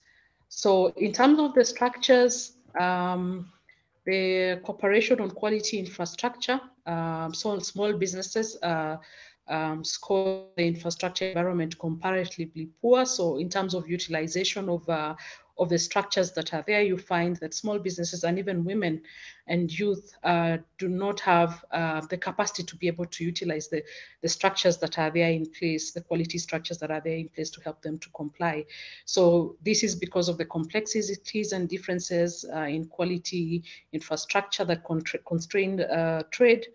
So in terms of the structures, um, the cooperation on quality infrastructure, um, so small businesses uh, um, score the infrastructure environment comparatively poor. So in terms of utilization of, uh, of the structures that are there, you find that small businesses and even women and youth uh, do not have uh, the capacity to be able to utilize the, the structures that are there in place, the quality structures that are there in place to help them to comply. So this is because of the complexities and differences uh, in quality infrastructure that constrain uh, trade.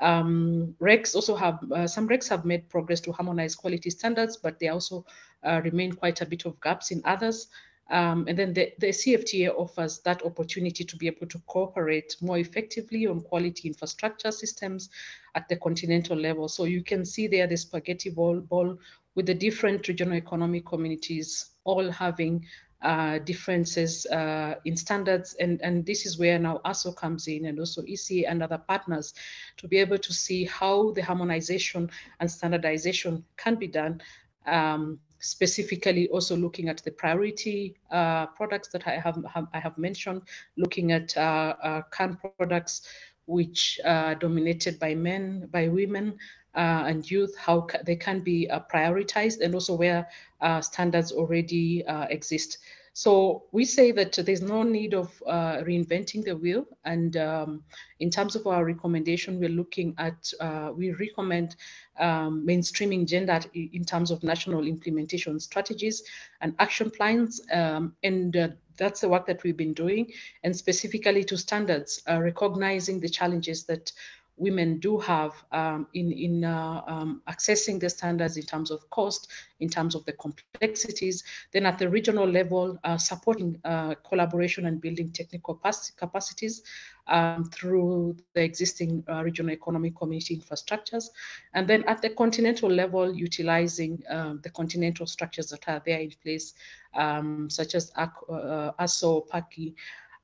Um, regs also have, uh, some regs have made progress to harmonize quality standards, but they also uh, remain quite a bit of gaps in others. Um, and then the, the, CFTA offers that opportunity to be able to cooperate more effectively on quality infrastructure systems at the continental level. So you can see there the spaghetti ball, ball with the different regional economic communities all having uh, differences uh, in standards. And, and this is where now ARSO comes in and also ECA and other partners to be able to see how the harmonization and standardization can be done um, specifically also looking at the priority uh, products that I have, have, I have mentioned, looking at uh, uh, canned products which are dominated by men, by women, uh, and youth, how ca they can be uh, prioritized, and also where uh, standards already exist. So we say that there's no need of uh, reinventing the wheel. And um, in terms of our recommendation, we're looking at, uh, we recommend um, mainstreaming gender in terms of national implementation strategies and action plans. Um, and uh, that's the work that we've been doing, and specifically to standards, uh, recognizing the challenges that women do have um, in, in uh, um, accessing the standards in terms of cost, in terms of the complexities. Then at the regional level, uh, supporting uh, collaboration and building technical capacities um, through the existing uh, regional economic community infrastructures. And then at the continental level, utilizing um, the continental structures that are there in place, um, such as uh, ARSO, PAQI,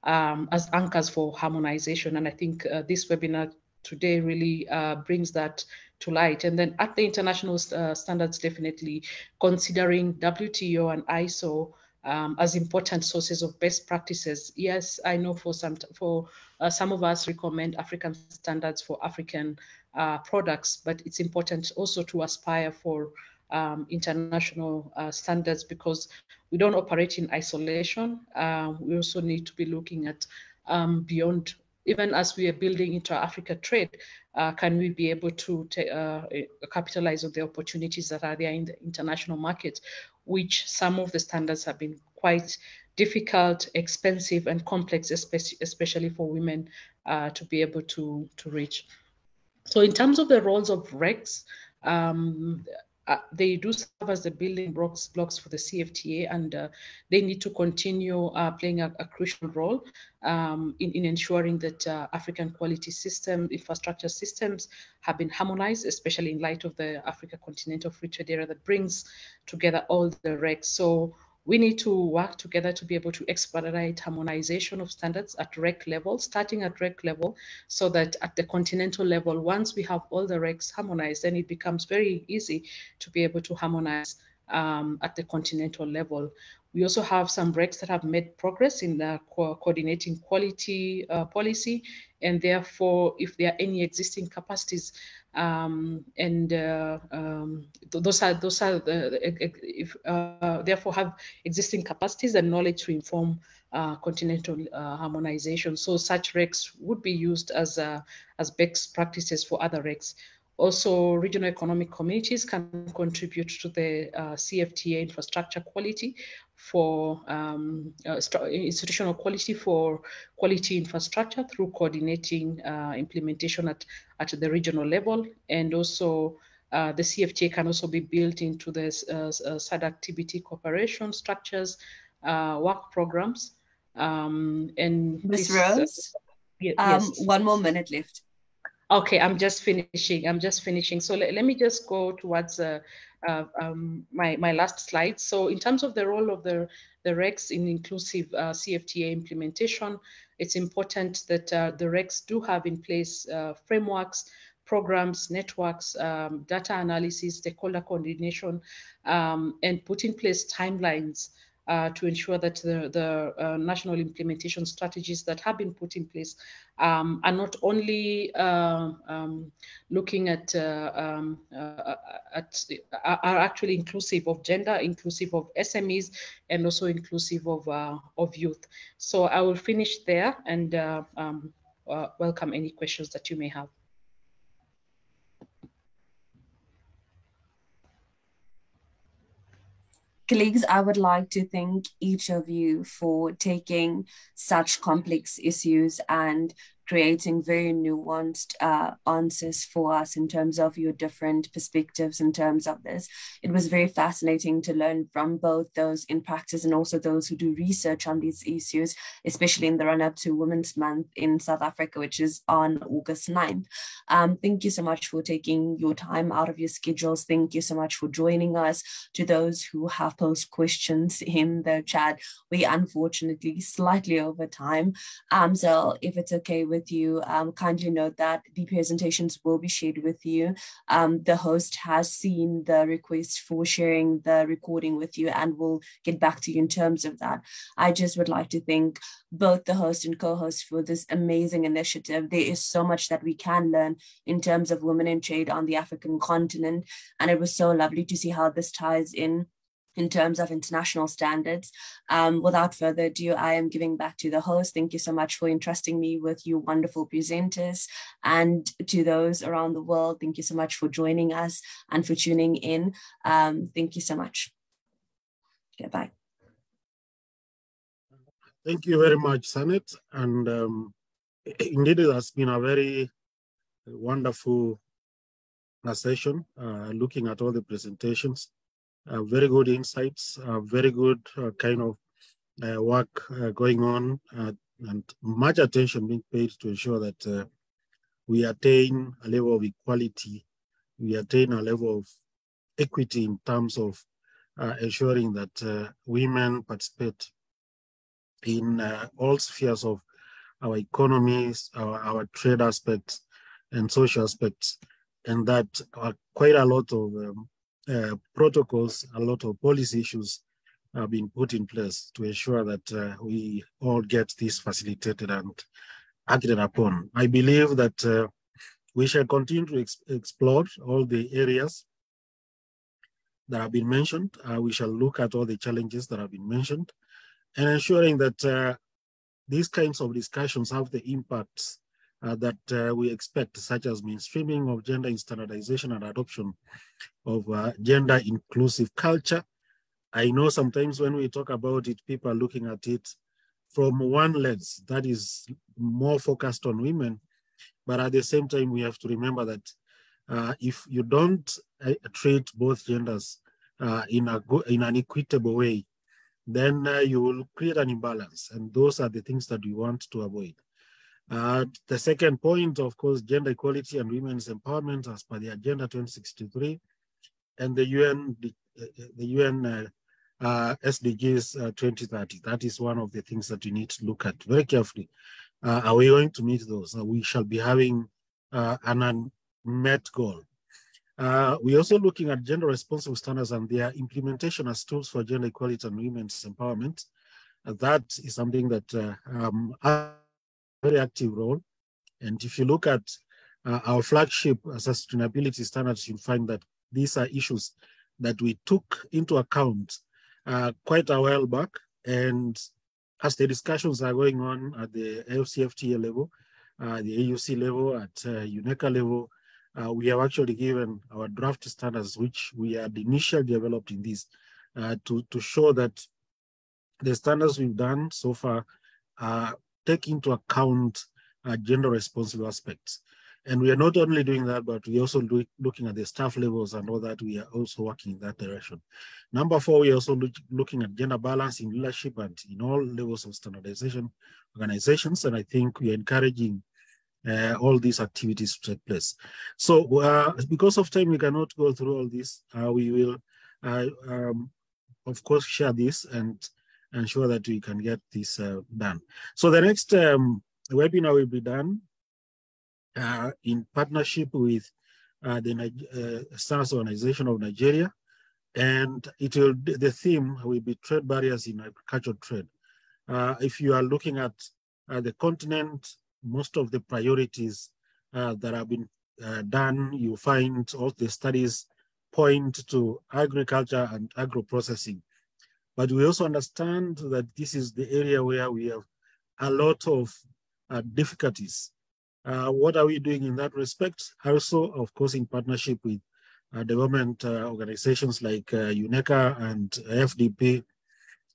um, as anchors for harmonization. And I think uh, this webinar today really uh, brings that to light. And then at the international uh, standards, definitely considering WTO and ISO um, as important sources of best practices. Yes, I know for some for uh, some of us recommend African standards for African uh, products, but it's important also to aspire for um, international uh, standards because we don't operate in isolation. Uh, we also need to be looking at um, beyond even as we are building intra-Africa trade, uh, can we be able to uh, capitalize on the opportunities that are there in the international market, which some of the standards have been quite difficult, expensive, and complex, especially for women uh, to be able to, to reach. So in terms of the roles of REGs, um, uh, they do serve as the building blocks blocks for the CFTA, and uh, they need to continue uh, playing a, a, crucial role um, in, in ensuring that uh, African quality system infrastructure systems have been harmonized, especially in light of the Africa Continental Free Trade Area that brings together all the regs. So we need to work together to be able to expedite harmonization of standards at REC level, starting at REC level, so that at the continental level, once we have all the regs harmonized, then it becomes very easy to be able to harmonize um, at the continental level. We also have some regs that have made progress in the co coordinating quality uh, policy, and therefore, if there are any existing capacities um, and uh, um, those are those are if, uh, therefore have existing capacities and knowledge to inform uh, continental uh, harmonization. So such regs would be used as as best practices for other regs. Also, regional economic communities can contribute to the uh, CFTA infrastructure quality for um, uh, institutional quality for quality infrastructure through coordinating uh, implementation at, at the regional level. And also uh, the CFTA can also be built into the uh, uh SAD activity cooperation structures, uh, work programs. Um, and Ms. Rose, um, yes. one more minute left. Okay, I'm just finishing. I'm just finishing. So let, let me just go towards uh, uh, um, my, my last slide. So in terms of the role of the, the RECs in inclusive uh, CFTA implementation, it's important that uh, the RECs do have in place uh, frameworks, programs, networks, um, data analysis, stakeholder coordination, um, and put in place timelines uh, to ensure that the, the uh, national implementation strategies that have been put in place um, are not only uh, um, looking at, uh, um, uh, at are actually inclusive of gender, inclusive of SMEs, and also inclusive of of youth. So I will finish there and um, welcome any questions that you may have. Colleagues, I would like to thank each of you for taking such complex issues and creating very nuanced uh, answers for us in terms of your different perspectives in terms of this. It was very fascinating to learn from both those in practice and also those who do research on these issues, especially in the run up to Women's Month in South Africa, which is on August 9th. Um, thank you so much for taking your time out of your schedules. Thank you so much for joining us. To those who have posed questions in the chat, we unfortunately slightly over time. Um, so if it's okay with with you. Um, kindly note that the presentations will be shared with you. Um, the host has seen the request for sharing the recording with you and will get back to you in terms of that. I just would like to thank both the host and co-host for this amazing initiative. There is so much that we can learn in terms of women in trade on the African continent. And it was so lovely to see how this ties in in terms of international standards. Um, without further ado, I am giving back to the host. Thank you so much for entrusting me with you wonderful presenters. And to those around the world, thank you so much for joining us and for tuning in. Um, thank you so much. Goodbye. Thank you very much, Sanet. And um, indeed, it has been a very wonderful session, uh, looking at all the presentations uh, very good insights, uh, very good uh, kind of uh, work uh, going on, uh, and much attention being paid to ensure that we attain a level of equality, we attain a level of equity in terms of ensuring that women participate in all spheres of our economies, our, our trade aspects, and social aspects, and that quite a lot of um, uh, protocols, a lot of policy issues have been put in place to ensure that uh, we all get this facilitated and acted upon. I believe that uh, we shall continue to ex explore all the areas that have been mentioned. Uh, we shall look at all the challenges that have been mentioned and ensuring that uh, these kinds of discussions have the impacts uh, that uh, we expect, such as mainstreaming of gender in standardization and adoption of uh, gender inclusive culture. I know sometimes when we talk about it, people are looking at it from one lens that is more focused on women. But at the same time, we have to remember that uh, if you don't uh, treat both genders uh, in, a in an equitable way, then you will create an imbalance. And those are the things that we want to avoid. Uh, the second point, of course, gender equality and women's empowerment as per the Agenda 2063 and the UN, the, UN uh, uh, SDGs uh, 2030. That is one of the things that we need to look at very carefully. Uh, are we going to meet those? Uh, we shall be having an unmet goal. we're also looking at gender responsive standards and their implementation as tools for gender equality and women's empowerment. that is something that um, very active role. And if you look at uh, our flagship sustainability standards, you'll find that these are issues that we took into account uh, quite a while back. And as the discussions are going on at the AFCFTA level, uh, the AUC level, at uh, UNECA level, uh, we have actually given our draft standards, which we had initially developed in this, uh, to, to show that the standards we've done so far are take into account uh, gender responsive aspects. And we are not only doing that, but we're also look, looking at the staff levels and all that. We are also working in that direction. Number four, we're also look, looking at gender balance in leadership and in all levels of standardization organizations. And I think we are encouraging uh, all these activities to take place. So uh, because of time, we cannot go through all this. Uh, we will, uh, um, of course, share this and ensure that we can get this uh, done. So the next um, webinar will be done uh, in partnership with uh, the uh, SARS Organization of Nigeria. And it will, the theme will be trade barriers in agricultural trade. Uh, if you are looking at uh, the continent, most of the priorities uh, that have been done, you find all the studies point to agriculture and agro-processing. But we also understand that this is the area where we have a lot of uh, difficulties. Uh, what are we doing in that respect? Also, of course, in partnership with uh, development uh, organizations like uh, UNECA and FDP,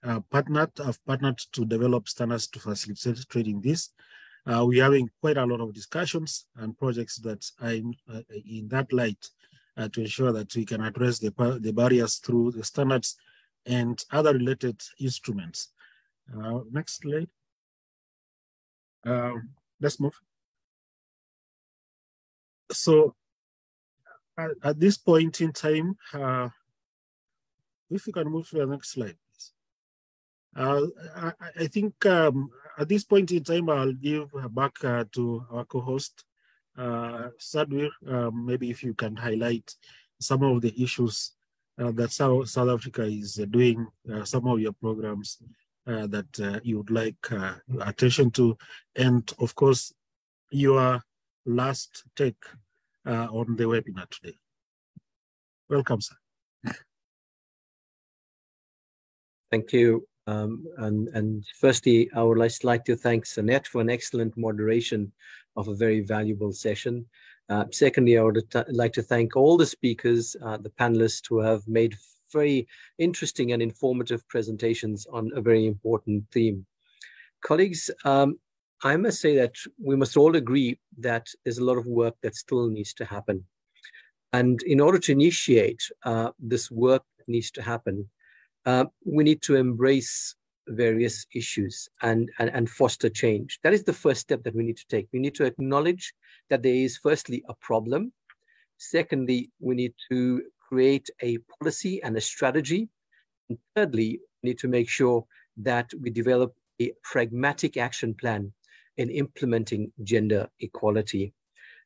uh, partnered, have partnered to develop standards to facilitate trading this. we're having quite a lot of discussions and projects that are in, in that light to ensure that we can address the, the barriers through the standards and other related instruments. next slide. Um, let's move. So at, at, this point in time, uh, if you can move to the next slide, please. Uh, I, I, think um, at this point in time, I'll give back uh, to our co-host, uh, Sadhvir, um, maybe if you can highlight some of the issues uh, that South, South Africa is doing, uh, some of your programs uh, that uh, you would like uh, attention to, and of course, your last take on the webinar today. Welcome, sir. Thank you. Um, and, and firstly, I would like to thank Sanet for an excellent moderation of a very valuable session. Uh, secondly, I would like to thank all the speakers, uh, the panelists who have made very interesting and informative presentations on a very important theme. Colleagues, um, I must say that we must all agree that there's a lot of work that still needs to happen. And in order to initiate uh, this work that needs to happen, uh, we need to embrace various issues and, and, and foster change. That is the first step that we need to take. We need to acknowledge that there is firstly a problem. Secondly, we need to create a policy and a strategy. And thirdly, we need to make sure that we develop a pragmatic action plan in implementing gender equality.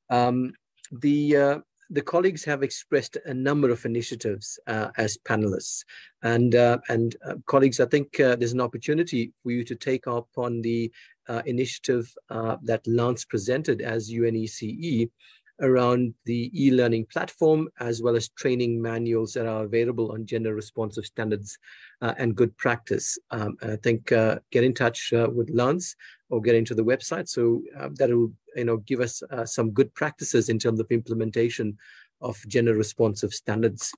Um, the uh, the colleagues have expressed a number of initiatives uh, as panelists, and uh, and uh, colleagues, I think uh, there's an opportunity for you to take up on the uh, initiative that Lance presented as UNECE around the e-learning platform, as well as training manuals that are available on gender responsive standards uh, and good practice. Um, I think uh, get in touch uh, with Lance or get into the website. So uh, that will you know, give us uh, some good practices in terms of implementation of gender responsive standards.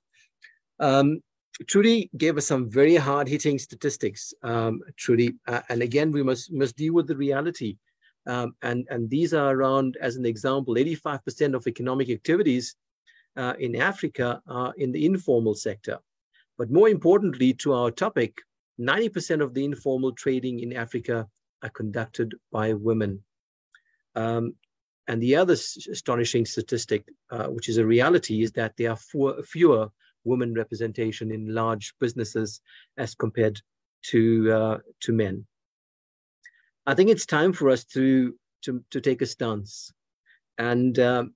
Um, Trudi gave us some very hard hitting statistics, um, Trudi. Uh, and again, we must, must deal with the reality um, and, and these are around, as an example, 85% of economic activities uh, in Africa are in the informal sector. But more importantly to our topic, 90% of the informal trading in Africa are conducted by women. Um, and the other astonishing statistic, uh, which is a reality, is that there are fewer women representation in large businesses as compared to, uh, to men. I think it's time for us to to, to take a stance. And um,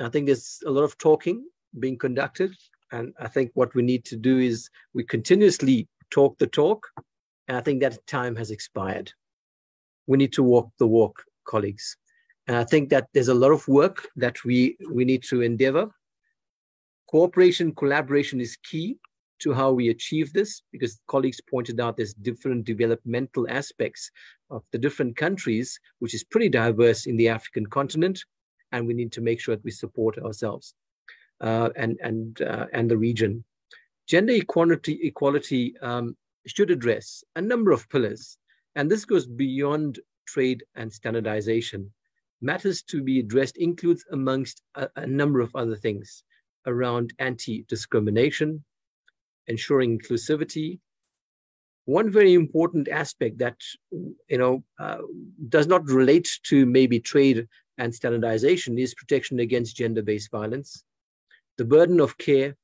I think there's a lot of talking being conducted. And I think what we need to do is we continuously talk the talk. And I think that time has expired. We need to walk the walk, colleagues. And I think that there's a lot of work that we, we need to endeavor. Cooperation, collaboration is key to how we achieve this because colleagues pointed out there's different developmental aspects of the different countries, which is pretty diverse in the African continent. And we need to make sure that we support ourselves uh, and, and, uh, and the region. Gender equality, equality um, should address a number of pillars. And this goes beyond trade and standardization. Matters to be addressed includes amongst a, a number of other things around anti-discrimination, ensuring inclusivity. One very important aspect that you know uh, does not relate to maybe trade and standardization is protection against gender-based violence, the burden of care,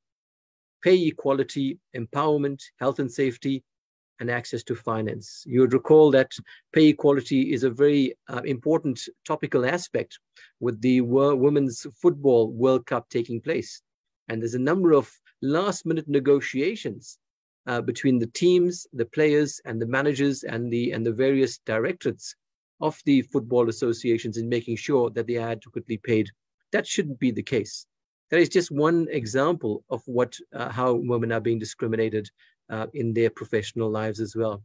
pay equality, empowerment, health and safety, and access to finance. You would recall that pay equality is a very uh, important topical aspect with the Women's Football World Cup taking place. And there's a number of last minute negotiations uh, between the teams, the players, and the managers and the and the various directorates of the football associations in making sure that they are adequately paid. That shouldn't be the case. That is just one example of what uh, how women are being discriminated uh, in their professional lives as well.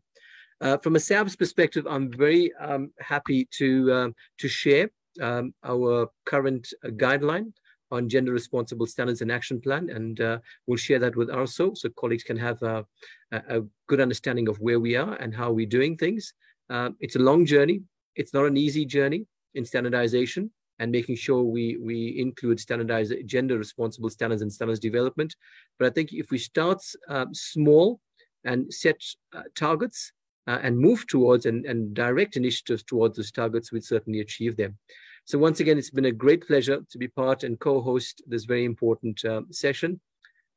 Uh, from a SABS perspective, I'm very um, happy to um, to share um, our current guideline on gender responsible standards and action plan. And uh, we'll share that with ARSO so colleagues can have a, a, good understanding of where we are and how we're doing things. Uh, it's a long journey. It's not an easy journey in standardization and making sure we, we include standardized gender responsible standards and standards development. But I think if we start uh, small and set uh, targets uh, and move towards and, and direct initiatives towards those targets, we'd certainly achieve them. So once again, it's been a great pleasure to be part and co-host this very important uh, session.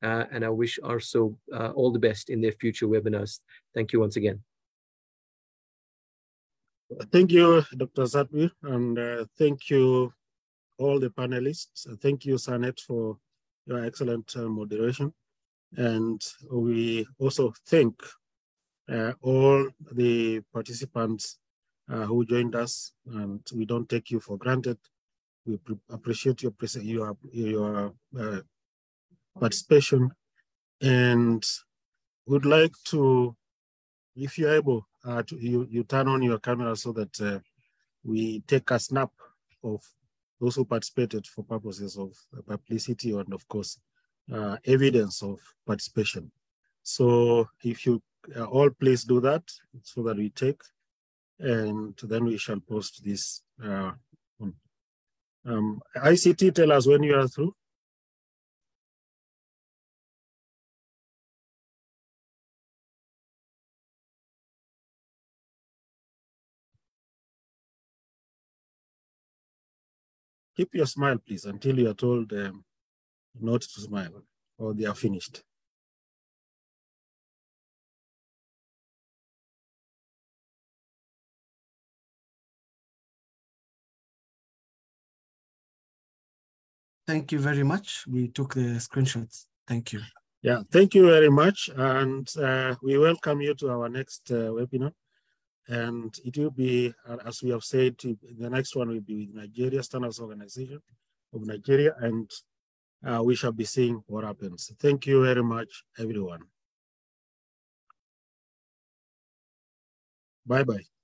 Uh, and I wish ARSO uh, all the best in their future webinars. Thank you once again. Thank you, Dr. Sadhvir, and uh, thank you all the panelists. Thank you, Sanet, for your excellent uh, moderation. And we also thank uh, all the participants uh, who joined us, and we don't take you for granted. We appreciate your your your uh, participation, and would like to, if you're able, uh, to, you you turn on your camera so that uh, we take a snap of those who participated for purposes of publicity and of course uh, evidence of participation. So if you uh, all please do that so that we take and then we shall post this. Uh, um, ICT, tell us when you are through. Keep your smile, please, until you are told um, not to smile or they are finished. Thank you very much. We took the screenshots. Thank you. Yeah, thank you very much. And uh, we welcome you to our next uh, webinar. And it will be, uh, as we have said, the next one will be with Nigeria Standards Organization of Nigeria, and uh, we shall be seeing what happens. Thank you very much, everyone. Bye-bye.